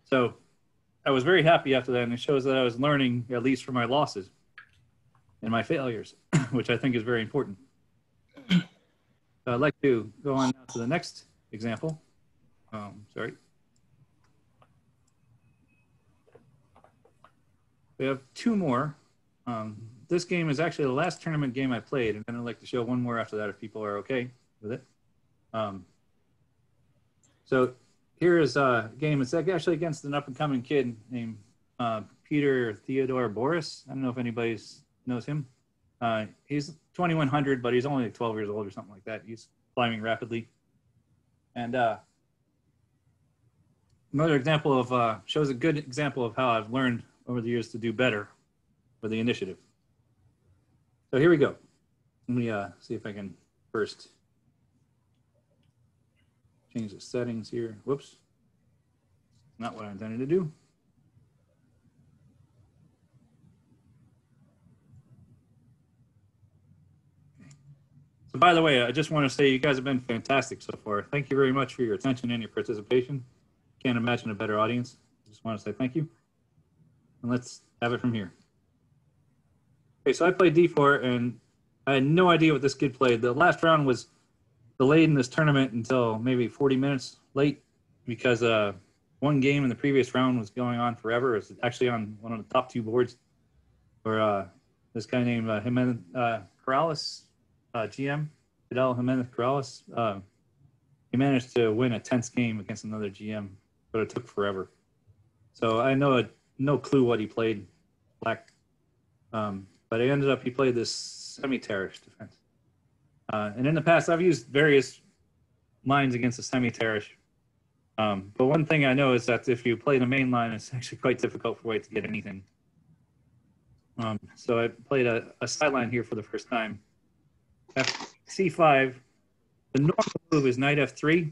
so I was very happy after that, and it shows that I was learning at least from my losses and my failures, (clears throat) which I think is very important. So I'd like to go on now to the next example. Um, sorry. We have two more. Um, this game is actually the last tournament game I played, and then I'd like to show one more after that if people are okay with it. Um, so here is a game. It's actually against an up and coming kid named uh, Peter Theodore Boris. I don't know if anybody knows him. Uh, he's 2100, but he's only like 12 years old or something like that. He's climbing rapidly. And uh, another example of uh, shows a good example of how I've learned over the years to do better with the initiative. So here we go. Let me uh, see if I can first change the settings here. Whoops. Not what I intended to do. So by the way, I just want to say you guys have been fantastic so far. Thank you very much for your attention and your participation. Can't imagine a better audience. Just want to say thank you. And let's have it from here. Okay, so I played D4 and I had no idea what this kid played. The last round was delayed in this tournament until maybe 40 minutes late because uh, one game in the previous round was going on forever. It's actually on one of the top two boards where uh, this guy named uh, Jimenez uh, Corrales, uh, GM, Fidel Jimenez Corrales, uh, he managed to win a tense game against another GM, but it took forever. So I know no clue what he played, black. Um, but it ended up he played this semi-Tarrasch defense. Uh, and in the past, I've used various lines against the semi-Tarrasch. Um, but one thing I know is that if you play the main line, it's actually quite difficult for white to get anything. Um, so I played a, a sideline here for the first time. F c5, the normal move is knight f3.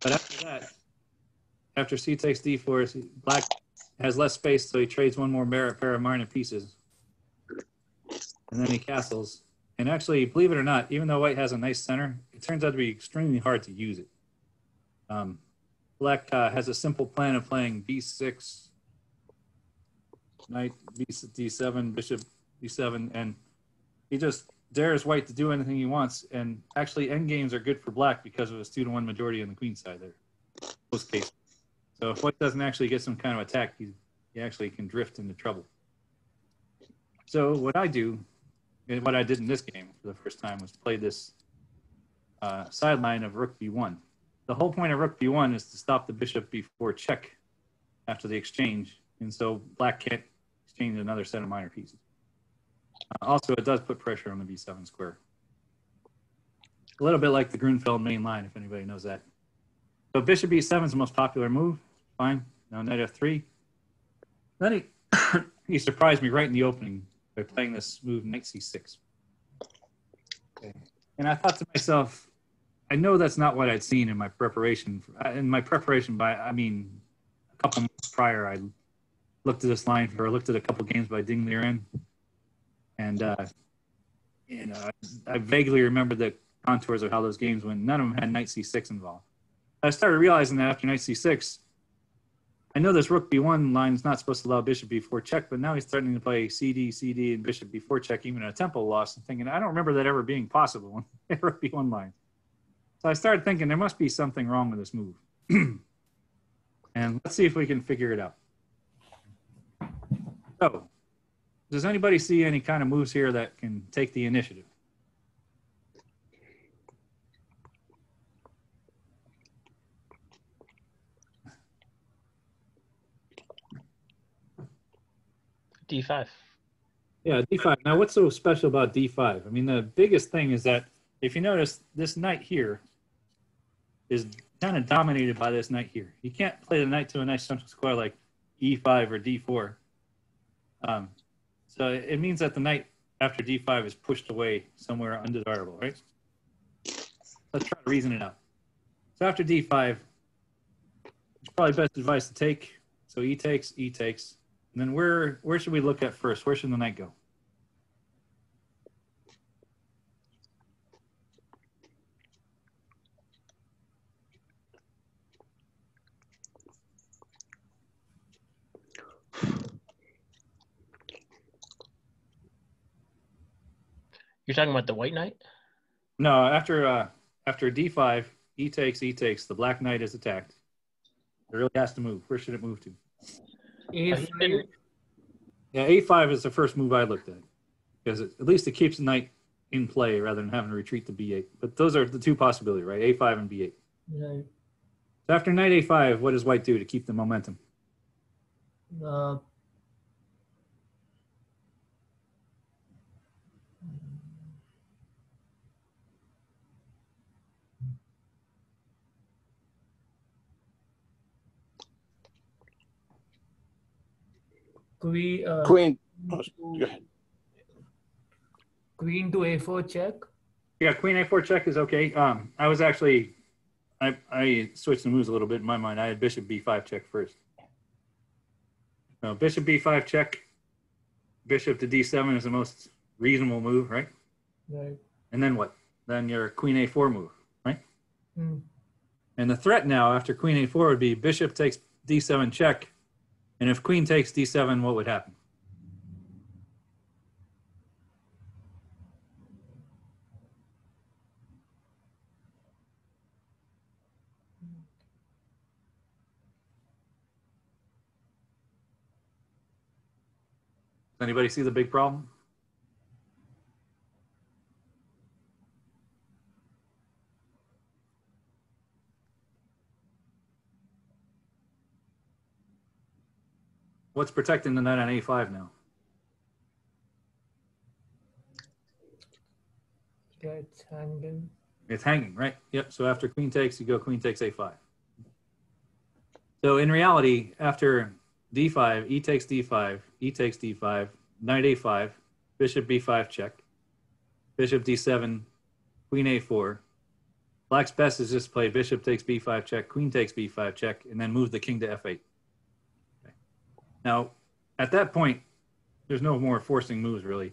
But after that, after c takes d4, black has less space, so he trades one more pair of minor pieces. And then he castles. And actually, believe it or not, even though white has a nice center, it turns out to be extremely hard to use it. Um, black uh, has a simple plan of playing b6, knight b, d7, bishop d7, and he just dares white to do anything he wants. And actually, endgames are good for black because of his two to one majority on the queen side there, most cases. So if white doesn't actually get some kind of attack, he, he actually can drift into trouble. So what I do and what I did in this game for the first time was play this uh, sideline of rook b1. The whole point of rook b1 is to stop the bishop b4 check after the exchange, and so black can't exchange another set of minor pieces. Uh, Also, it does put pressure on the B7 square. A little bit like the Grunfeld main line, if anybody knows that. So bishop B7 is the most popular move. Fine. Now knight F3. Then he, he surprised me right in the opening by playing this move knight C6. Okay. And I thought to myself, I know that's not what I'd seen in my preparation. For, In my preparation, by I mean, a couple months prior, I looked at this line for, I looked at a couple games by Ding Liren, and uh, you know, I, I vaguely remember the contours of how those games went. None of them had knight c6 involved. I started realizing that after knight c6, I know this rook b1 line is not supposed to allow bishop b4 check, but now he's threatening to play cd, cd, and bishop b4 check, even a tempo loss, and thinking, I don't remember that ever being possible in rook b1 line. So I started thinking there must be something wrong with this move. (clears throat) and let's see if we can figure it out. So, does anybody see any kind of moves here that can take the initiative? D5. Yeah, D5. Now, what's so special about D5? I mean, the biggest thing is that if you notice, this knight here is kind of dominated by this knight here. You can't play the knight to a nice central square like E5 or D4. Um, so it means that the knight after D5 is pushed away somewhere undesirable, right? Let's try to reason it out. So after D5, it's probably best advice to take. So E takes, E takes. And then where where should we look at first? Where should the knight go? You're talking about the white knight? No, after uh, after D5, E takes, E takes. The black knight is attacked. It really has to move. Where should it move to? A5. Yeah, A5 is the first move I looked at because it, at least it keeps the knight in play rather than having to retreat to B8. But those are the two possibilities, right? A5 and B8. Right. So after knight A5, what does white do to keep the momentum? Uh, queen, uh, Queen. to- queen to A4 check. Yeah, queen A4 check is okay. Um, I was actually, I, I switched the moves a little bit in my mind. I had bishop B5 check first. No, bishop B5 check, bishop to D7 is the most reasonable move, right? Right. And then what? Then your queen A4 move, right? Hmm. And the threat now after queen A4 would be bishop takes D7 check. And if queen takes D7, what would happen? Does anybody see the big problem? What's protecting the knight on A5 now? It's hanging. It's hanging, right? Yep. So after queen takes, you go queen takes A5. So in reality, after D5, E takes D5, E takes D5, knight A5, bishop B5 check, bishop D7, queen A4. Black's best is just play bishop takes B5 check, queen takes B5 check, and then move the king to F8. Now, at that point, there's no more forcing moves really.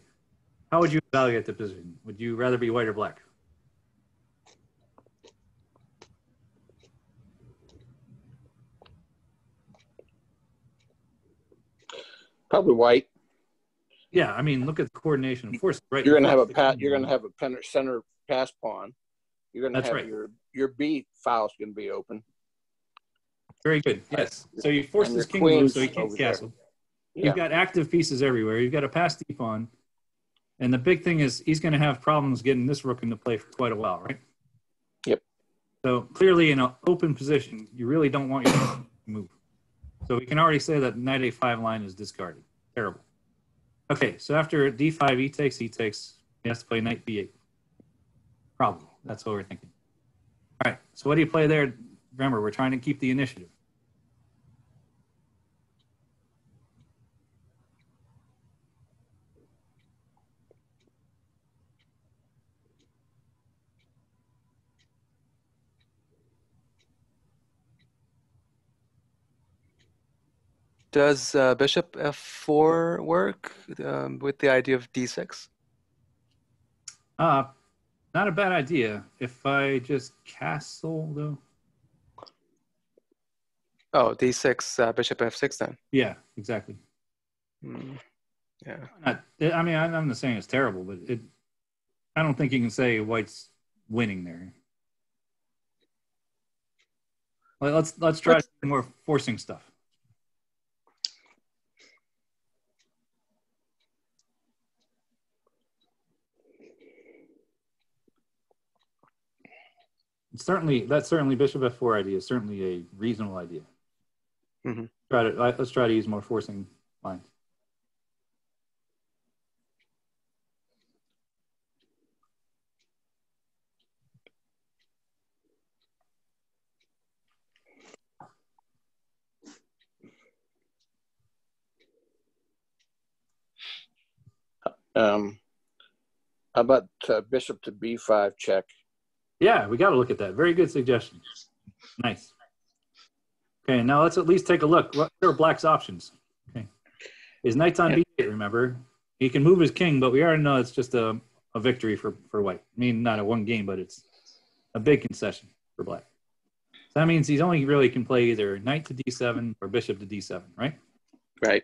How would you evaluate the position? Would you rather be white or black? Probably white. Yeah, I mean, look at the coordination. Of course, right. You're gonna have a pat. You're gonna have a center pass pawn. You're gonna have right. your your B file's gonna be open. Very good. Yes. So you force this king move so he can't castle. Yeah. You've got active pieces everywhere. You've got a pass deep on. And the big thing is he's going to have problems getting this rook into play for quite a while, right? Yep. So clearly in an open position, you really don't want your to move. So we can already say that knight a5 line is discarded. Terrible. Okay, so after d5, e takes, e takes, he has to play knight b8. Probably. That's what we're thinking. All right, so what do you play there? Remember, we're trying to keep the initiative. Does uh, bishop f4 work um, with the idea of d6? Uh, not a bad idea. If I just castle, though. Oh, d6, uh, bishop f6 then. Yeah, exactly. Hmm. Yeah. Not, I mean, I'm not saying it's terrible, but it. I don't think you can say White's winning there. Let's let's try more forcing stuff. Certainly that's certainly bishop f4 idea is certainly a reasonable idea. Mm-hmm. Try to let's try to use more forcing lines. Um, how about uh, bishop to b5 check? Yeah, we got to look at that. Very good suggestion. Nice. Okay, now let's at least take a look. What are Black's options? Okay, his knight's on b8. Remember, he can move his king, but we already know it's just a, a victory for for White. I mean, not a one game, but it's a big concession for Black. So that means he's only really can play either knight to d7 or bishop to d7, right? Right.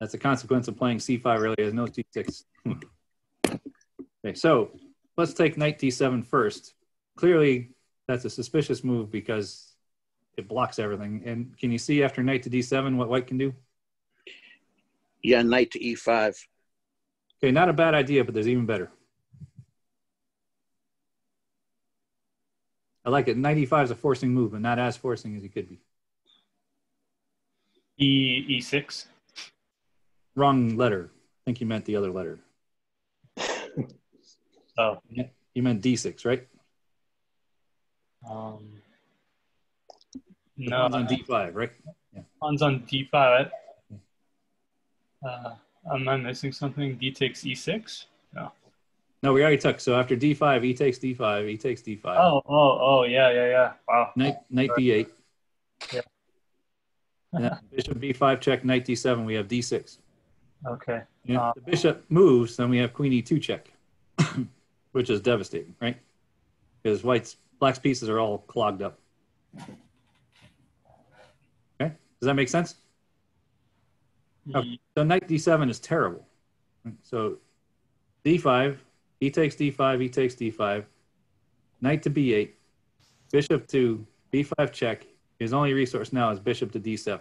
That's a consequence of playing c5 really has no c6. (laughs) okay, so let's take knight d7 first clearly that's a suspicious move because it blocks everything. And can you see after knight to d7 what white can do? Yeah, knight to e5. Okay, not a bad idea, but there's even better. I like it. Knight e5 is a forcing move, but not as forcing as it could be. E e6. Wrong letter. I think you meant the other letter. (laughs) Oh. You meant d6, right? Um, no, on d5, right? Yeah. Pawn's on d5. Uh, am I missing something? D takes e6? No. No, we already took. So after d5, e takes d5, e takes d5. Oh, oh, oh, yeah, yeah, yeah. Wow. Knight, knight b8. Yeah. And (laughs) bishop b5 check, knight d7, we have d6. Okay. If Uh, the bishop moves, then we have queen e2 check, (coughs) which is devastating, right? Because white's black's pieces are all clogged up. Okay, does that make sense? Okay. So knight d7 is terrible. So d5, he takes d5, he takes d5, knight to b8, bishop to b5 check. His only resource now is bishop to d7.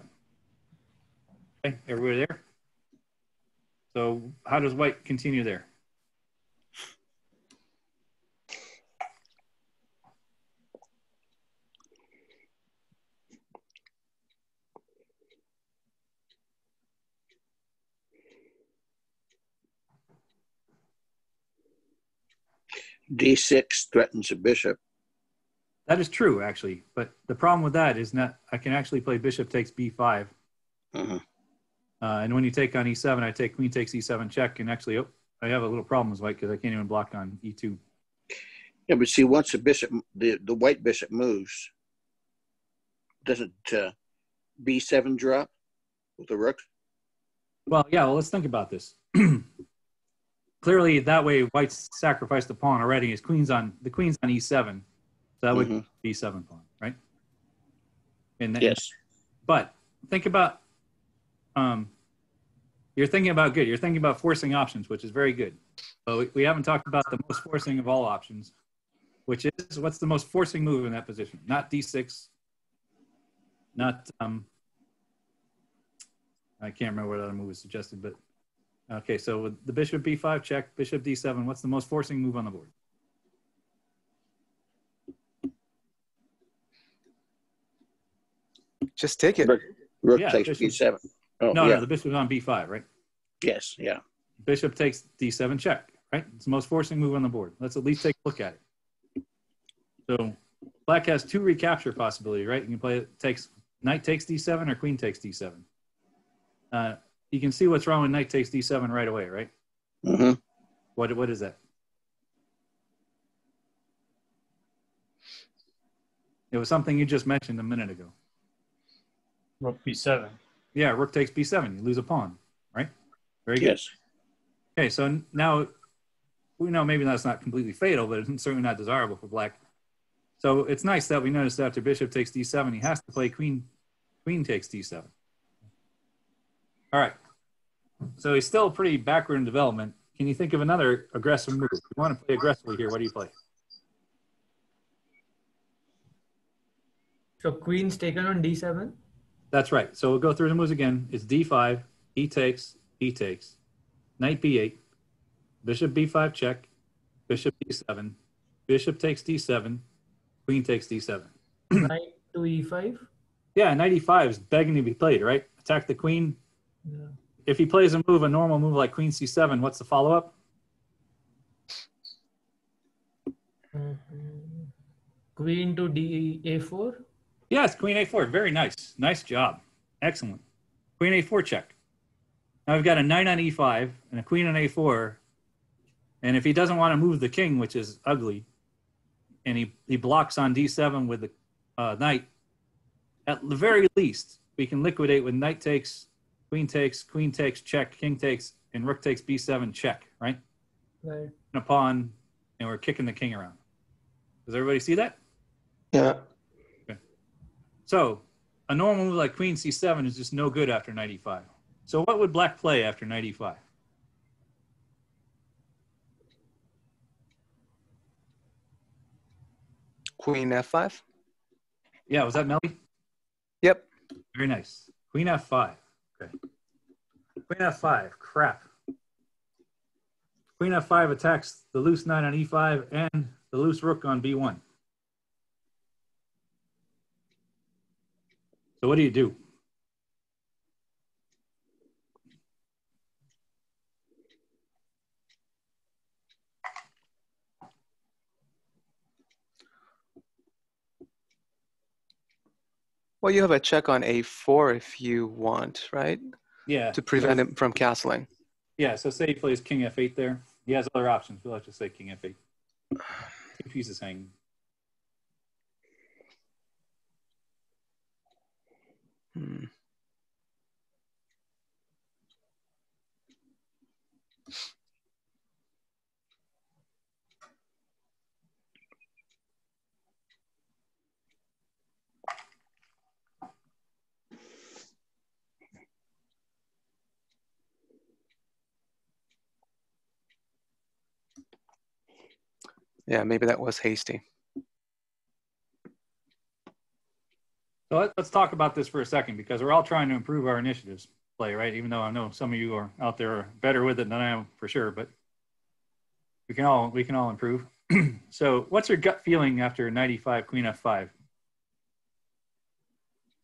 Okay, everybody there? So how does white continue there? D6 threatens a bishop. That is true, actually. But the problem with that is that I can actually play bishop takes b5. Uh-huh. Uh, and when you take on e7, I take queen takes e7 check. And actually, oh, I have a little problem with white because I can't even block on E e2. Yeah, but see, once the bishop, the, the white bishop moves, doesn't uh, B7 drop with the rook? Well, yeah, well, let's think about this. (clears throat) Clearly, that way, white's sacrificed the pawn already. His queen's on the queen's on e7, so that would Mhm. be b7 pawn, right? And then, Yes. But think about, um, you're thinking about good. You're thinking about forcing options, which is very good. But we, we haven't talked about the most forcing of all options, which is what's the most forcing move in that position? Not d6, not um, I can't remember what other move was suggested, but okay. So with the bishop b5 check, bishop d7. What's the most forcing move on the board? Just take it. Rook, rook Yeah, takes bishop- B7. Oh, no, yeah. no, the bishop's on b5, right? Yes, yeah. bishop takes d7 check, right? It's the most forcing move on the board. Let's at least take a look at it. So black has two recapture possibility, right? You can play it takes knight takes d7 or queen takes d7. Uh, you can see what's wrong when knight takes d7 right away, right? Mm-hmm. What what is that? It was something you just mentioned a minute ago. Rook b7. Yeah, rook takes b7. You lose a pawn, right? Very good. Yes. Okay, so now we know maybe that's not completely fatal, but it's certainly not desirable for black. So it's nice that we noticed after bishop takes d7, he has to play queen. Queen takes d7. All right. So he's still pretty backward in development. Can you think of another aggressive move? If you want to play aggressively here, what do you play? So queen's taken on d7. That's right. So we'll go through the moves again. It's d5, he takes, he takes, knight b8, bishop b5 check, bishop d7, bishop takes d7, queen takes d7. Knight to e5. Yeah, knight e5 is begging to be played, right? Attack the queen. Yeah. If he plays a move, a normal move like queen c7, what's the follow up? Mhm. Queen to d a4. Yes, queen a4. Very nice. Nice job. Excellent. Queen a4 check. Now we've got a knight on e5 and a queen on a4. And if he doesn't want to move the king, which is ugly, and he, he blocks on d7 with the uh, knight, at the very least, we can liquidate with knight takes, queen takes, queen takes, check, king takes, and rook takes b7 check, right? Right. And a pawn, and we're kicking the king around. Does everybody see that? Yeah. So a normal move like queen c7 is just no good after knight e5. So what would black play after knight e e5? Queen f5. Yeah, was that Melly? Yep. Very nice. Queen f5. Okay. Queen f5. Crap. Queen f5 attacks the loose knight on e5 and the loose rook on b1. So what do you do? Well, you have a check on a4 if you want, right? Yeah. To prevent him from castling. Yeah, so say he plays king f8 there. He has other options. We'll have to say king f8. Two pieces hanging. Hmm. Yeah, maybe that was hasty. So let, us talk about this for a second because we're all trying to improve our initiatives play, right? Even though I know some of you are out there are better with it than I am for sure, but we can all we can all improve. (clears throat) so what's your gut feeling after 95 queen f5? Do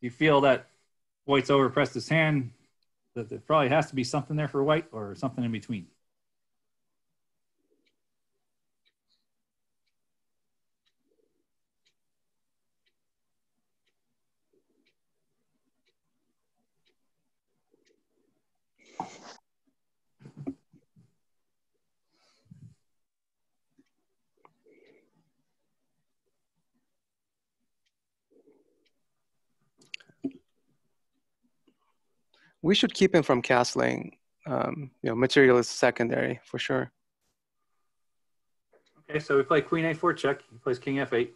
you feel that white's overpressed his hand? That there probably has to be something there for white or something in between? We should keep him from castling. Um, you know, material is secondary for sure. Okay, so we play queen a4 check. He plays king f8.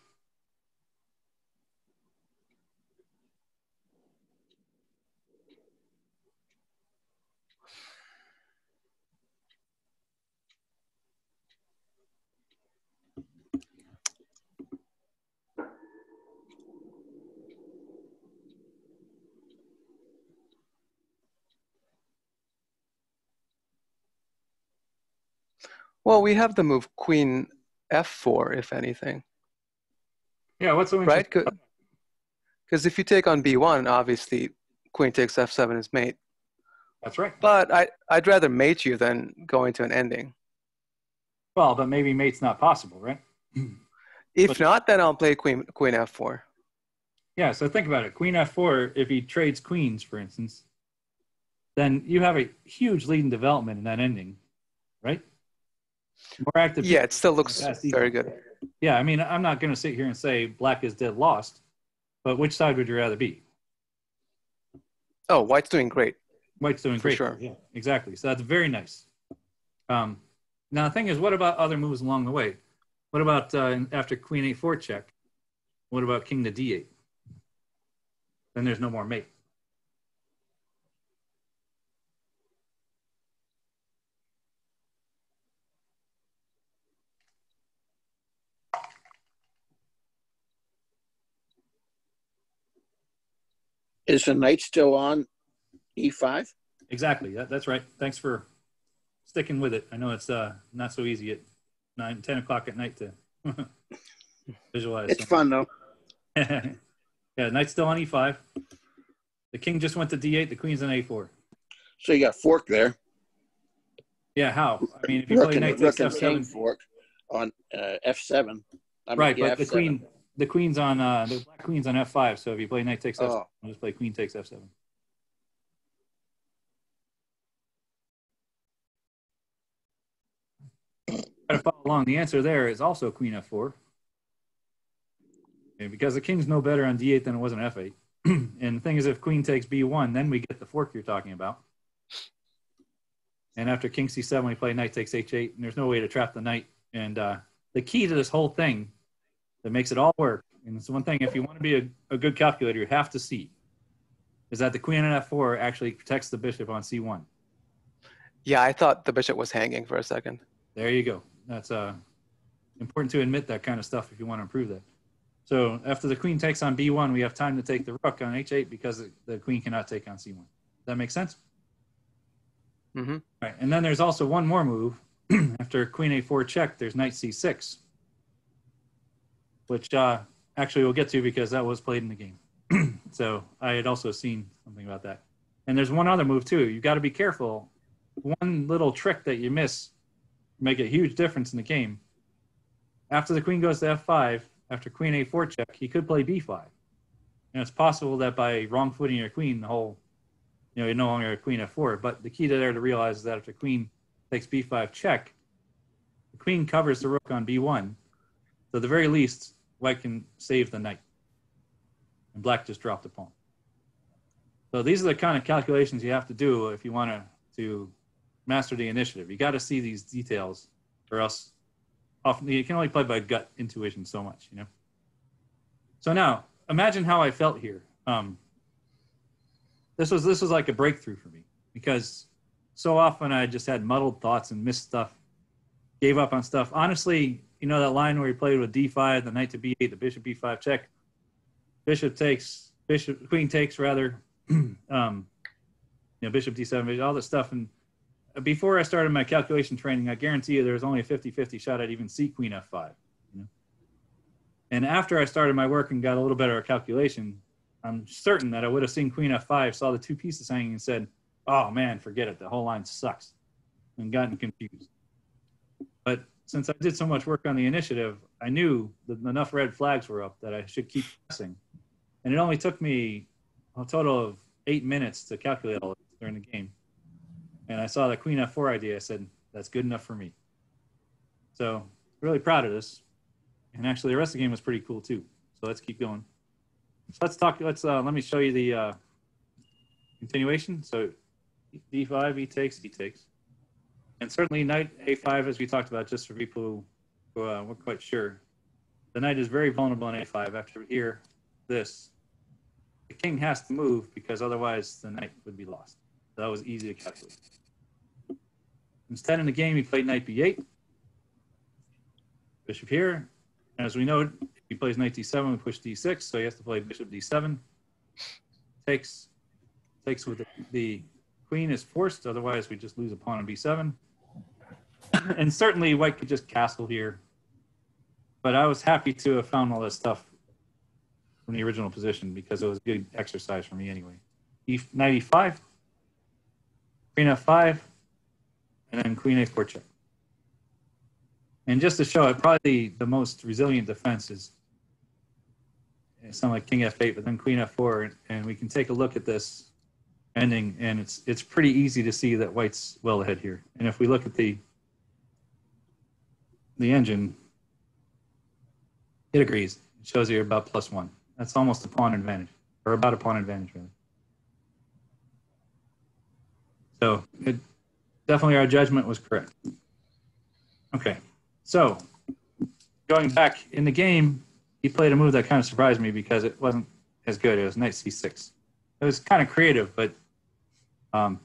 Well, we have the move queen f4, if anything. Yeah, what's the right? Because if you take on b1, obviously queen takes f7 is mate. That's right. But I, I'd rather mate you than go into an ending. Well, but maybe mate's not possible, right? (clears throat) If But- not, then I'll play queen queen f4. Yeah, so think about it. Queen f4, if he trades queens, for instance, then you have a huge lead in development in that ending? More active. Yeah, it still looks very good. Yeah, I mean, I'm not going to sit here and say black is dead lost, but which side would you rather be? Oh, white's doing great. White's doing For great. sure. Yeah, exactly. So that's very nice. Um, now the thing is, what about other moves along the way? What about uh, after queen a4 check? What about king to d8? Then there's no more mate. Is the knight still on E e5? Exactly. That, that's right. Thanks for sticking with it. I know it's uh, not so easy at nine, 10 o'clock at night to (laughs) visualize. It's fun though. (laughs) yeah, knight's still on e5. The king just went to d8. The queen's on a4. So you got fork there. Yeah, how? I mean, if you Rook play and, knight takes f7, fork on uh, F7. I mean, right? yeah, but the F7. queen, the queen's on uh, the black queen's on f5. So if you play knight takes f7, Oh. I'll just play queen takes f7. Try to follow along. The answer there is also queen f4. Okay, because the king's no better on d8 than it was on f8. (clears throat) and the thing is, if queen takes b1, then we get the fork you're talking about. And after king c7, we play knight takes h8, and there's no way to trap the knight. And uh, the key to this whole thing that makes it all work, and it's one thing, if you want to be a, a good calculator, you have to see, is that the queen on f4 actually protects the bishop on c1. Yeah, I thought the bishop was hanging for a second. There you go. That's uh, important to admit that kind of stuff if you want to improve that. So after the queen takes on b1, we have time to take the rook on h8 because the- queen cannot take on c1. Does that make sense? hmm Right, and then there's also one more move. (clears throat) After queen a4 check, there's knight c6, which uh, actually we'll get to because that was played in the game. (clears throat) so I had also seen something about that. And there's one other move too. You've got to be careful. One little trick that you miss make a huge difference in the game. After the queen goes to f5, after queen a4 check, he could play b5. And it's possible that by wrong footing your queen, the whole you know, you're no longer a queen f4. But the key to there to realize is that if the queen takes b5 check, the queen covers the rook on b1. So at the very least, white can save the knight. And black just dropped a pawn. So these are the kind of calculations you have to do if you want to, to master the initiative. You got to see these details or else often you can only play by gut intuition so much, you know? So now imagine how I felt here. Um, this was this was like a breakthrough for me because so often I just had muddled thoughts and missed stuff, gave up on stuff. Honestly, you know that line where he played with d5, the knight to b8, the bishop b5 check, bishop takes, bishop queen takes rather, (clears throat) um, you know bishop d7, all this stuff. And before I started my calculation training, I guarantee you there was only a 50-50 shot I'd even see queen f5. You know? And after I started my work and got a little better at calculation, I'm certain that I would have seen Queen F5, saw the two pieces hanging, and said, "Oh man, forget it. The whole line sucks," and gotten confused. But since I did so much work on the initiative, I knew that enough red flags were up that I should keep pressing. And it only took me a total of eight minutes to calculate all during the game. And I saw the Queen F4 idea. I said, "That's good enough for me." So really proud of this. And actually, the rest of the game was pretty cool too. So let's keep going. So let's talk. Let's uh, let me show you the uh, continuation. So d5, e takes, e takes, and certainly knight a5, as we talked about, just for people who, uh, weren't quite sure. The knight is very vulnerable on a5. After here, this, the king has to move because otherwise the knight would be lost. So that was easy to calculate. Instead, in the game, he played knight b8, bishop here. As we know, he plays knight d7, we push d6, so he has to play bishop d7. Takes, takes with the, the queen is forced, otherwise we just lose a pawn on b7. (laughs) and certainly white could just castle here. But I was happy to have found all this stuff from the original position because it was good exercise for me anyway. E, knight e5. queen f5, and then queen a4 check. And just to show it, probably the most resilient defense is something like king f8, but then queen f4, and we can take a look at this ending, and it's it's pretty easy to see that white's well ahead here. And if we look at the the engine, it agrees. It shows you about plus one. That's almost a pawn advantage, or about a pawn advantage, really. So it, definitely our judgment was correct. Okay, so going back in the game, he played a move that kind of surprised me because it wasn't as good. It was knight c6. It was kind of creative, but um,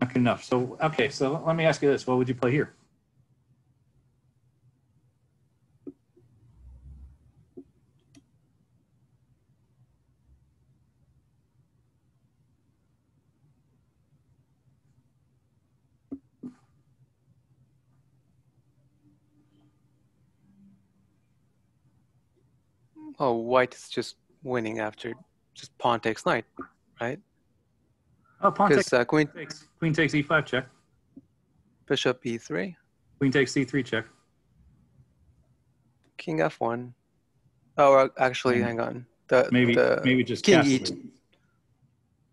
not good enough. So okay, so let me ask you this: What would you play here? Oh, white is just winning after just pawn takes knight, right? Oh, pawn takes, uh, queen takes queen takes e5 check. bishop e3, Queen takes c3 check. king f1. Oh, actually, hang on. The Maybe the maybe just king e2. it.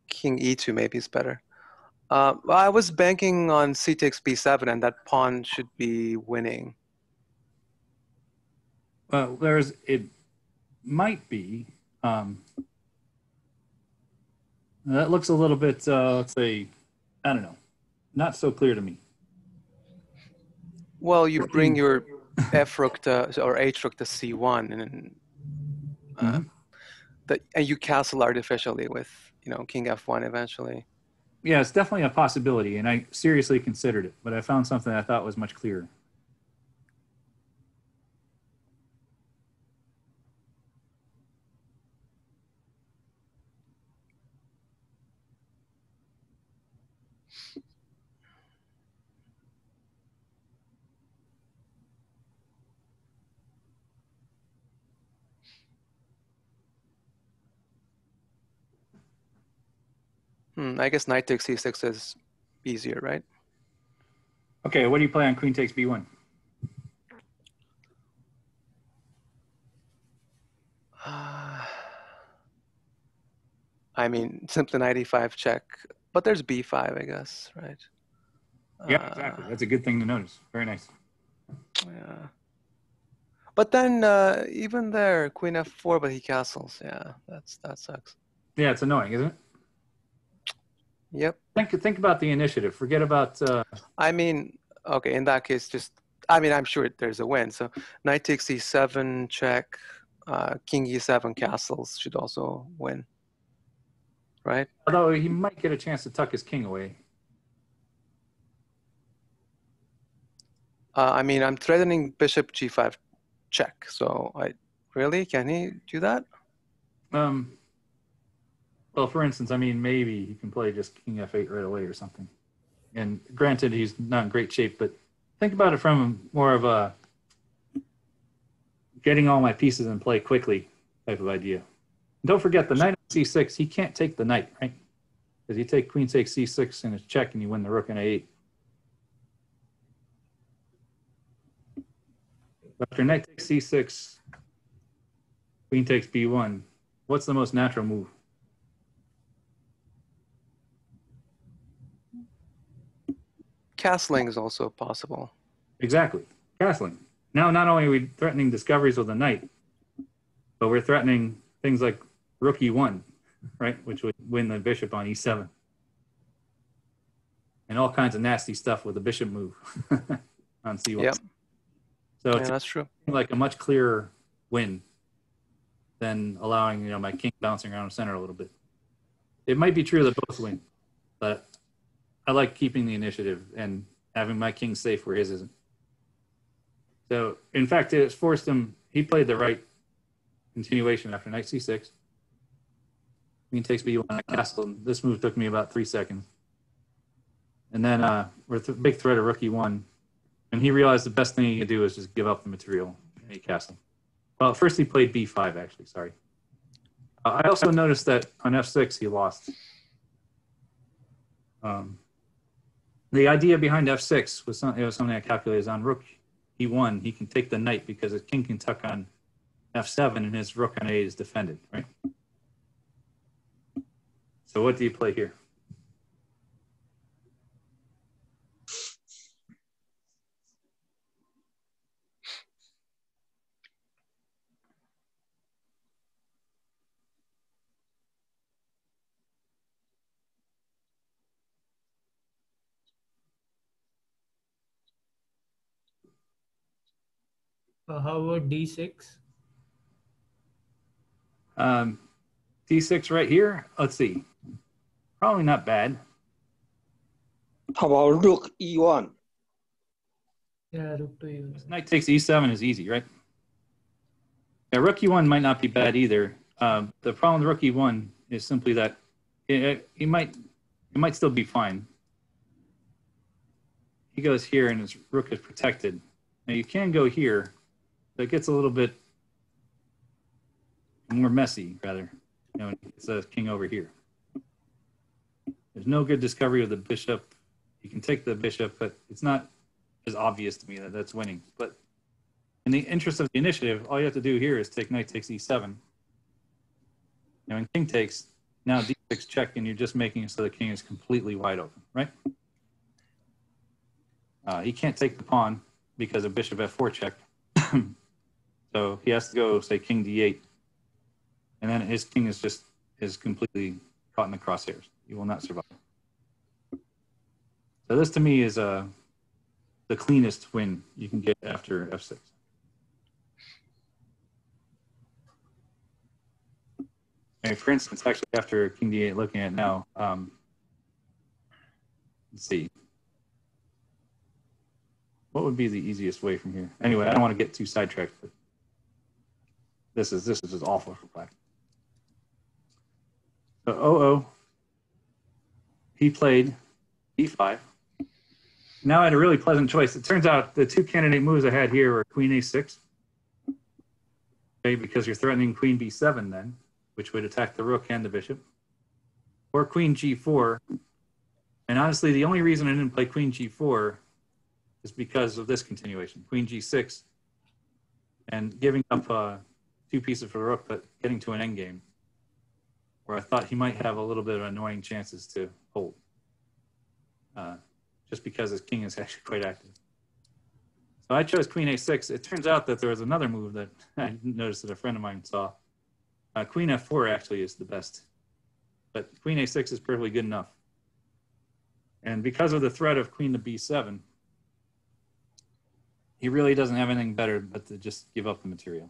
king e2 maybe is better. Uh, I was banking on c takes b7, and that pawn should be winning. Well, there's it might be. Um, that looks a little bit. Uh, let's say, I don't know, not so clear to me. Well, you bring your f rook to or h rook to c1, and then, uh, Mhm. the, and you castle artificially with you know king f1 eventually. Yeah, it's definitely a possibility, and I seriously considered it, but I found something I thought was much clearer. Hmm, I guess knight takes c6 is easier, right? Okay, what do you play on queen takes b1? (sighs) I mean, simply knight e5 check, but there's b5, I guess, right? Yeah, Uh, exactly. That's a good thing to notice. Very nice. Yeah. But then uh, even there, queen f4, but he castles. Yeah, that's that sucks. Yeah, it's annoying, isn't it? Yep. Think think about the initiative. Forget about. Uh, I mean, okay, in that case, just I mean, I'm sure there's a win. So knight takes e7 check, uh, king e7 castles should also win, right? although he might get a chance to tuck his king away. Uh, I mean, I'm threatening bishop g5 check. So I really can he do that? Um, well, for instance, I mean, maybe he can play just king f8 right away or something. And granted, he's not in great shape, but think about it from more of a getting all my pieces in play quickly type of idea. Don't forget the knight on c6. He can't take the knight, right? Because you take queen takes c6 and it's check, and you win the rook and a8. After knight takes c6, queen takes b1. What's the most natural move? Castling is also possible. Exactly. Castling. Now, not only are we threatening discoveries with a knight, but we're threatening things like rook e1, right? Which would win the bishop on e7. And all kinds of nasty stuff with the bishop move (laughs) on c1. Yep. So Yeah, it's that's true. like a much clearer win than allowing, you know, my king bouncing around the center a little bit. It might be true that both win, but I like keeping the initiative and having my king safe where his isn't. So, in fact, it's forced him. He played the right continuation after knight c6. Queen takes b1 castle. This move took me about three seconds. And then uh, with a big threat of rook e1, and he realized the best thing he could do is just give up the material and he castled. Well, first he played b5, actually. Sorry. Uh, I also noticed that on f6 he lost. Um, the idea behind f6 was something, was something I calculated on rook e1, he can take the knight because his king can tuck on f7 and his rook on a is defended, right? So what do you play here? Uh, how about d6? Um, d6 right here. Let's see. Probably not bad. How about rook E e1? Yeah, rook to e1. Knight takes e7 is easy, right? Yeah, rook e1 might not be bad either. Um, the problem with rook e1 is simply that it, it, he might it might still be fine. He goes here and his rook is protected. Now you can go here, it gets a little bit more messy, rather. You know, it's a king over here. There's no good discovery of the bishop. You can take the bishop, but it's not as obvious to me that that's winning. But in the interest of the initiative, all you have to do here is take knight takes e7. And when king takes, now d6 check, and you're just making it so the king is completely wide open, right? Uh, he can't take the pawn because of bishop f4 check. (clears throat) so he has to go, say, king d8. And then his king is just is completely caught in the crosshairs. He will not survive. So this to me is uh, the cleanest win you can get after f6. And for instance, actually after king d8, looking at now, um, let's see. What would be the easiest way from here? Anyway, I don't want to get too sidetracked, but this is this is just awful for black. So 0 he played e5. Now I had a really pleasant choice. It turns out the two candidate moves I had here were queen a6. Okay, because you're threatening queen b7 then, which would attack the rook and the bishop. Or queen g4. And honestly, the only reason I didn't play queen g4 is because of this continuation, queen g6, and giving up uh, two pieces for rook, but getting to an endgame where I thought he might have a little bit of annoying chances to hold, uh, just because his king is (laughs) actually quite active. So I chose queen a6. It turns out that there was another move that (laughs) I noticed that a friend of mine saw. Uh, queen f4 actually is the best, but queen a6 is perfectly good enough. And because of the threat of queen to b7, he really doesn't have anything better but to just give up the material.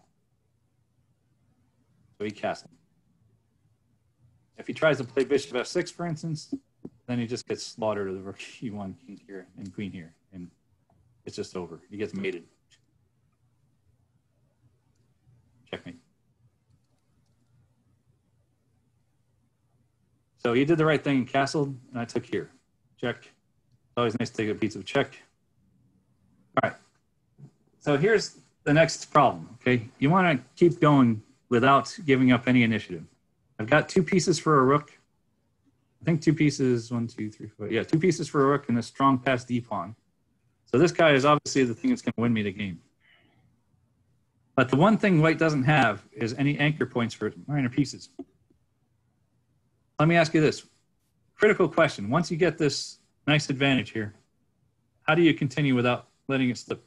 He casts. If he tries to play bishop f6, for instance, then he just gets slaughtered rook e1, king here, and queen here, and it's just over. He gets mated. Checkmate. So he did the right thing and castled, and I took here. Check. It's always nice to take a piece of check. All right. So here's the next problem, okay? You want to keep going without giving up any initiative. I've got two pieces for a rook. I think two pieces, one, two, three, four. Yeah, two pieces for a rook and a strong pass d pawn. So this guy is obviously the thing that's going to win me the game. But the one thing white doesn't have is any anchor points for minor pieces. Let me ask you this critical question. Once you get this nice advantage here, how do you continue without letting it slip?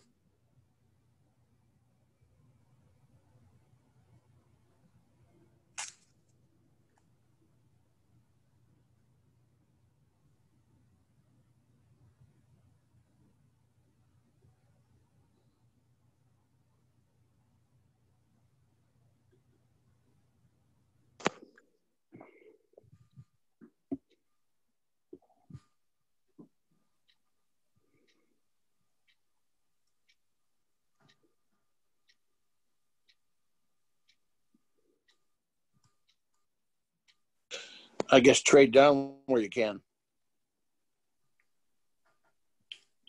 I guess trade down where you can.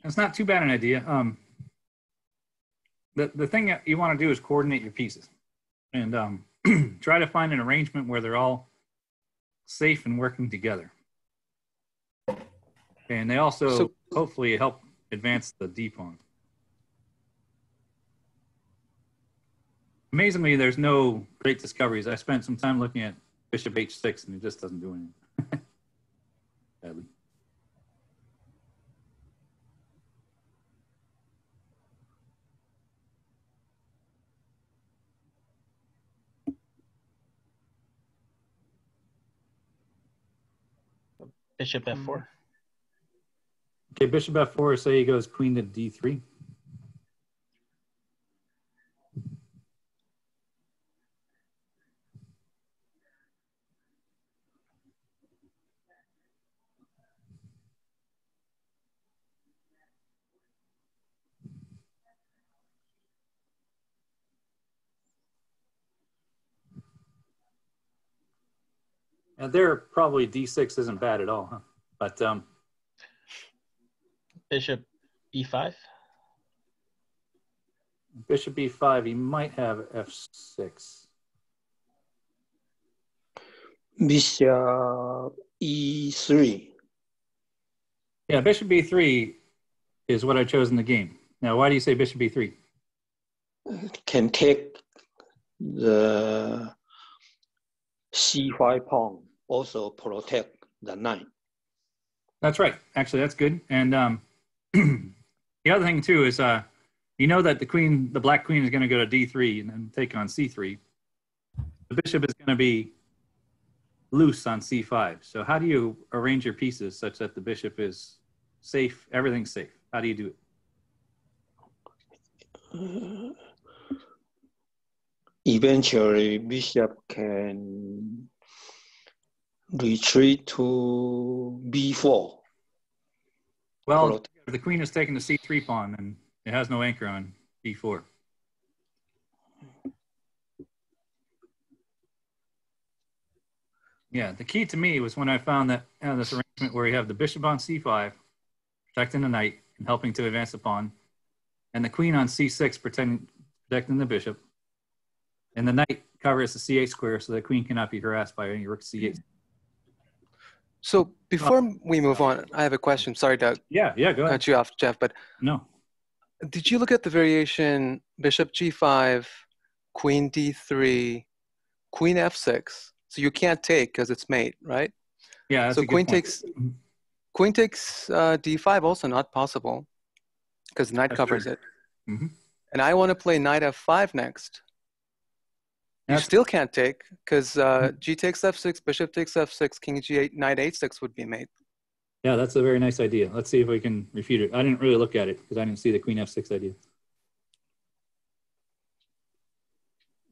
It's not too bad an idea. Um, the, the thing that you want to do is coordinate your pieces and um, (clears throat) try to find an arrangement where they're all safe and working together. And they also So- hopefully help advance the d pawn. Amazingly, there's no great discoveries. I spent some time looking at bishop h6 and it just doesn't do anything. (laughs) Badly. Bishop f4. Okay, bishop f4, say he goes queen to d3. There, probably d6 isn't bad at all, huh? But um, Bishop E e5. bishop e5, he might have f6. Bishop E3. Yeah, bishop e3 is what I chose in the game. Now, why do you say bishop E e3? Can take the C5 pawn, also protect the knight. That's right. Actually, that's good. And um, (clears throat) the other thing too is, uh, you know that the queen, the black queen, is going to go to d3 and then take on c3. The bishop is going to be loose on c5. So how do you arrange your pieces such that the bishop is safe? Everything's safe. How do you do it? Uh, eventually, bishop can retreat to B4. Well, the queen has taken the c3 pawn, and it has no anchor on b4. Yeah, the key to me was when I found that uh, this arrangement where you have the bishop on c5, protecting the knight and helping to advance the pawn, and the queen on c6, protecting, protecting the bishop, and the knight covers the c8 square so the queen cannot be harassed by any rook c8. So before we move on, I have a question. Sorry, Doug, Yeah, yeah, go ahead. cut you off, Jeff. But No. did you look at the variation bishop g5, queen d3, queen f6? So you can't take because it's mate, right? Yeah, so queen point. takes queen takes uh, d5 also not possible because knight That's covers true. it. Mhm. And I want to play knight f5 next. You still can't take because uh, g takes f6, bishop takes f6, king g8, knight h6 would be mate. Yeah, that's a very nice idea. Let's see if we can refute it. I didn't really look at it because I didn't see the queen f6 idea.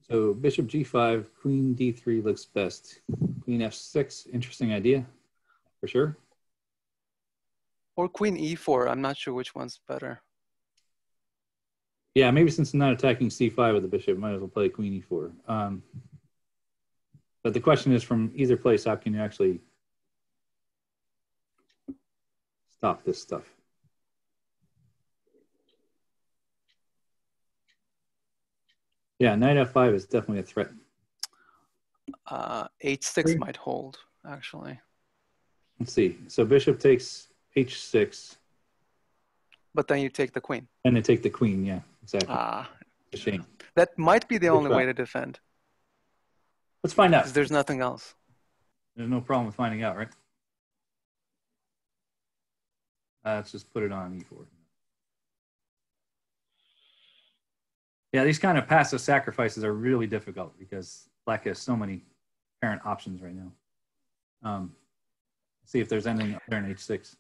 So bishop g5, queen d3 looks best. Queen f6, interesting idea, for sure. Or queen e4. I'm not sure which one's better. Yeah, maybe since I'm not attacking c5 with the bishop, might as well play queen e4. Um, but the question is, from either place, how can you actually stop this stuff? Yeah, knight f5 is definitely a threat. Uh, h6 might hold, actually. Let's see. So bishop takes h6, But then you take the queen. and they take the queen. Yeah, exactly. Ah, a shame. that might be the Good only try. way to defend Let's find out. there's nothing else. There's no problem with finding out, right? Uh, let's just put it on e4. Yeah, these kind of passive sacrifices are really difficult because black has so many parent options right now. Um, see if there's anything other in h6.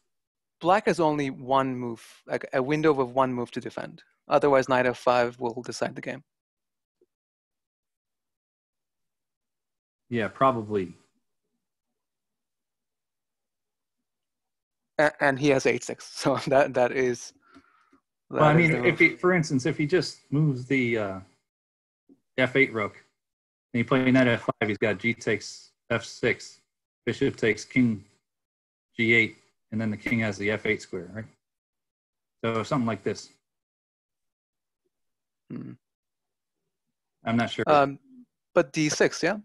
Black has only one move, like a window of one move to defend. Otherwise, knight f5 will decide the game. Yeah, probably. A- and he has h6, so (laughs) that that is. Well, I mean, if he, for instance, if he just moves the uh, f8 rook, and he plays knight f5, he's got g takes f6, bishop takes king g8, and then the king has the f8 square, right? So something like this. Hmm. I'm not sure. Um, but d6, yeah.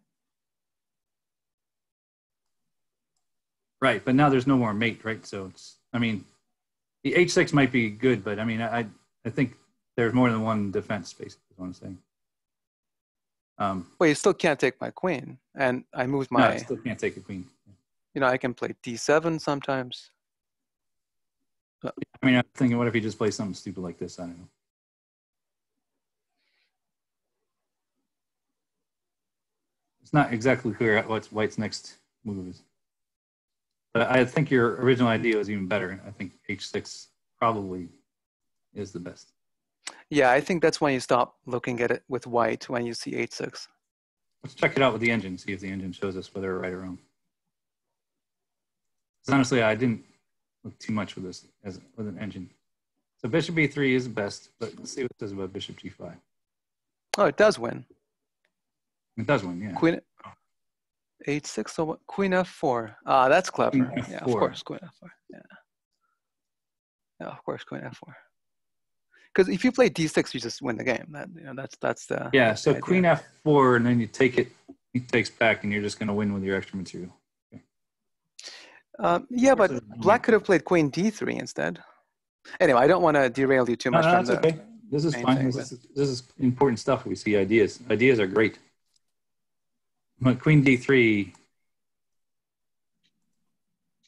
right, but now there's no more mate, right? So it's I mean, the h6 might be good, but I mean, I I think there's more than one defense basically, Is what I'm saying. Um, Well, you still can't take my queen, and I moved no, my. I still can't take a queen. You know, I can play d7 sometimes. I mean, I'm thinking, what if he just plays something stupid like this? I don't know. It's not exactly clear what White's next move is. But I think your original idea was even better. I think h6 probably is the best. Yeah, I think that's when you stop looking at it with white when you see h6. Let's check it out with the engine, see if the engine shows us whether we're right or wrong. 'Cause honestly, I didn't look too much with this as with an engine. So bishop e3 is the best, but let's see what it says about bishop g5. Oh, it does win. It does win, yeah. Queen h6 so what? Queen f4. Ah, that's clever. Yeah, of F4. course, Queen f4. Yeah. Yeah, of course, Queen f4. Because if you play d6, you just win the game. That you know, that's that's the Yeah, so idea. queen f4, and then you take it, he takes back, and you're just going to win with your extra material. Um, yeah, but black could have played queen d3 instead. Anyway, I don't want to derail you too much no, from that's okay. This is fine. thing, This is, this is important stuff. We see ideas. Ideas are great. Queen d3,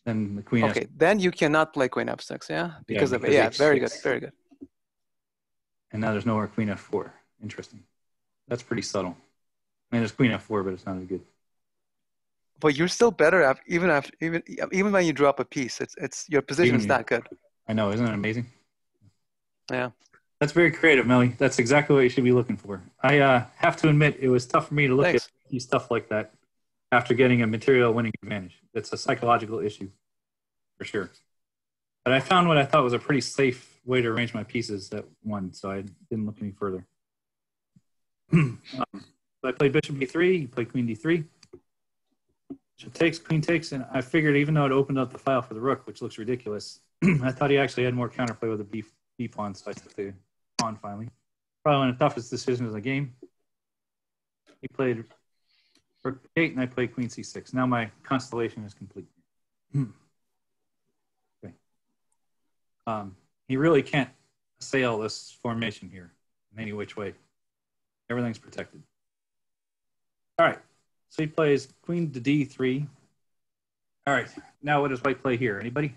then the queen Okay, then you cannot play queen f6, yeah, because of it. because Yeah, very good, h6. very good. and now there's nowhere queen f4. Interesting. That's pretty subtle. I mean, there's queen f4, but it's not as good. But you're still better af even after even even when you drop a piece. It's it's your position is Even- that good. I know, isn't it amazing? Yeah. That's very creative, Melly. That's exactly what you should be looking for. I uh, have to admit, it was tough for me to look Thanks. at stuff like that after getting a material winning advantage. It's a psychological issue, for sure. But I found what I thought was a pretty safe way to arrange my pieces that won, so I didn't look any further. (clears throat) um, so I played bishop e3, you played queen d3. Bishop takes, queen takes, and I figured even though it opened up the file for the rook, which looks ridiculous, (clears throat) I thought he actually had more counterplay with the b, b pawn, so I took the pawn finally. Probably one of the toughest decisions of the game. He played rook eight, and I played queen c6. Now my constellation is complete. okay. Um, he really can't assail this formation here in any which way. Everything's protected. All right. So he plays queen to d3. All right. Now what does white play here? Anybody?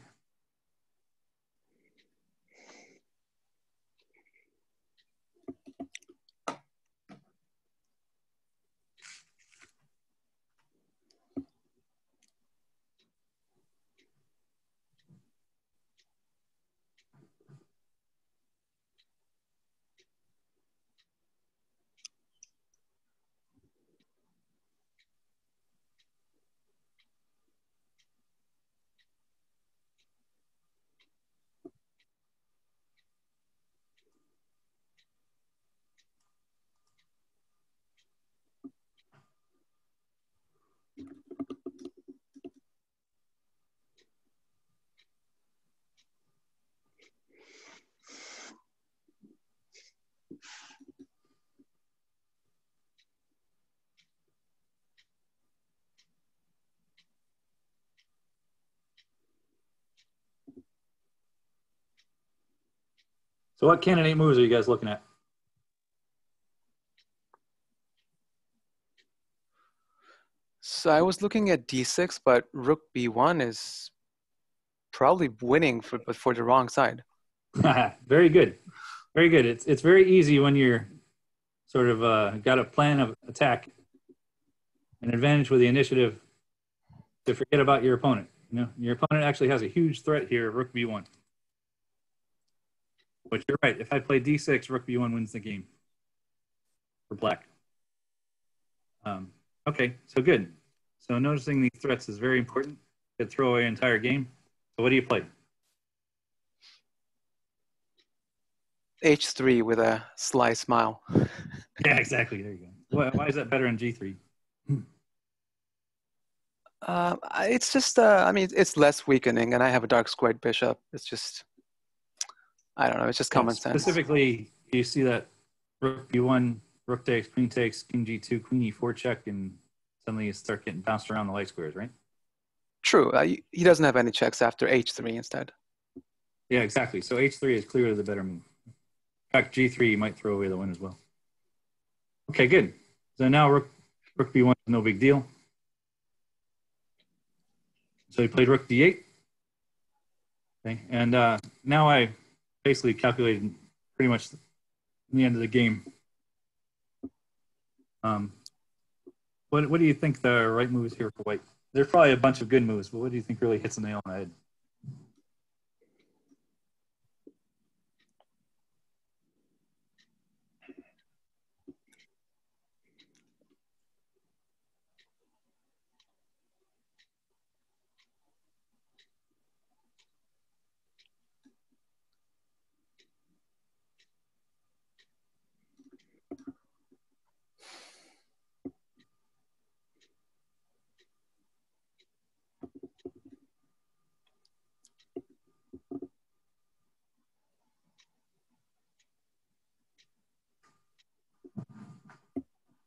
So what candidate moves are you guys looking at? So I was looking at d6, but rook b1 is probably winning for but for the wrong side. (laughs) very good, very good. It's it's very easy when you're sort of uh, got a plan of attack, an advantage with the initiative, to forget about your opponent. You know, your opponent actually has a huge threat here, rook b1. But you're right. If I play d6, rook b1 wins the game for black. Um, okay, so good. So noticing these threats is very important. Could throw away an entire game. So what do you play? h3 with a sly smile. (laughs) Yeah, exactly. There you go. Why, why is that better in G3? Uh, it's just, uh, I mean, it's less weakening, and I have a dark squared bishop. It's just, I don't know. It's just common sense. Specifically, you see that rook b1, rook takes, queen takes, king g2, queen e4 check, and suddenly you start getting bounced around the light squares, right? True. Uh, he he doesn't have any checks after h3 instead. Yeah, exactly. So h3 is clearly the better move. In fact, g3 you might throw away the win as well. Okay, good. So now rook, rook b1 is no big deal. So he played rook d8. Okay, and uh, now I basically calculated pretty much the end of the game. Um, what, what do you think the right move is here for white? There's probably a bunch of good moves, but what do you think really hits the nail on the head?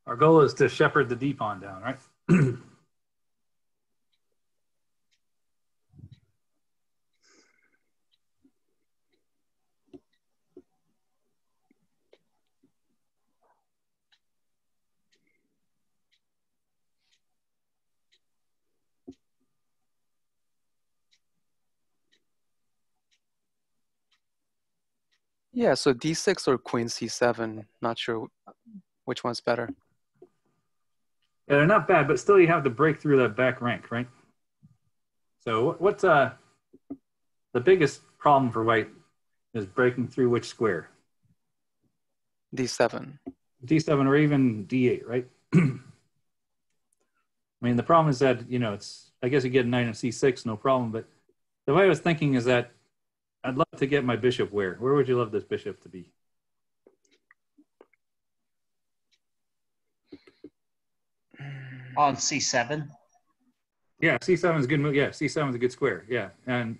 Our goal is to shepherd the d pawn down, right? Yeah, so d6 or queen c7. Not sure which one's better. Yeah, they're not bad, but still you have to break through that back rank, right? So what's uh the biggest problem for white is breaking through which square? d7. D7 or even D8, right? (clears throat) I mean, the problem is that, you know, it's, I guess you get a knight on C6, no problem. But the way I was thinking is that I'd love to get my bishop where? Where would you love this bishop to be? On c7. Yeah, C7 is a good move. Yeah, C7 is a good square. Yeah. And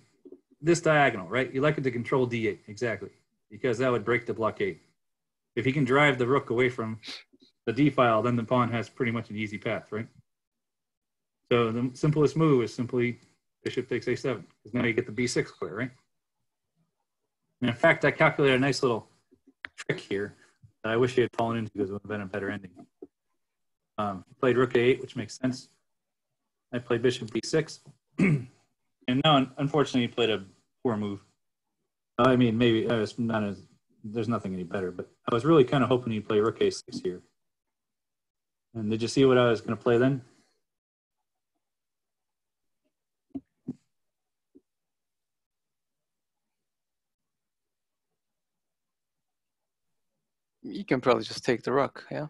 this diagonal, right? You like it to control D8, exactly, because that would break the blockade. If he can drive the rook away from the D file, then the pawn has pretty much an easy path, right? So the simplest move is simply bishop takes A7, because now you get the B6 square, right? And in fact, I calculated a nice little trick here that I wish he had fallen into because it would have been a better ending. Um, played rook A8, which makes sense. I played bishop b6. and (clears throat) now, unfortunately, he played a poor move. I mean, maybe uh, not as, there's nothing any better, but I was really kind of hoping he'd play rook a6 here. And did you see what I was going to play then? You can probably just take the rook, yeah?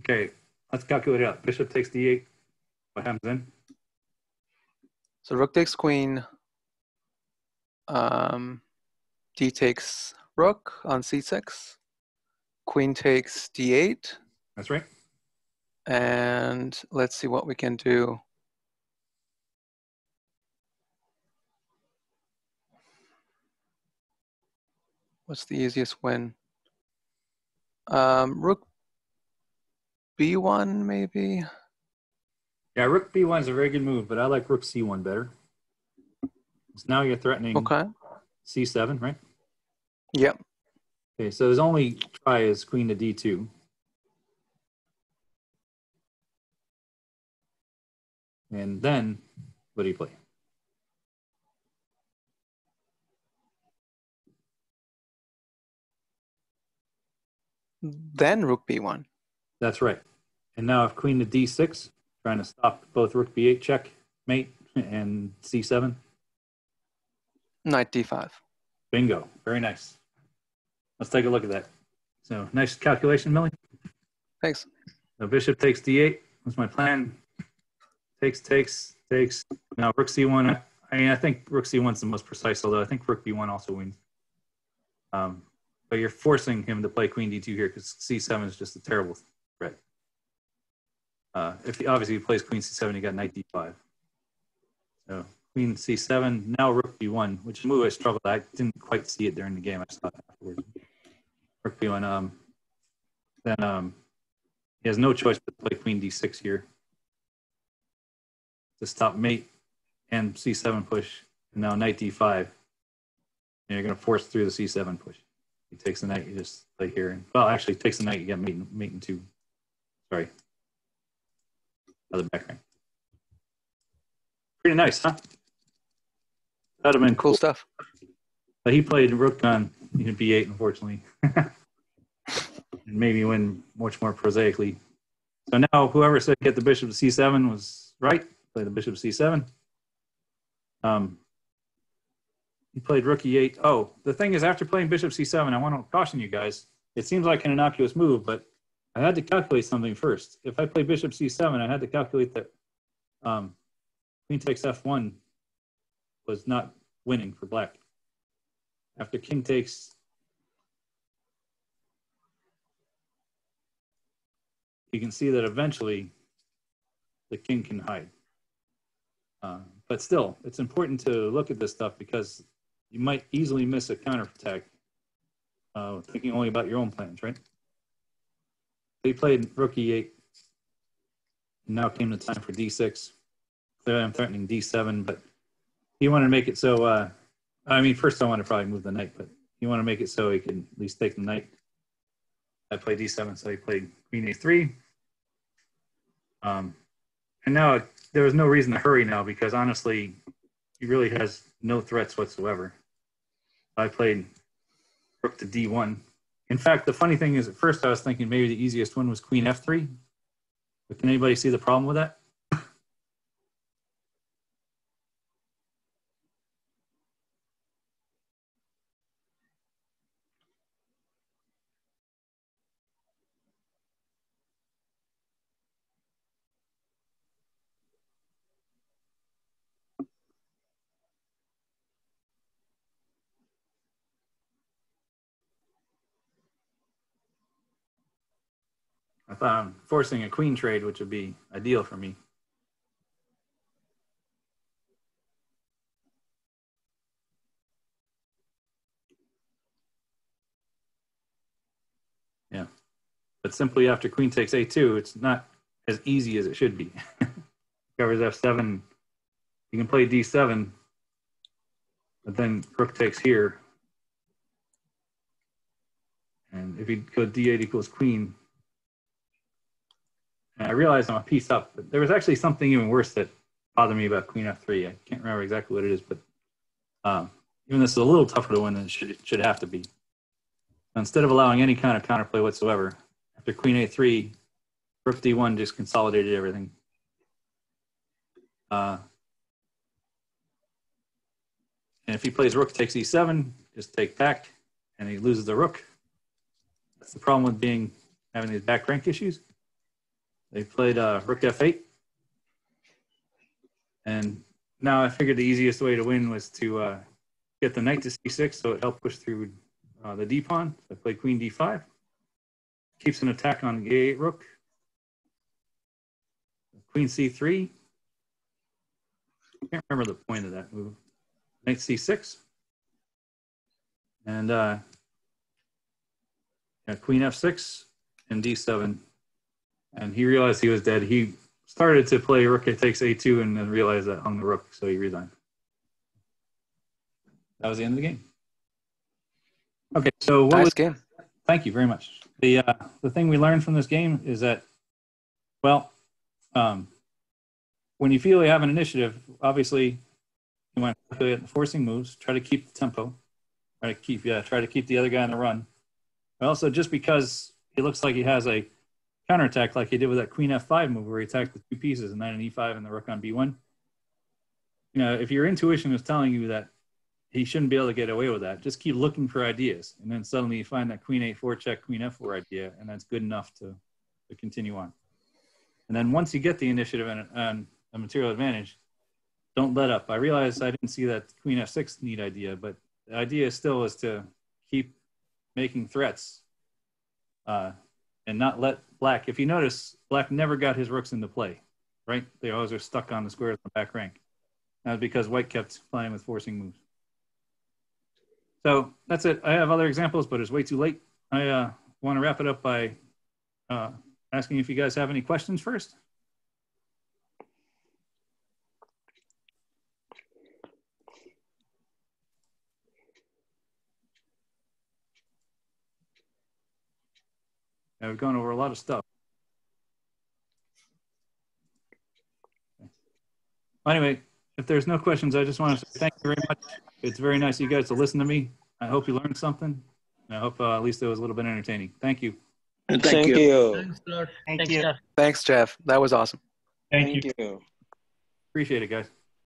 Okay, let's calculate it out. Bishop takes d8. What happens then? So rook takes queen. Um, d takes rook on c6. Queen takes d8. That's right. And let's see what we can do. What's the easiest win? Um, rook b1 maybe. Yeah, rook b1 is a very good move, but I like rook c1 better. So now you're threatening Okay. c7, right? Yep. Okay, so his only try is queen to d2. And then, what do you play? Then rook b1. That's right. And now if queen to d6, trying to stop both rook b8 check, mate, and c7. Knight d5. Bingo. Very nice. Let's take a look at that. So nice calculation, Millie. Thanks. So bishop takes d8. What's my plan? Takes, takes, takes. Now rook c1. I mean, I think rook c1 is the most precise, although I think rook b1 also wins. Um, but you're forcing him to play queen d2 here because c7 is just a terrible threat. Uh, if he obviously he plays queen c7, you got knight d5. So queen c7, now rook b1, which is a move I struggled. I didn't quite see it during the game. I saw it afterwards. Rook b1. Um, then um, he has no choice but to play queen d6 here to stop mate and c7 push. And now knight d5. And you're going to force through the c7 push. He takes the knight, you just play here. And, well, actually, takes the knight, you get mate, mate in two. Sorry. Other back rank. Pretty nice, huh? That'd have been Cool stuff. But he played rook on you know, b8, unfortunately. (laughs) and maybe win much more prosaically. So now whoever said get the bishop to c7 was right. Play the bishop to c7. Um, he played rook e8. Oh, the thing is, after playing bishop c7, I want to caution you guys. It seems like an innocuous move, but I had to calculate something first. If I play bishop c7, I had to calculate that um, queen takes f1 was not winning for black. After king takes, you can see that eventually the king can hide. Uh, but still, it's important to look at this stuff because you might easily miss a counterattack uh, thinking only about your own plans, right? They played rook e8. Now came the time for d6. Clearly, I'm threatening d7, but he wanted to make it so. Uh, I mean, first I want to probably move the knight, but he wanted to make it so he can at least take the knight. I played d7, so he played queen a3. Um, and now there was no reason to hurry now because honestly, he really has no threats whatsoever. I played rook to d1. In fact, the funny thing is, at first I was thinking maybe the easiest one was queen f3. But can anybody see the problem with that? I forcing a queen trade, which would be ideal for me. Yeah. But simply after queen takes a2, it's not as easy as it should be. (laughs) Covers f7. You can play d7, but then rook takes here. And if you go d8 equals queen, and I realized I'm a piece up, but there was actually something even worse that bothered me about queen f3. I can't remember exactly what it is, but um, even this is a little tougher to win than it should, should have to be. Instead of allowing any kind of counterplay whatsoever, after queen a3, rook d1 just consolidated everything. Uh, and if he plays rook takes e7, just take back, and he loses the rook. That's the problem with being having these back rank issues. They played uh, rook f8. And now I figured the easiest way to win was to uh, get the knight to c6, so it helped push through uh, the d pawn. So I played queen d5. Keeps an attack on the a8 rook. Queen c3. I Can't remember the point of that move. Knight c6. And uh, yeah, queen f6 and d7 and he realized he was dead. He started to play rook it takes a2 and then realized that hung the rook, so he resigned. That was the end of the game. Okay, so what Nice was, game. thank you very much. The uh, the thing we learned from this game is that, well, um, when you feel you have an initiative, obviously you want to calculate the forcing moves, try to keep the tempo, try to keep yeah, try to keep the other guy on the run. But also, just because he looks like he has a counterattack like he did with that queen f5 move where he attacked the two pieces and knight on e5 and the rook on b1. You know, if your intuition is telling you that he shouldn't be able to get away with that, just keep looking for ideas. And then suddenly you find that queen a4 check, queen f4 idea, and that's good enough to, to continue on. And then once you get the initiative and, and a material advantage, don't let up. I realized I didn't see that queen f6 neat idea, but the idea still is to keep making threats uh, and not let black. If you notice, black never got his rooks into play, right? They always are stuck on the squares in the back rank. That's because white kept playing with forcing moves. So that's it. I have other examples, but it's way too late. I uh, want to wrap it up by uh, asking if you guys have any questions first. Yeah, we've gone over a lot of stuff. Anyway, if there's no questions, I just want to say thank you very much. It's very nice of you guys to listen to me. I hope you learned something. And I hope uh, at least it was a little bit entertaining. Thank you. And Thank you. Thanks a lot. Thank Thanks, you. Jeff. Thanks, Jeff. That was awesome. Thank you. Thank you. Appreciate it, guys.